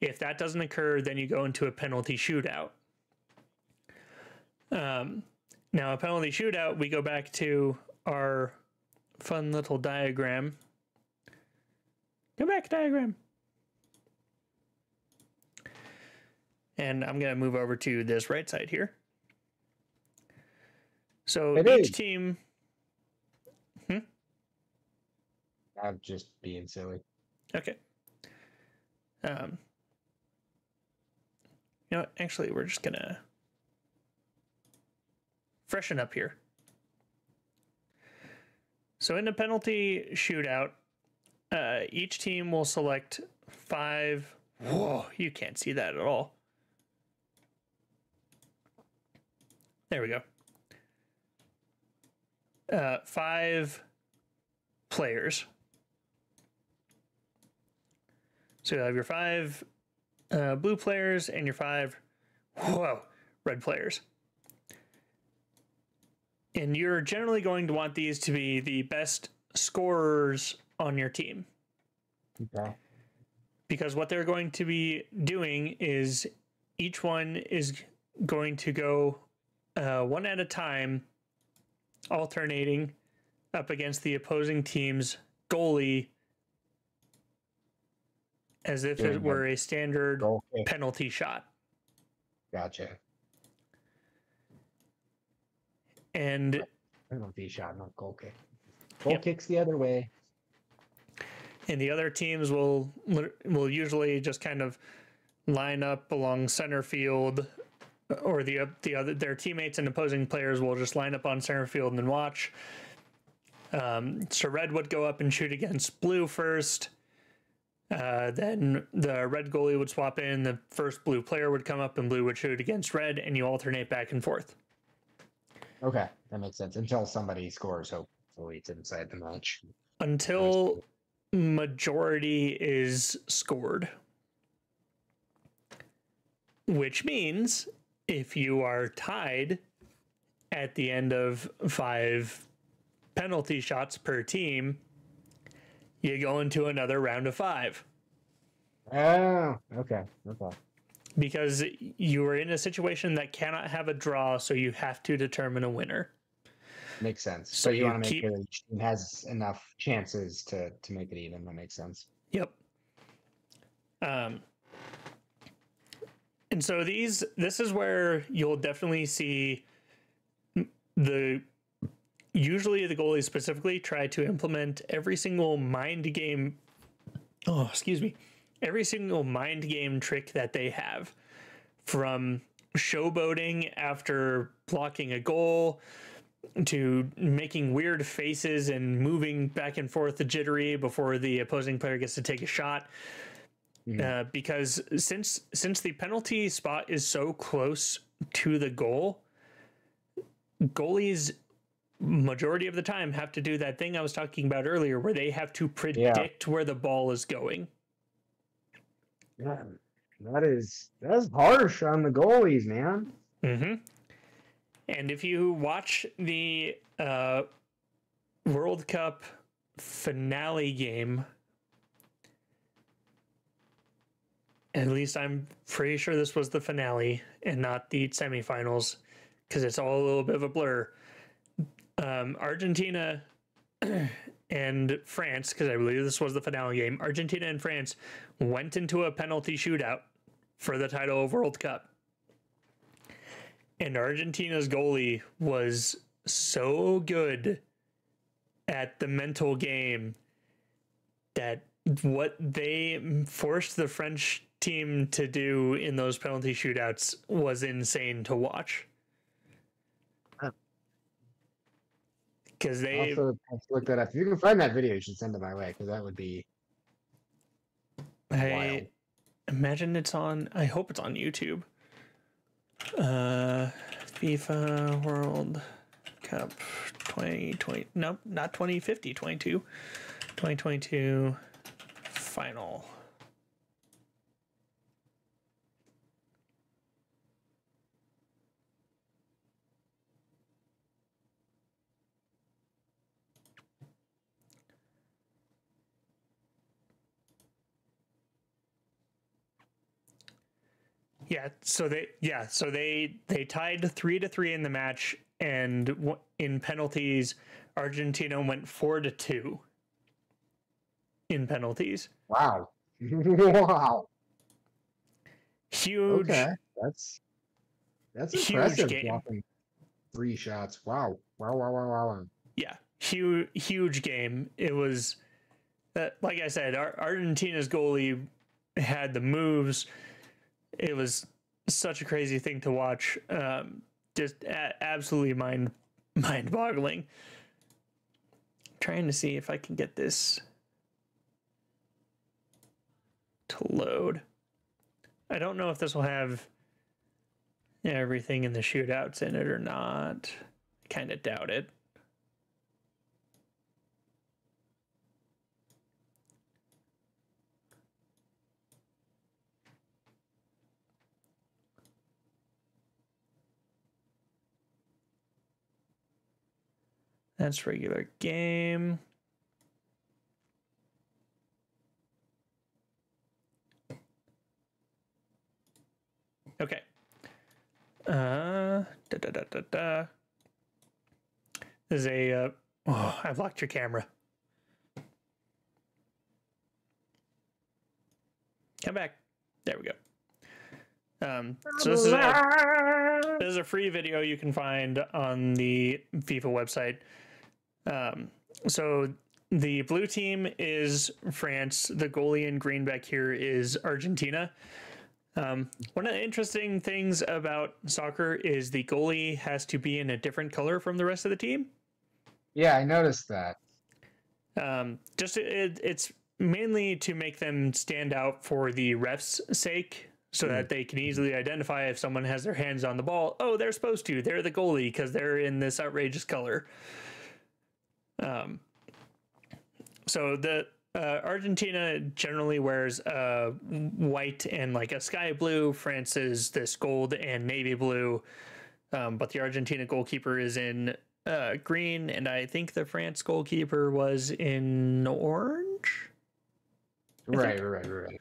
[SPEAKER 1] If that doesn't occur, then you go into a penalty shootout. Um, now, a penalty shootout, we go back to our fun little diagram. Go back, diagram. And I'm going to move over to this right side here. So
[SPEAKER 2] Hey,
[SPEAKER 1] each team,
[SPEAKER 2] I'm just being silly.
[SPEAKER 1] okay. Um, you know what? Actually, we're just going to freshen up here. So in the penalty shootout, uh, each team will select five. Whoa, you can't see that at all. There we go. Uh, five players. So you have your five uh, blue players and your five, whoa, red players. And you're generally going to want these to be the best scorers on your team
[SPEAKER 2] Okay.
[SPEAKER 1] because what they're going to be doing is each one is going to go uh, one at a time, alternating up against the opposing team's goalie as if it were a standard penalty shot.
[SPEAKER 2] Gotcha.
[SPEAKER 1] And
[SPEAKER 2] Penalty shot, not goal kick. Goal
[SPEAKER 1] Yep.
[SPEAKER 2] kicks the other way.
[SPEAKER 1] and the other teams will will usually just kind of line up along center field or the the other their teammates and opposing players will just line up on center field and then watch um, so red would go up and shoot against blue first uh, then the red goalie would swap in the first blue player would come up and blue would shoot against red and you alternate back and forth
[SPEAKER 2] Okay, that makes sense. Until somebody scores, hopefully it's inside the match.
[SPEAKER 1] until majority is scored. Which means if you are tied at the end of five penalty shots per team, you go into another round of five.
[SPEAKER 2] Oh, okay. Okay.
[SPEAKER 1] Because you are in a situation that cannot have a draw, so you have to determine a winner.
[SPEAKER 2] Makes sense.
[SPEAKER 1] So
[SPEAKER 2] So you,
[SPEAKER 1] you
[SPEAKER 2] want to make
[SPEAKER 1] keep-
[SPEAKER 2] sure that each team has enough chances to to make it even. That makes sense.
[SPEAKER 1] Yep. Um, and so these, this is where you'll definitely see the usually the goalies specifically try to implement every single mind game. Oh, excuse me, every single mind game trick that they have, from showboating after blocking a goal to making weird faces and moving back and forth the jittery before the opposing player gets to take a shot.
[SPEAKER 2] Mhm.
[SPEAKER 1] Uh, because since since the penalty spot is so close to the goal, goalies majority of the time have to do that thing I was talking about earlier, where they have to predict where the ball is going.
[SPEAKER 2] Yeah, that is that's harsh on the goalies, man.
[SPEAKER 1] Mm-hmm. And if you watch the uh, World Cup finale game, at least I'm pretty sure this was the finale and not the semifinals, because it's all a little bit of a blur. Um, Argentina and France, because I believe this was the finale game, Argentina and France went into a penalty shootout for the title of World Cup and Argentina's goalie was so good at the mental game that what they forced the French team to do in those penalty shootouts was insane to watch. Because they,
[SPEAKER 2] Also, look that up. If you can find that video, you should send it my way because that would be
[SPEAKER 1] I
[SPEAKER 2] wild.
[SPEAKER 1] imagine it's on. I hope it's on YouTube. Uh, FIFA World Cup 2020. Nope, not 2050. 22. 2022 final. Yeah, so they yeah, so they they tied 3 to 3 in the match and w- in penalties Argentina went 4 to 2 in penalties.
[SPEAKER 2] wow, wow.
[SPEAKER 1] Huge
[SPEAKER 2] Okay, that's that's
[SPEAKER 1] Huge
[SPEAKER 2] impressive.
[SPEAKER 1] game.
[SPEAKER 2] Three shots. Wow, wow, wow, wow, wow. wow.
[SPEAKER 1] yeah, huge huge game. It was uh, like I said, Ar- Argentina's goalie had the moves. It was such a crazy thing to watch. Um, just a- absolutely mind mind boggling. trying to see if I can get this to load. I don't know if this will have everything in the shootouts in it or not. I kind of doubt it. That's regular game. Okay. Uh, da da da da da. There's a. Uh, oh, I've locked your camera. Come back. There we go. Um, so this is a this is a free video you can find on the FIFA website. Um, so the blue team is France. The goalie in green back here is Argentina. Um, one of the interesting things about soccer is the goalie has to be in a different color from the rest of the team.
[SPEAKER 2] Yeah, I noticed that.
[SPEAKER 1] Um, just it, it's mainly to make them stand out for the refs' sake, so that they can easily identify if someone has their hands on the ball. Oh, they're supposed to. They're the goalie because they're in this outrageous color. Um, so the uh, Argentina generally wears uh, white and like a sky blue. France is this gold and navy blue. Um, but the Argentina goalkeeper is in uh, green, and I think the France goalkeeper was in orange.
[SPEAKER 2] Right, right, right.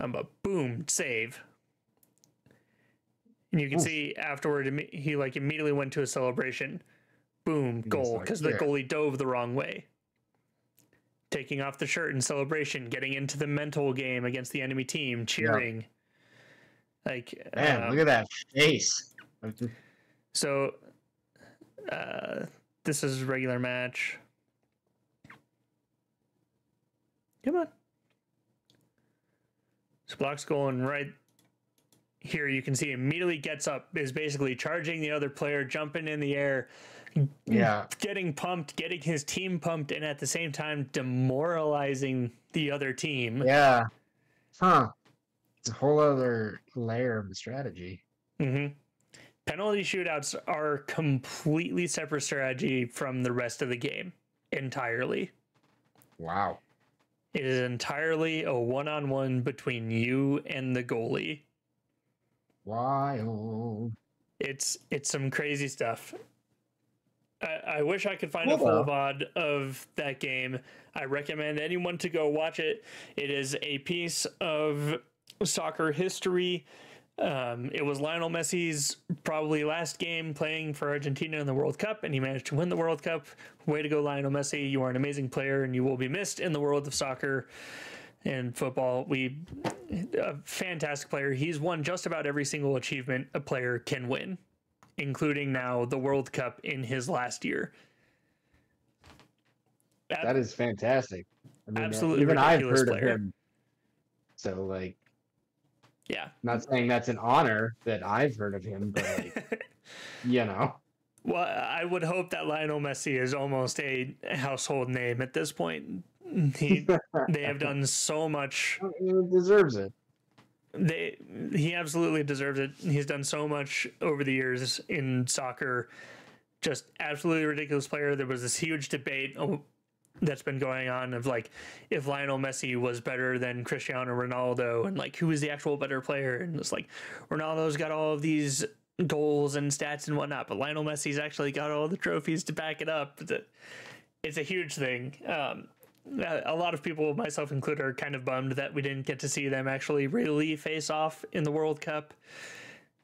[SPEAKER 1] Um, a boom save, and you can
[SPEAKER 2] Oof.
[SPEAKER 1] see afterward he like immediately went to a celebration. Boom,
[SPEAKER 2] He's
[SPEAKER 1] goal
[SPEAKER 2] like,
[SPEAKER 1] because the
[SPEAKER 2] "Yeah."
[SPEAKER 1] goalie dove the wrong way. Taking off the shirt in celebration, getting into the mental game against the enemy team, cheering. Like
[SPEAKER 2] Man,
[SPEAKER 1] um,
[SPEAKER 2] look at that face.
[SPEAKER 1] So, uh, this is a regular match. Come on. So blocks going right here. You can see immediately gets up, is basically charging the other player, jumping in the air,
[SPEAKER 2] Yeah.
[SPEAKER 1] getting pumped, getting his team pumped, and at the same time demoralizing the other team.
[SPEAKER 2] Yeah. Huh. It's a whole other layer of the strategy.
[SPEAKER 1] Mm-hmm. Penalty shootouts are completely separate strategy from the rest of the game entirely.
[SPEAKER 2] Wow.
[SPEAKER 1] It is entirely a one-on-one between you and the goalie.
[SPEAKER 2] Wild.
[SPEAKER 1] It's it's some crazy stuff. I, I wish I could find a full. VOD of that game. I recommend anyone to go watch it. It is a piece of soccer history. Um, it was Lionel Messi's probably last game playing for Argentina in the World Cup, and he managed to win the World Cup. Way to go, Lionel Messi! You are an amazing player, and you will be missed in the world of soccer and football. We a fantastic player. He's won just about every single achievement a player can win, including now the World Cup in his last year.
[SPEAKER 2] That is fantastic. I mean,
[SPEAKER 1] Absolutely
[SPEAKER 2] Even I've heard
[SPEAKER 1] player.
[SPEAKER 2] of him. So, like,
[SPEAKER 1] yeah.
[SPEAKER 2] not saying that's an honor that I've heard of him, but, like, you know.
[SPEAKER 1] Well, I would hope that Lionel Messi is almost a household name at this point. He, they have done so much.
[SPEAKER 2] He deserves it.
[SPEAKER 1] They he absolutely deserves it. He's done so much over the years in soccer. Just absolutely ridiculous player. There was this huge debate that's been going on of like if Lionel Messi was better than Cristiano Ronaldo and like who is the actual better player. And it's like Ronaldo's got all of these goals and stats and whatnot, but Lionel Messi's actually got all the trophies to back it up. It's a, it's a huge thing. Um, a a lot of people, myself included, are kind of bummed that we didn't get to see them actually really face off in the World Cup.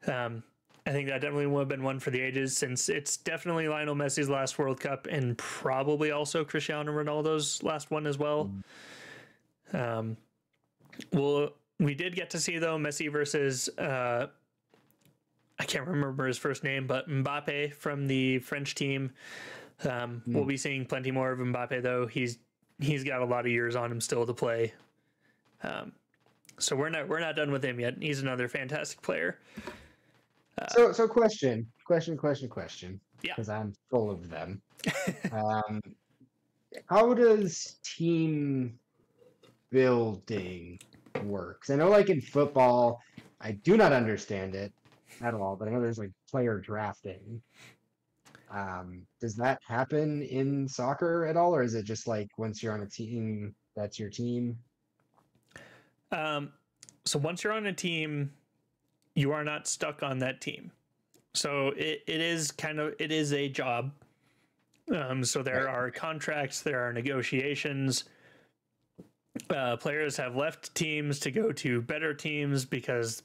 [SPEAKER 1] Um, I think that definitely would have been one for the ages since it's definitely Lionel Messi's last World Cup and probably also Cristiano Ronaldo's last one as well. Um, well, we did get to see though Messi versus uh, I can't remember his first name, but Mbappe from the French team. Um, We'll be seeing plenty more of Mbappe though. He's he's got a lot of years on him still to play. Um, so we're not we're not done with him yet. He's another fantastic player.
[SPEAKER 2] So, so question, question, question, question.
[SPEAKER 1] Yeah.
[SPEAKER 2] Because I'm full of them. um, how does team building work? 'Cause I know, like in football, I do not understand it at all, but I know there's like player drafting. Um, does that happen in soccer at all, or is it just like once you're on a team, that's your team?
[SPEAKER 1] Um, so once you're on a team, you are not stuck on that team. So it, it is kind of it is a job. Um, so there
[SPEAKER 2] Right.
[SPEAKER 1] are contracts, there are negotiations. Uh, players have left teams to go to better teams because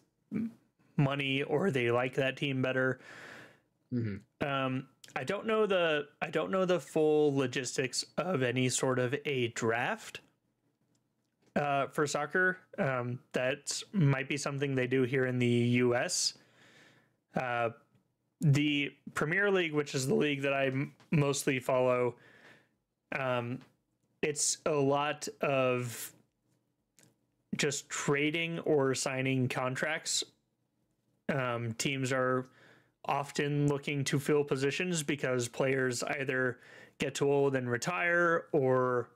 [SPEAKER 1] money or they like that team better.
[SPEAKER 2] Mhm.
[SPEAKER 1] Um, I don't know the I don't know the full logistics of any sort of a draft uh, for soccer. Um, that might be something they do here in the U.S. Uh, the Premier League, which is the league that I m- mostly follow, um, it's a lot of just trading or signing contracts. Um, teams are often looking to fill positions because players either get too old and retire or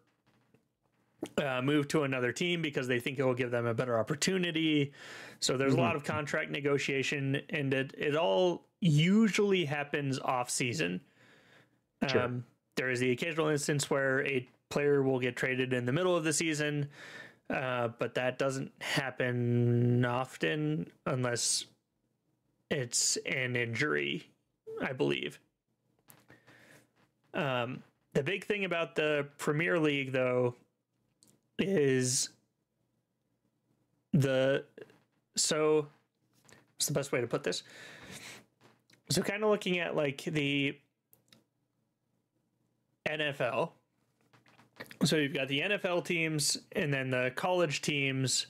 [SPEAKER 1] uh, move to another team because they think it will give them a better opportunity. So there's a lot of contract negotiation, and it, it all usually happens off season.
[SPEAKER 2] Sure.
[SPEAKER 1] Um, there is the occasional instance where a player will get traded in the middle of the season, uh, but that doesn't happen often unless it's an injury, I believe. Um, the big thing about the Premier League, though, is the so what's the best way to put this? So, kind of looking at like the NFL. So, you've got the NFL teams and then the college teams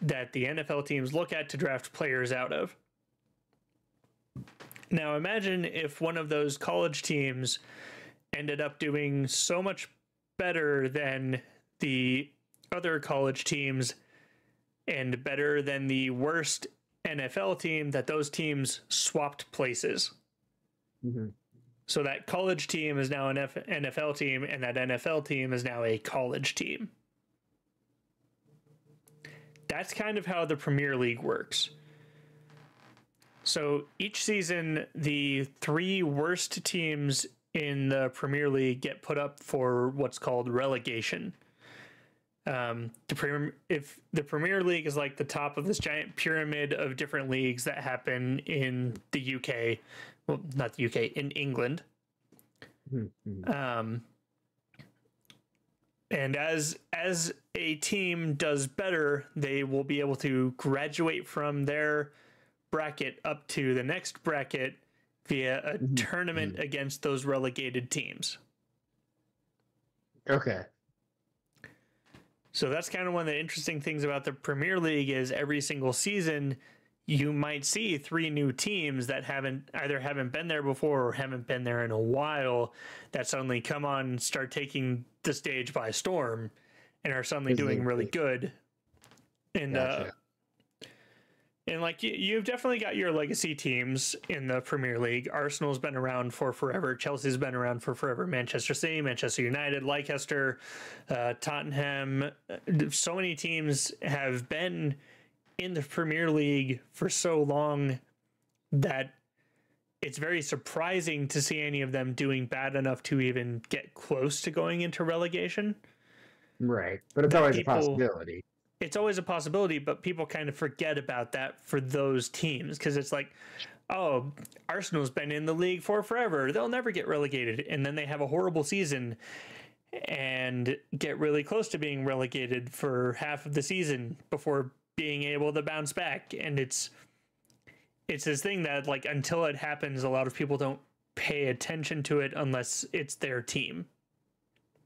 [SPEAKER 1] that the NFL teams look at to draft players out of. Now, imagine if one of those college teams ended up doing so much better than the other college teams and better than the worst NFL team that those teams swapped places.
[SPEAKER 2] Mhm.
[SPEAKER 1] So that college team is now an F- NFL team, and that NFL team is now a college team. That's kind of how the Premier League works. So each season, the three worst teams in the Premier League get put up for what's called relegation. Um, the prem- if the Premier League is like the top of this giant pyramid of different leagues that happen in the UK, well, not the UK, in England.
[SPEAKER 2] Mhm, mhm.
[SPEAKER 1] Um, and as as a team does better, they will be able to graduate from their bracket up to the next bracket via a tournament against those relegated teams.
[SPEAKER 2] Okay.
[SPEAKER 1] So that's kind of one of the interesting things about the Premier League is every single season you might see three new teams that haven't either haven't been there before or haven't been there in a while that suddenly come on start taking the stage by storm and are suddenly doing really good. And uh
[SPEAKER 2] Gotcha.
[SPEAKER 1] And like you, you've definitely got your legacy teams in the Premier League. Arsenal's been around for forever. Chelsea's been around for forever. Manchester City, Manchester United, Leicester, uh, Tottenham. uh, So many teams have been in the Premier League for so long that it's very surprising to see any of them doing bad enough to even get close to going into relegation.
[SPEAKER 2] Right. But it's
[SPEAKER 1] that
[SPEAKER 2] always
[SPEAKER 1] people-
[SPEAKER 2] a possibility.
[SPEAKER 1] It's always a possibility, but people kind of forget about that for those teams because it's like, oh, Arsenal's been in the league for forever. They'll never get relegated. And then they have a horrible season and get really close to being relegated for half of the season before being able to bounce back. And it's it's this thing that like until it happens, a lot of people don't pay attention to it unless it's their team.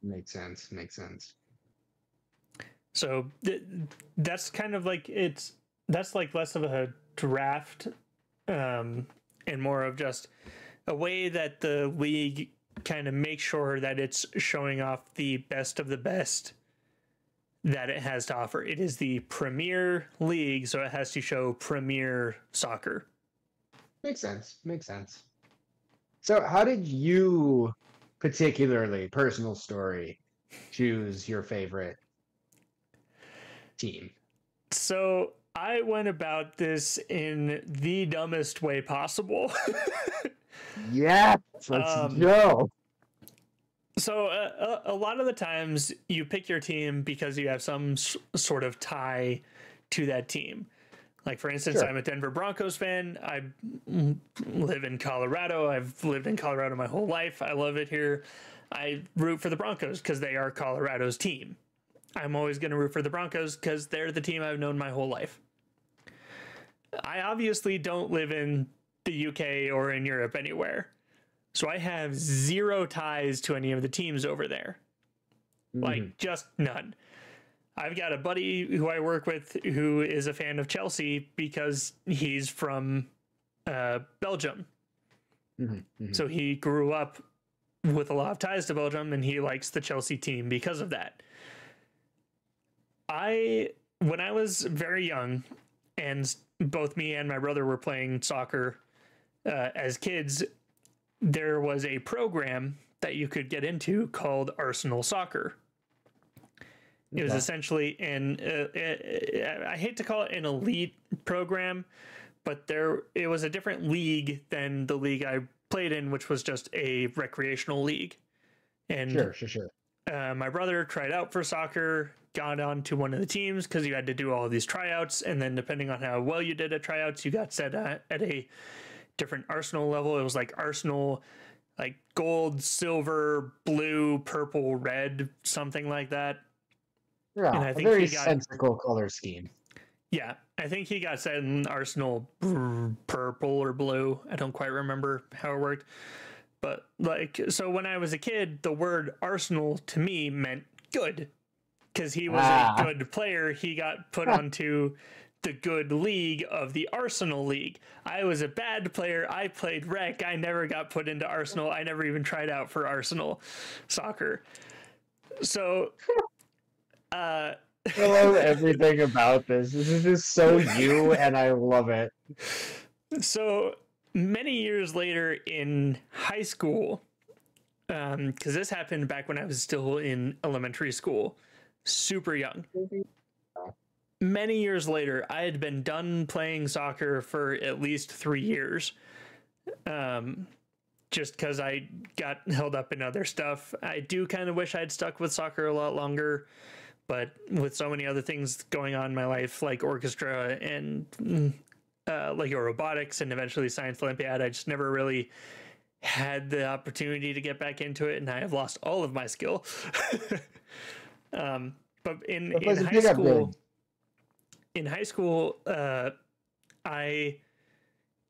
[SPEAKER 2] Makes sense. Makes sense.
[SPEAKER 1] So th- that's kind of like it's that's like less of a draft um, and more of just a way that the league kind of makes sure that it's showing off the best of the best that it has to offer. It is the Premier League, so it has to show Premier soccer.
[SPEAKER 2] Makes sense. Makes sense. So, how did you particularly personal story, choose your favorite team?
[SPEAKER 1] So I went about this in the dumbest way possible.
[SPEAKER 2] Yes, let's
[SPEAKER 1] Um,
[SPEAKER 2] go.
[SPEAKER 1] so uh, a, a lot of the times you pick your team because you have some s- sort of tie to that team. Like for instance,
[SPEAKER 2] Sure.
[SPEAKER 1] I'm a Denver Broncos fan. I live in Colorado. I've lived in Colorado my whole life. I love it here. I root for the Broncos because they are Colorado's team. I'm always going to root for the Broncos because they're the team I've known my whole life. I obviously don't live in the UK or in Europe anywhere. So I have zero ties to any of the teams over there. Like
[SPEAKER 2] Mhm.
[SPEAKER 1] just none. I've got a buddy who I work with who is a fan of Chelsea because he's from uh, Belgium.
[SPEAKER 2] Mhm, mhm.
[SPEAKER 1] So he grew up with a lot of ties to Belgium and he likes the Chelsea team because of that. I, when I was very young, and both me and my brother were playing soccer uh, as kids, there was a program that you could get into called Arsenal Soccer. It was
[SPEAKER 2] Okay.
[SPEAKER 1] essentially an uh, uh, I hate to call it an elite program, but there it was a different league than the league I played in, which was just a recreational league. And
[SPEAKER 2] Sure, sure, sure.
[SPEAKER 1] uh, my brother tried out for soccer, got on to one of the teams because you had to do all these tryouts, and then depending on how well you did at tryouts, you got set at, at a different Arsenal level. It was like Arsenal, like gold, silver, blue, purple, red, something like that.
[SPEAKER 2] Yeah,
[SPEAKER 1] I
[SPEAKER 2] a
[SPEAKER 1] think
[SPEAKER 2] very
[SPEAKER 1] he got-
[SPEAKER 2] sensical color scheme.
[SPEAKER 1] Yeah, I think he got set in Arsenal purple or blue. I don't quite remember how it worked. But like, so when I was a kid, the word Arsenal to me meant good because he was
[SPEAKER 2] Ah.
[SPEAKER 1] a good player. He got put onto the good league of the Arsenal League. I was a bad player. I played rec. I never got put into Arsenal. I never even tried out for Arsenal soccer. So, uh,
[SPEAKER 2] I love everything about this. This is just so you, and I love it.
[SPEAKER 1] so many years later in high school um, because this happened back when i was still in elementary school super young many years later i had been done playing soccer for at least three years um, just because i got held up in other stuff i do kind of wish i'd stuck with soccer a lot longer but with so many other things going on in my life like orchestra and uh, Lego robotics and eventually Science Olympiad. I just never really had the opportunity to get back into it, and I have lost all of my skill. um, but in, in high school, in high school, uh, I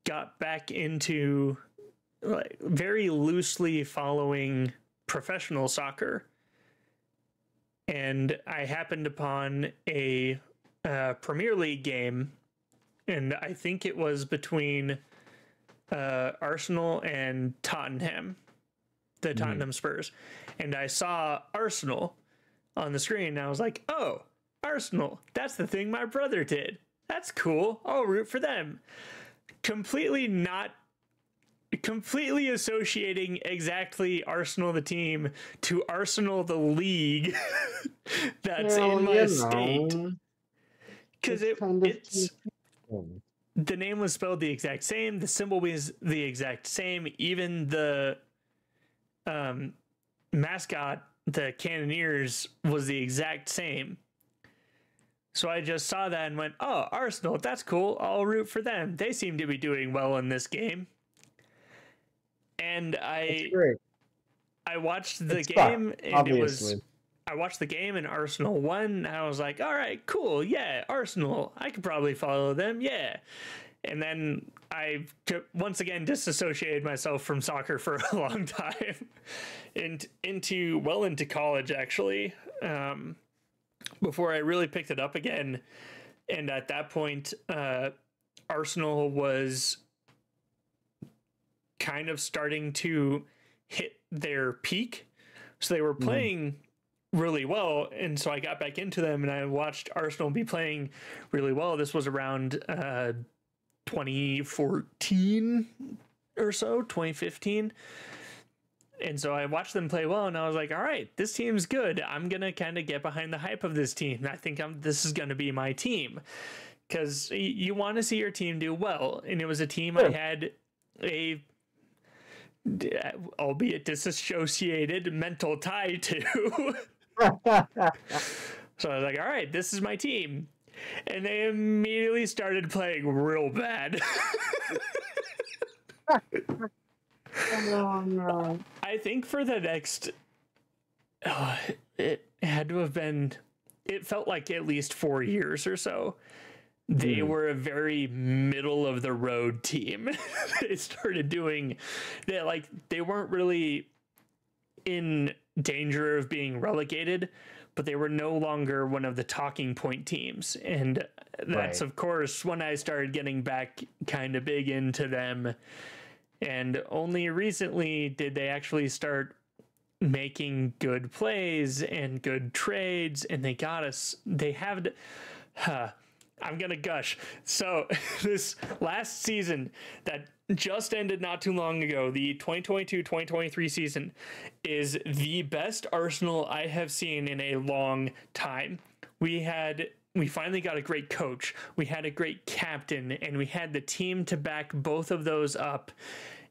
[SPEAKER 1] got back into like very loosely following professional soccer, and I happened upon a uh, Premier League game. And I think it was between uh, Arsenal and Tottenham, the Tottenham Spurs, and I saw Arsenal on the screen, and I was like, "Oh, Arsenal! That's the thing my brother did. That's cool. I'll root for them." Completely not. Completely associating exactly Arsenal the team to Arsenal the league that's
[SPEAKER 2] Well,
[SPEAKER 1] in my state because
[SPEAKER 2] it's
[SPEAKER 1] it it's
[SPEAKER 2] confusing.
[SPEAKER 1] the name was spelled the exact same the symbol was the exact same even the um mascot the cannoneers was the exact same so i just saw that and went oh arsenal that's cool i'll root for them they seem to be doing well in this game and i i watched the
[SPEAKER 2] It's fun,
[SPEAKER 1] game and it was. I watched the game and Arsenal won. And I was like, all right, cool. Yeah, Arsenal. I could probably follow them. Yeah. And then I once again disassociated myself from soccer for a long time and into well into college actually. Um, before I really picked it up again. And at that point, uh, Arsenal was kind of starting to hit their peak. So they were playing really well. And so I got back into them and I watched Arsenal be playing really well. This was around uh, 2014 or so, 2015. And so I watched them play well, and I was like, "All right, this team's good. I'm gonna kind of get behind the hype of this team. I think I'm, this is gonna be my team." Because you want to see your team do well, and it was a team I had a albeit disassociated mental tie to. so I was like, all right, this is my team. And they immediately started playing real bad.
[SPEAKER 2] oh, no.
[SPEAKER 1] I think for the next, uh, it had to have been, it felt like at least four years or so. They
[SPEAKER 2] Hmm.
[SPEAKER 1] were a very middle of the road team. they started doing that, like, they weren't really in danger of being relegated, but they were no longer one of the talking point teams. And that's,
[SPEAKER 2] Right.
[SPEAKER 1] of course, when I started getting back kind of big into them. And only recently did they actually start making good plays and good trades, and they got us. They have. Huh, I'm gonna gush. So this last season that just ended not too long ago, the 2022-2023 season, is the best Arsenal I have seen in a long time. We had we finally got a great coach. We had a great captain, and we had the team to back both of those up.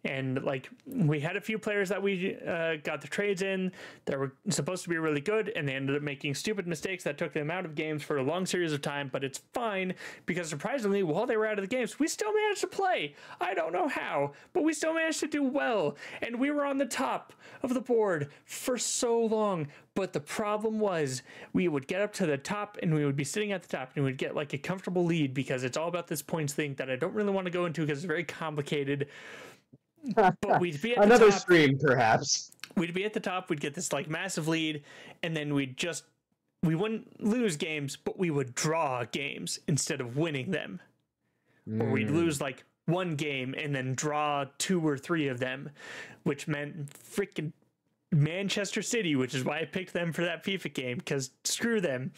[SPEAKER 1] And like we had a few players that we uh, got the trades in that were supposed to be really good, and they ended up making stupid mistakes that took them out of games for a long series of time. But it's fine because surprisingly, while they were out of the games, we still managed to play. I don't know how, but we still managed to do well, and we were on the top of the board for so long. But the problem was we would get up to the top and we would be sitting at the top and we would get like a comfortable lead because it's all about this points thing that I don't really want to go into because it's very complicated. But we'd be at
[SPEAKER 2] Another
[SPEAKER 1] the top.
[SPEAKER 2] stream, perhaps.
[SPEAKER 1] We'd be at the top. We'd get this like massive lead, and then we'd just we wouldn't lose games, but we would draw games instead of winning them, or we'd
[SPEAKER 2] Mm.
[SPEAKER 1] lose like one game and then draw two or three of them, which meant freaking Manchester City, which is why I picked them for that FIFA game because screw them.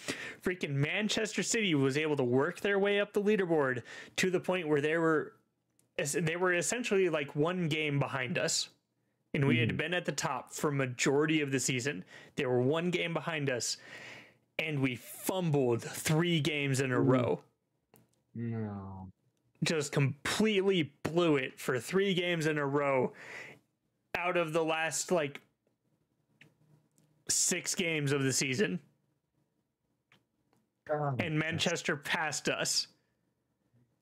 [SPEAKER 1] Freaking Manchester City was able to work their way up the leaderboard to the point where they were they were essentially like one game behind us. And we had mm-hmm. been at the top for majority of the season. They were one game behind us and we fumbled 3 games in a mm. row
[SPEAKER 2] No.
[SPEAKER 1] just completely blew it for three games in a row out of the last like six games of the season
[SPEAKER 2] God.
[SPEAKER 1] and manchester passed us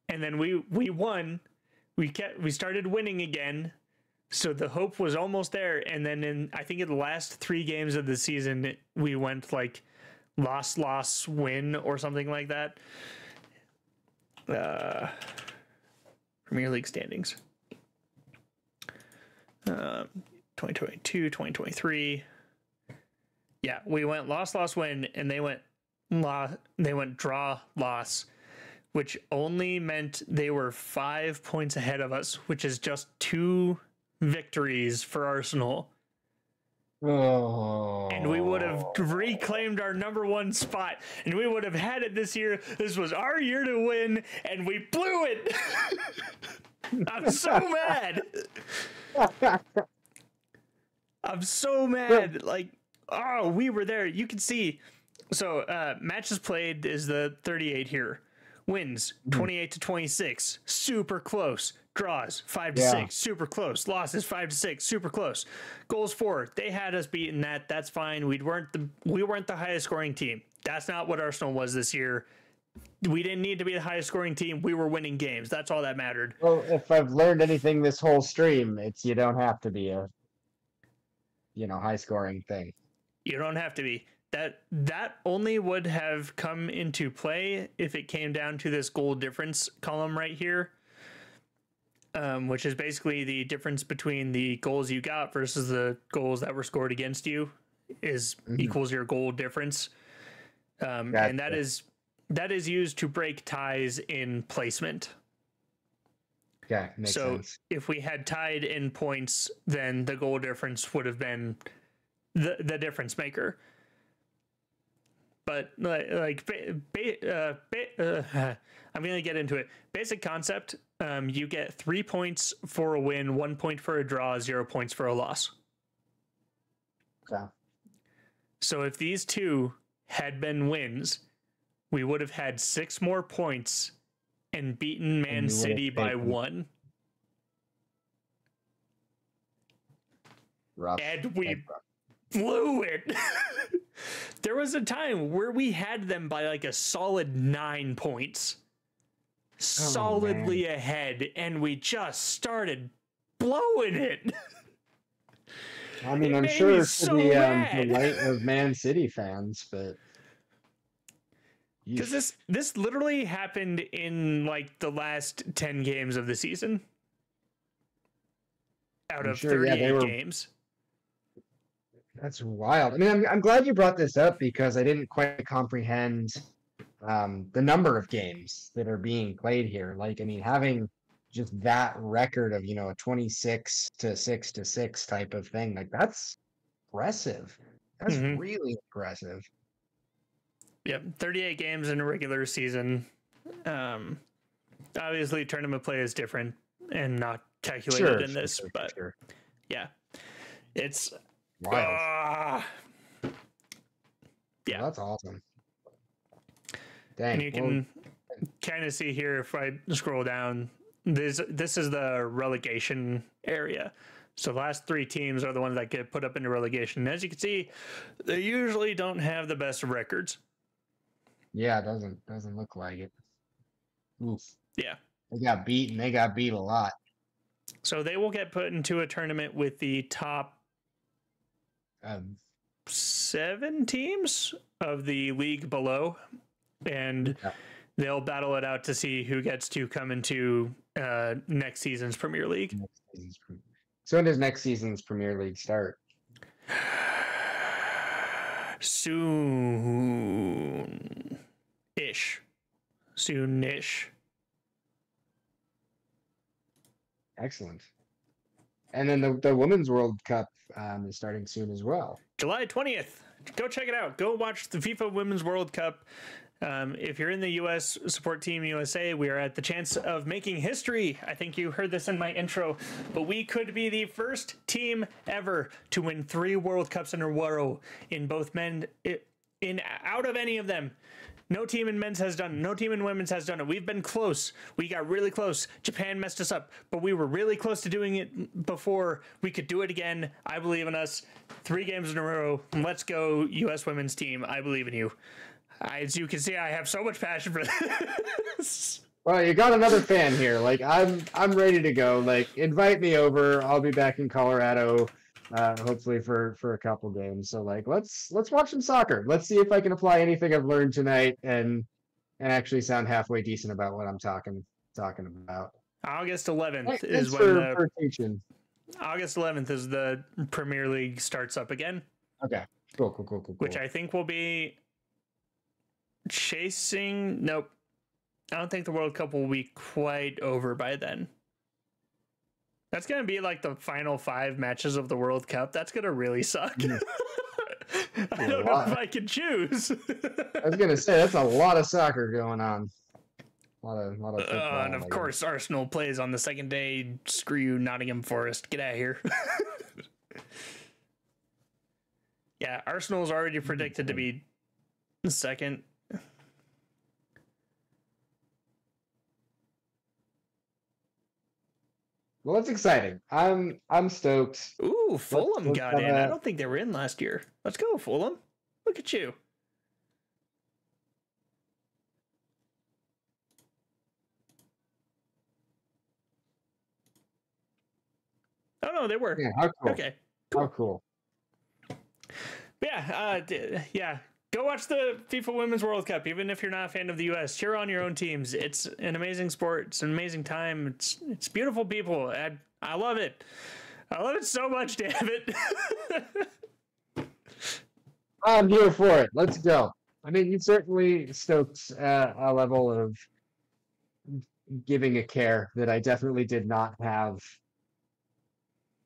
[SPEAKER 1] and then we we won we kept we started winning again so the hope was almost there and then in i think in the last three games of the season we went like loss loss win or something like that uh Premier League standings. Um, 2022, 2023. Yeah, we went loss, loss, win, and they went la- they went draw, loss, which only meant they were five points ahead of us, which is just two victories for Arsenal.
[SPEAKER 2] Oh.
[SPEAKER 1] And we would have reclaimed our number one spot, and we would have had it this year. This was our year to win, and we blew it. I'm so mad. I'm so mad. Like, oh, we were there. You can see. So, uh, matches played is the 38 here. Wins hmm. 28 to 26, super close. Draws 5 to
[SPEAKER 2] Yeah.
[SPEAKER 1] 6, super close. Losses 5 to 6, super close. Goals 4, they had us beaten that. That's fine. We weren't the we weren't the highest scoring team. That's not what Arsenal was this year. We didn't need to be the highest scoring team. We were winning games. That's all that mattered.
[SPEAKER 2] Well, if I've learned anything this whole stream, it's you don't have to be a, you know, high scoring thing.
[SPEAKER 1] You don't have to be. That that only would have come into play if it came down to this goal difference column right here. Um, which is basically the difference between the goals you got versus the goals that were scored against you is equals your goal difference. Um, and that
[SPEAKER 2] Gotcha.
[SPEAKER 1] is that is used to break ties in placement.
[SPEAKER 2] Yeah, makes
[SPEAKER 1] so
[SPEAKER 2] sense.
[SPEAKER 1] if we had tied in points, then the goal difference would have been the the difference maker. But like, ba- ba- uh, ba- uh, I'm gonna get into it. Basic concept: um, you get three points for a win, one point for a draw, zero points for a loss.
[SPEAKER 2] Okay.
[SPEAKER 1] So if these two had been wins, we would have had six more points and beaten Man
[SPEAKER 2] have
[SPEAKER 1] City by one.
[SPEAKER 2] Rough.
[SPEAKER 1] And we
[SPEAKER 2] rough.
[SPEAKER 1] blew it. there was a time where we had them by like a solid nine points, solidly ahead, and we just started blowing it.
[SPEAKER 2] I mean,
[SPEAKER 1] It
[SPEAKER 2] I'm sure it's
[SPEAKER 1] so
[SPEAKER 2] the um, delight of Man City fans, but
[SPEAKER 1] Because this this literally happened in like the last ten games of the season. Out
[SPEAKER 2] I'm
[SPEAKER 1] of
[SPEAKER 2] sure, yeah, they
[SPEAKER 1] 38
[SPEAKER 2] were-
[SPEAKER 1] games.
[SPEAKER 2] That's wild. I mean, I'm, I'm glad you brought this up because I didn't quite comprehend um, the number of games that are being played here. Like, I mean, having just that record of, you know, a 26 to 6 to 6 type of thing, like, that's impressive. That's
[SPEAKER 1] Mhm.
[SPEAKER 2] really impressive.
[SPEAKER 1] Yep, 38 games in a regular season. Um, obviously, tournament play is different and not calculated
[SPEAKER 2] Sure,
[SPEAKER 1] in this,
[SPEAKER 2] sure,
[SPEAKER 1] but
[SPEAKER 2] sure.
[SPEAKER 1] yeah, it's
[SPEAKER 2] Wild.
[SPEAKER 1] ah, yeah.
[SPEAKER 2] Well, that's awesome. Dang.
[SPEAKER 1] and you
[SPEAKER 2] well,
[SPEAKER 1] can kind of see here if I scroll down. This this is the relegation area. So the last three teams are the ones that get put up into relegation. And As you can see, they usually don't have the best of records.
[SPEAKER 2] yeah, it doesn't doesn't look like it. Oof.
[SPEAKER 1] Yeah.
[SPEAKER 2] They got beat and they got beat a lot.
[SPEAKER 1] So they will get put into a tournament with the top
[SPEAKER 2] Um,
[SPEAKER 1] seven teams of the league below, and
[SPEAKER 2] Yeah.
[SPEAKER 1] they'll battle it out to see who gets to come into uh, next season's Premier League.
[SPEAKER 2] season's so when does next season's Premier League start?
[SPEAKER 1] Soon ish. Soon ish.
[SPEAKER 2] Excellent. And then the, the Women's World Cup um, is starting soon as well.
[SPEAKER 1] July 20th. Go check it out. Go watch the FIFA Women's World Cup. Um, if you're in the U.S. support team USA, we are at the chance of making history. I think you heard this in my intro, but we could be the first team ever to win three World Cups in a row in both men, in out of any of them. No team in men's has done it. No team in women's has done it. We've been close. We got really close. Japan messed us up, but we were really close to doing it before. We could do it again. I believe in us. Three games in a row. Let's go, U.S. women's team. I believe in you. As you can see, I have so much passion for this.
[SPEAKER 2] Well, you got another fan here. Like I'm, I'm ready to go. Like invite me over. I'll be back in Colorado, uh, hopefully for for a couple games. So like let's let's watch some soccer. Let's see if I can apply anything I've learned tonight and and actually sound halfway decent about what I'm talking talking about.
[SPEAKER 1] August 11th
[SPEAKER 2] Thanks
[SPEAKER 1] is when
[SPEAKER 2] for,
[SPEAKER 1] the
[SPEAKER 2] for teaching.
[SPEAKER 1] August 11th is the Premier League starts up again.
[SPEAKER 2] Okay. Cool, cool, cool, cool, cool.
[SPEAKER 1] which I think will be chasing. Nope. I don't think the World Cup will be quite over by then. That's going to be like the final five matches of the World Cup. That's going to really suck.
[SPEAKER 2] Mm.
[SPEAKER 1] I don't know if I can choose.
[SPEAKER 2] I was gonna say that's a lot of soccer going on. A lot of, a lot of football.
[SPEAKER 1] Uh, and
[SPEAKER 2] I
[SPEAKER 1] of
[SPEAKER 2] guess.
[SPEAKER 1] course, Arsenal plays on the second day. Screw you, Nottingham Forest. Get out of here. yeah, Arsenal's already predicted to be second.
[SPEAKER 2] Well, that's exciting. I'm I'm stoked.
[SPEAKER 1] Ooh, Fulham
[SPEAKER 2] let's
[SPEAKER 1] got
[SPEAKER 2] have
[SPEAKER 1] in. I don't think they were in last year. Let's go, Fulham. Look at you. Oh no, they were.
[SPEAKER 2] Yeah, how cool.
[SPEAKER 1] Okay.
[SPEAKER 2] How cool.
[SPEAKER 1] Yeah, uh, d- yeah. Go watch the FIFA Women's World Cup, even if you're not a fan of the U.S. Cheer on your own teams. It's an amazing sport. It's an amazing time. It's it's beautiful people. I I love it. I love it so much. Damn it.
[SPEAKER 2] I'm here for it. Let's go. I mean, you certainly stoked uh, a level of giving a care that I definitely did not have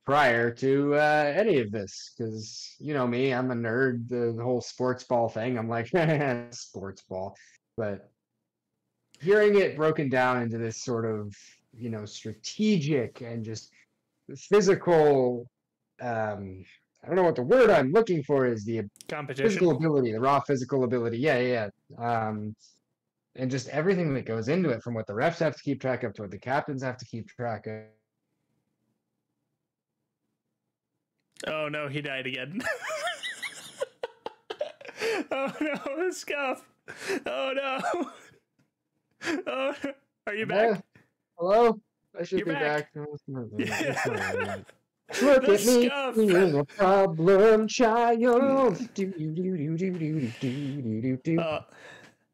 [SPEAKER 2] prior to uh, any of this. Because you know me, I'm a nerd. The, the whole sports ball thing. I'm like sports ball, but hearing it broken down into this sort of you know strategic and just physical um I don't know what the word I'm looking for is the
[SPEAKER 1] Competition.
[SPEAKER 2] physical ability, the raw physical ability. Yeah, yeah, yeah. Um, and just everything that goes into it, from what the refs have to keep track of to what the captains have to keep track of.
[SPEAKER 1] Oh no, he died again. oh no, scuff. Oh no. Oh, are you back?
[SPEAKER 2] Yeah. Hello. I should
[SPEAKER 1] You're
[SPEAKER 2] be
[SPEAKER 1] back.
[SPEAKER 2] back. Look
[SPEAKER 1] the
[SPEAKER 2] at me, you're a problem child.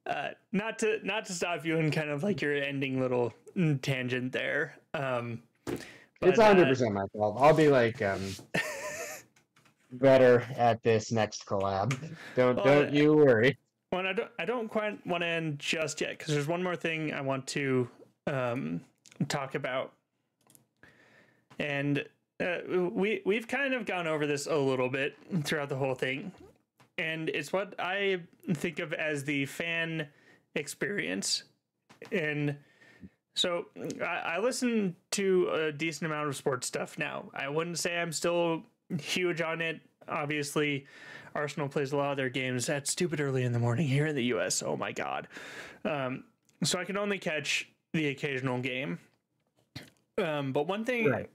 [SPEAKER 1] uh, not to not to stop you in kind of like your ending little mm, tangent there. Um, but, uh, it's
[SPEAKER 2] hundred
[SPEAKER 1] uh,
[SPEAKER 2] percent my fault. I'll be like, um, better at this next collab. Don't
[SPEAKER 1] Well,
[SPEAKER 2] don't you worry.
[SPEAKER 1] Well, I don't, I don't quite want to end just yet because there's one more thing I want to um, talk about, and uh, we we've kind of gone over this a little bit throughout the whole thing, and it's what I think of as the fan experience, and so I, I listen to a decent amount of sports stuff now. I wouldn't say I'm still huge on it. Obviously, Arsenal plays a lot of their games at stupid early in the morning here in the US. Oh my God. Um, so I can only catch the occasional game. Um, but one thing,
[SPEAKER 2] Right.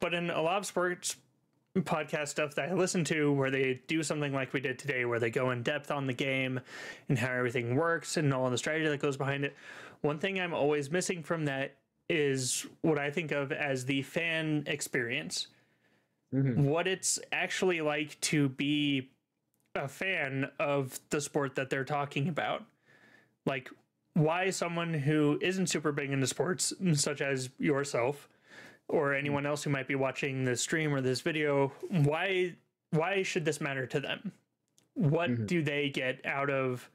[SPEAKER 1] but in a lot of sports podcast stuff that I listen to where they do something like we did today, where they go in depth on the game and how everything works and all the strategy that goes behind it. One thing I'm always missing from that is what I think of as the fan experience
[SPEAKER 2] Mhm.
[SPEAKER 1] what it's actually like to be a fan of the sport that they're talking about. Like why someone who isn't super big into sports, such as yourself or anyone else who might be watching this stream or this video, why why should this matter to them? What
[SPEAKER 2] Mhm.
[SPEAKER 1] do they get out of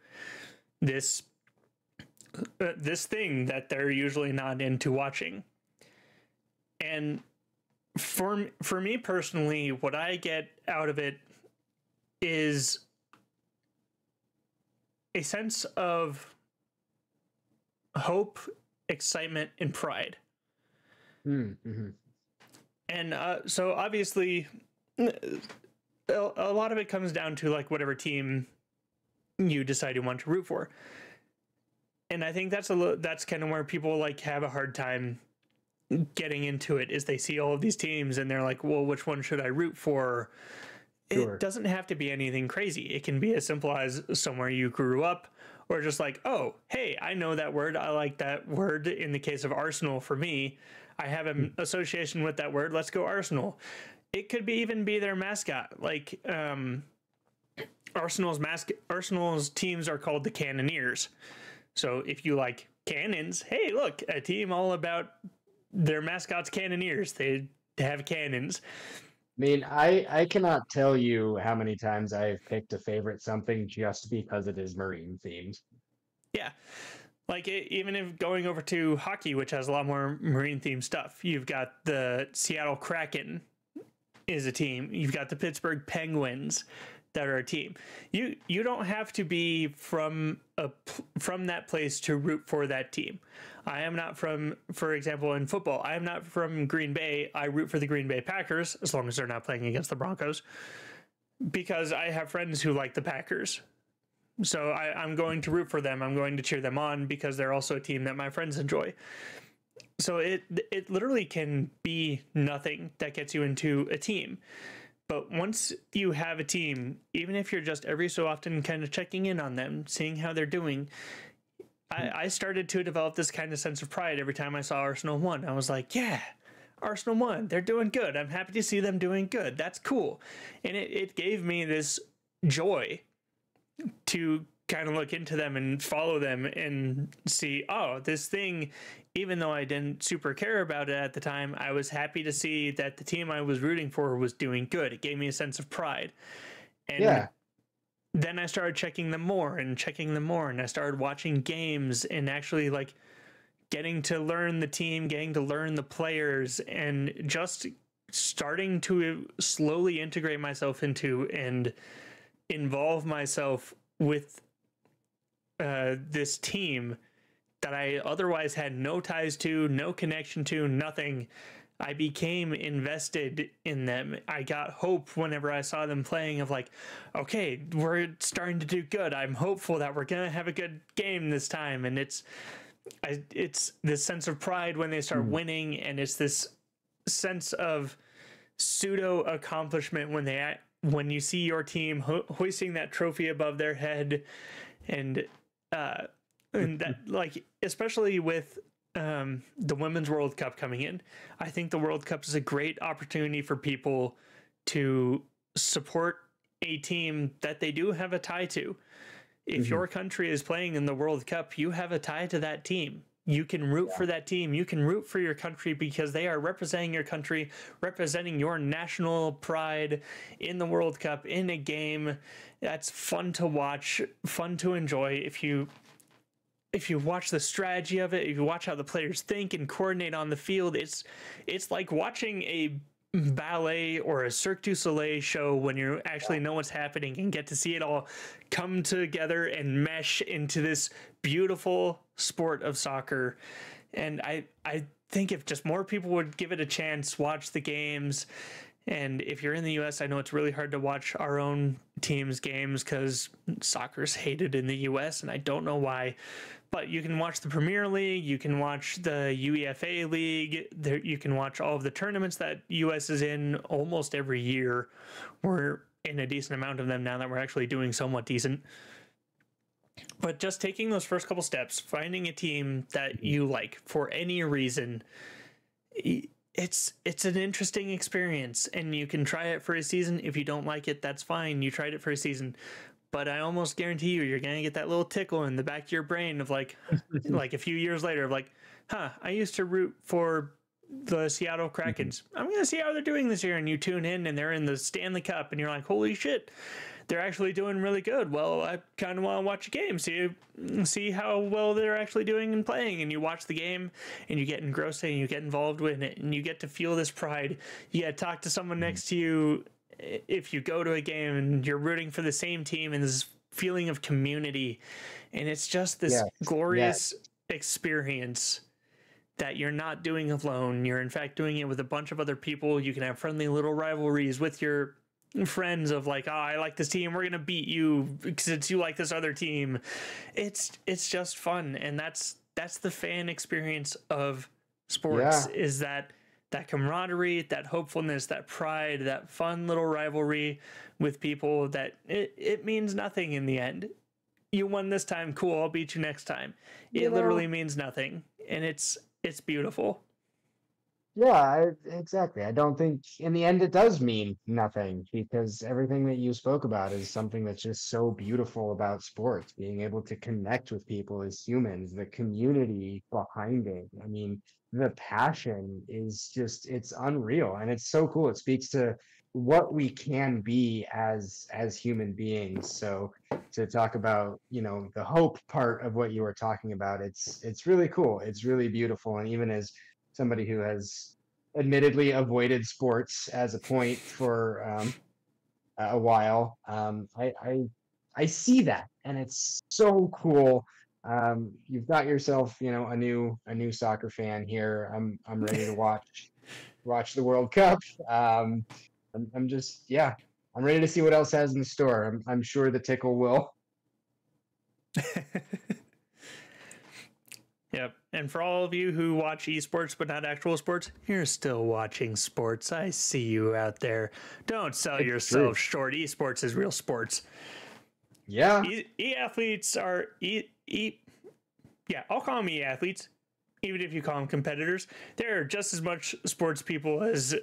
[SPEAKER 1] this uh, this thing that they're usually not into watching? And for for me personally, what I get out of it is a sense of hope, excitement, and pride.
[SPEAKER 2] Mm, mhm.
[SPEAKER 1] And uh, so obviously, a, a lot of it comes down to like whatever team you decide you want to root for. And I think that's a li- that's kind of where people like have a hard time getting into it is they see all of these teams and they're like, well, which one should I root for?
[SPEAKER 2] Sure.
[SPEAKER 1] It doesn't have to be anything crazy. It can be as simple as somewhere you grew up, or just like, oh, hey, I know that word. I like that word. In the case of Arsenal, for me, I have an association with that word. Let's go Arsenal. It could be even be their mascot. Like um, Arsenal's mask Arsenal's teams are called the Cannoneers. So if you like cannons, hey, look, a team all about their mascots Cannoneers. They have cannons.
[SPEAKER 2] I mean, I I cannot tell you how many times I've picked a favorite something just because it is marine themed.
[SPEAKER 1] Yeah. Like it, even if going over to hockey, which has a lot more marine themed stuff, you've got the Seattle Kraken is a team. You've got the Pittsburgh Penguins that are a team. You you don't have to be from a from that place to root for that team. I am not from, for example, in football. I am not from Green Bay. I root for the Green Bay Packers as long as they're not playing against the Broncos, because I have friends who like the Packers. So I, I'm going to root for them. I'm going to cheer them on because they're also a team that my friends enjoy. So it it literally can be nothing that gets you into a team. But once you have a team, even if you're just every so often kind of checking in on them, seeing how they're doing, I, I started to develop this kind of sense of pride every time I saw Arsenal won. I was like, yeah, Arsenal won. They're doing good. I'm happy to see them doing good. That's cool. And it, it gave me this joy to kind of look into them and follow them and see, oh, this thing, even though I didn't super care about it at the time, I was happy to see that the team I was rooting for was doing good. It gave me a sense of pride. And
[SPEAKER 2] Yeah.
[SPEAKER 1] Then I started checking them more and checking them more, and I started watching games and actually like getting to learn the team, getting to learn the players, and just starting to slowly integrate myself into and involve myself with uh, this team that I otherwise had no ties to, no connection to, nothing. I became invested in them. I got hope whenever I saw them playing of like, okay, we're starting to do good. I'm hopeful that we're going to have a good game this time and it's I, it's this sense of pride when they start winning and it's this sense of pseudo accomplishment when they when you see your team ho- hoisting that trophy above their head and uh and that like especially with um the women's world cup coming in. I think the world cup is a great opportunity for people to support a team that they do have a tie to. If your country is playing in the world cup you have a tie to that team. You can root for that team. You can root for your country because they are representing your country representing your national pride in the world cup in a game that's fun to watch fun to enjoy. If you if you watch the strategy of it, if you watch how the players think and coordinate on the field, it's it's like watching a ballet or a Cirque du Soleil show when you actually know what's happening and get to see it all come together and mesh into this beautiful sport of soccer. And I I think if just more people would give it a chance, watch the games, and if you're in the US, I know it's really hard to watch our own team's games because soccer's hated in the US, and I don't know why. But you can watch the Premier League, you can watch the UEFA League, there you can watch all of the tournaments that US is in almost every year. We're in a decent amount of them now that we're actually doing somewhat decent. But just taking those first couple steps, finding a team that you like for any reason, it's it's an interesting experience and you can try it for a season. If you don't like it that's fine. You tried it for a season. But i almost guarantee you you're going to get that little tickle in the back of your brain of like like a few years later of like huh i used to root for the seattle mm-hmm. krakens i'm going to see how they're doing this year. And you tune in and they're in the stanley cup and you're like holy shit they're actually doing really good. Well, I kind of want to watch a game, see see how well they're actually doing and playing. And you watch the game, and you get engrossed and you get involved with it, and you get to feel this pride. You get to talk to someone next to you if you go to a game and you're rooting for the same team, and this feeling of community, and it's just this
[SPEAKER 2] Yes,
[SPEAKER 1] glorious experience that you're not doing alone. You're in fact doing it with a bunch of other people. You can have friendly little rivalries with your friends of like, oh, I like this team. We're gonna beat you since you like this other team. It's it's just fun, and that's that's the fan experience of sports.
[SPEAKER 2] Yeah.
[SPEAKER 1] Is that that camaraderie, that hopefulness, that pride, that fun little rivalry with people that it, it means nothing in the end. You won this time, cool. I'll beat you next time. It
[SPEAKER 2] You know-
[SPEAKER 1] literally means nothing, and it's it's beautiful.
[SPEAKER 2] Yeah, I, exactly. I don't think in the end it does mean nothing because everything that you spoke about is something that's just so beautiful about sports, being able to connect with people as humans, the community behind it. I mean, the passion is just it's unreal and it's so cool. It speaks to what we can be as as human beings. So to talk about, you know, the hope part of what you were talking about, it's it's really cool. It's really beautiful and even as somebody who has admittedly avoided sports as a point for um, a while. Um, I, I I see that, and it's so cool. Um, you've got yourself, you know, a new a new soccer fan here. I'm I'm ready to watch watch the World Cup. Um, I'm, I'm just yeah, I'm ready to see what else has in store. I'm I'm sure the tickle will.
[SPEAKER 1] And for all of you who watch esports but not actual sports, you're still watching sports. I see you out there. Don't sell
[SPEAKER 2] It's
[SPEAKER 1] yourself short. Esports is real sports.
[SPEAKER 2] Yeah,
[SPEAKER 1] E, e athletes are e, e yeah, I'll call them e athletes, even if you call them competitors. They're just as much sports people as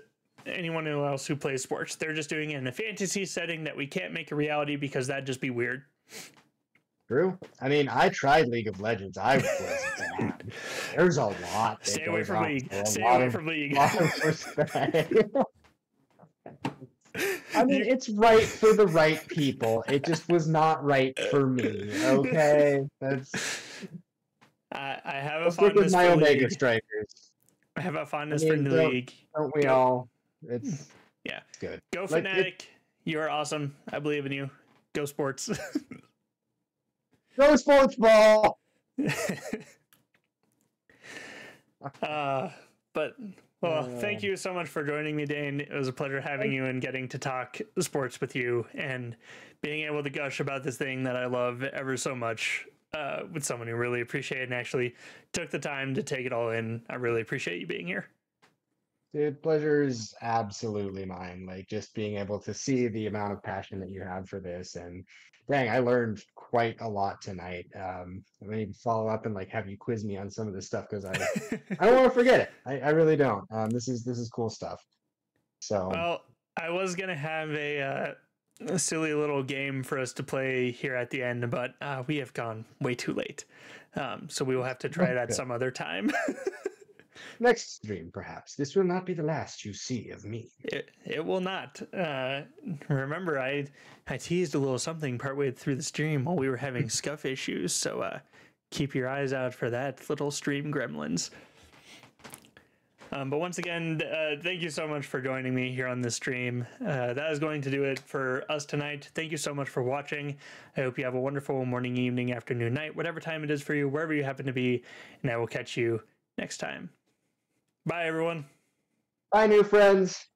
[SPEAKER 1] anyone else who plays sports. They're just doing it in a fantasy setting that we can't make a reality because that'd just be weird.
[SPEAKER 2] true. I mean, I tried League of Legends. I was. There's a lot.
[SPEAKER 1] Stay away from league. Stay away
[SPEAKER 2] of-
[SPEAKER 1] from league.
[SPEAKER 2] I mean, it's right for the right people. It just was not right for me. Okay, that's
[SPEAKER 1] I, I have a fondness
[SPEAKER 2] my
[SPEAKER 1] for
[SPEAKER 2] Omega
[SPEAKER 1] league.
[SPEAKER 2] Strikers.
[SPEAKER 1] I have a fondness
[SPEAKER 2] mean,
[SPEAKER 1] for the
[SPEAKER 2] don't-
[SPEAKER 1] league.
[SPEAKER 2] Don't we all? It's
[SPEAKER 1] hmm.
[SPEAKER 2] Yeah. good.
[SPEAKER 1] Go
[SPEAKER 2] Like,
[SPEAKER 1] Fnatic. You are awesome. I believe in you. Go sports.
[SPEAKER 2] Go sports ball.
[SPEAKER 1] uh, but Well, thank you so much for joining me, Dane. It was a pleasure having you and getting to talk sports with you and being able to gush about this thing that I love ever so much uh, with someone who really appreciate and actually took the time to take it all in. I really appreciate you being here.
[SPEAKER 2] Dude, pleasure is absolutely mine. Like just being able to see the amount of passion that you have for this, and dang, I learned quite a lot tonight. Um, gonna even follow up and like have you quiz me on some of this stuff because I I don't want to forget it. I, I really don't. Um, this is this is cool stuff. So
[SPEAKER 1] Well, I was gonna have a, uh, a silly little game for us to play here at the end, but uh, we have gone way too late. Um, so we will have to try it at some other time.
[SPEAKER 2] next stream, perhaps this will not be the last you see of me.
[SPEAKER 1] it, it will not. Uh, remember, I I teased a little something partway through the stream while we were having scuff issues. So uh, keep your eyes out for that, little stream gremlins. Um, but once again, uh, thank you so much for joining me here on this stream. Uh, that is going to do it for us tonight. Thank you so much for watching. I hope you have a wonderful morning, evening, afternoon, night, whatever time it is for you, wherever you happen to be. And I will catch you next time. Bye, everyone.
[SPEAKER 2] Bye, new friends.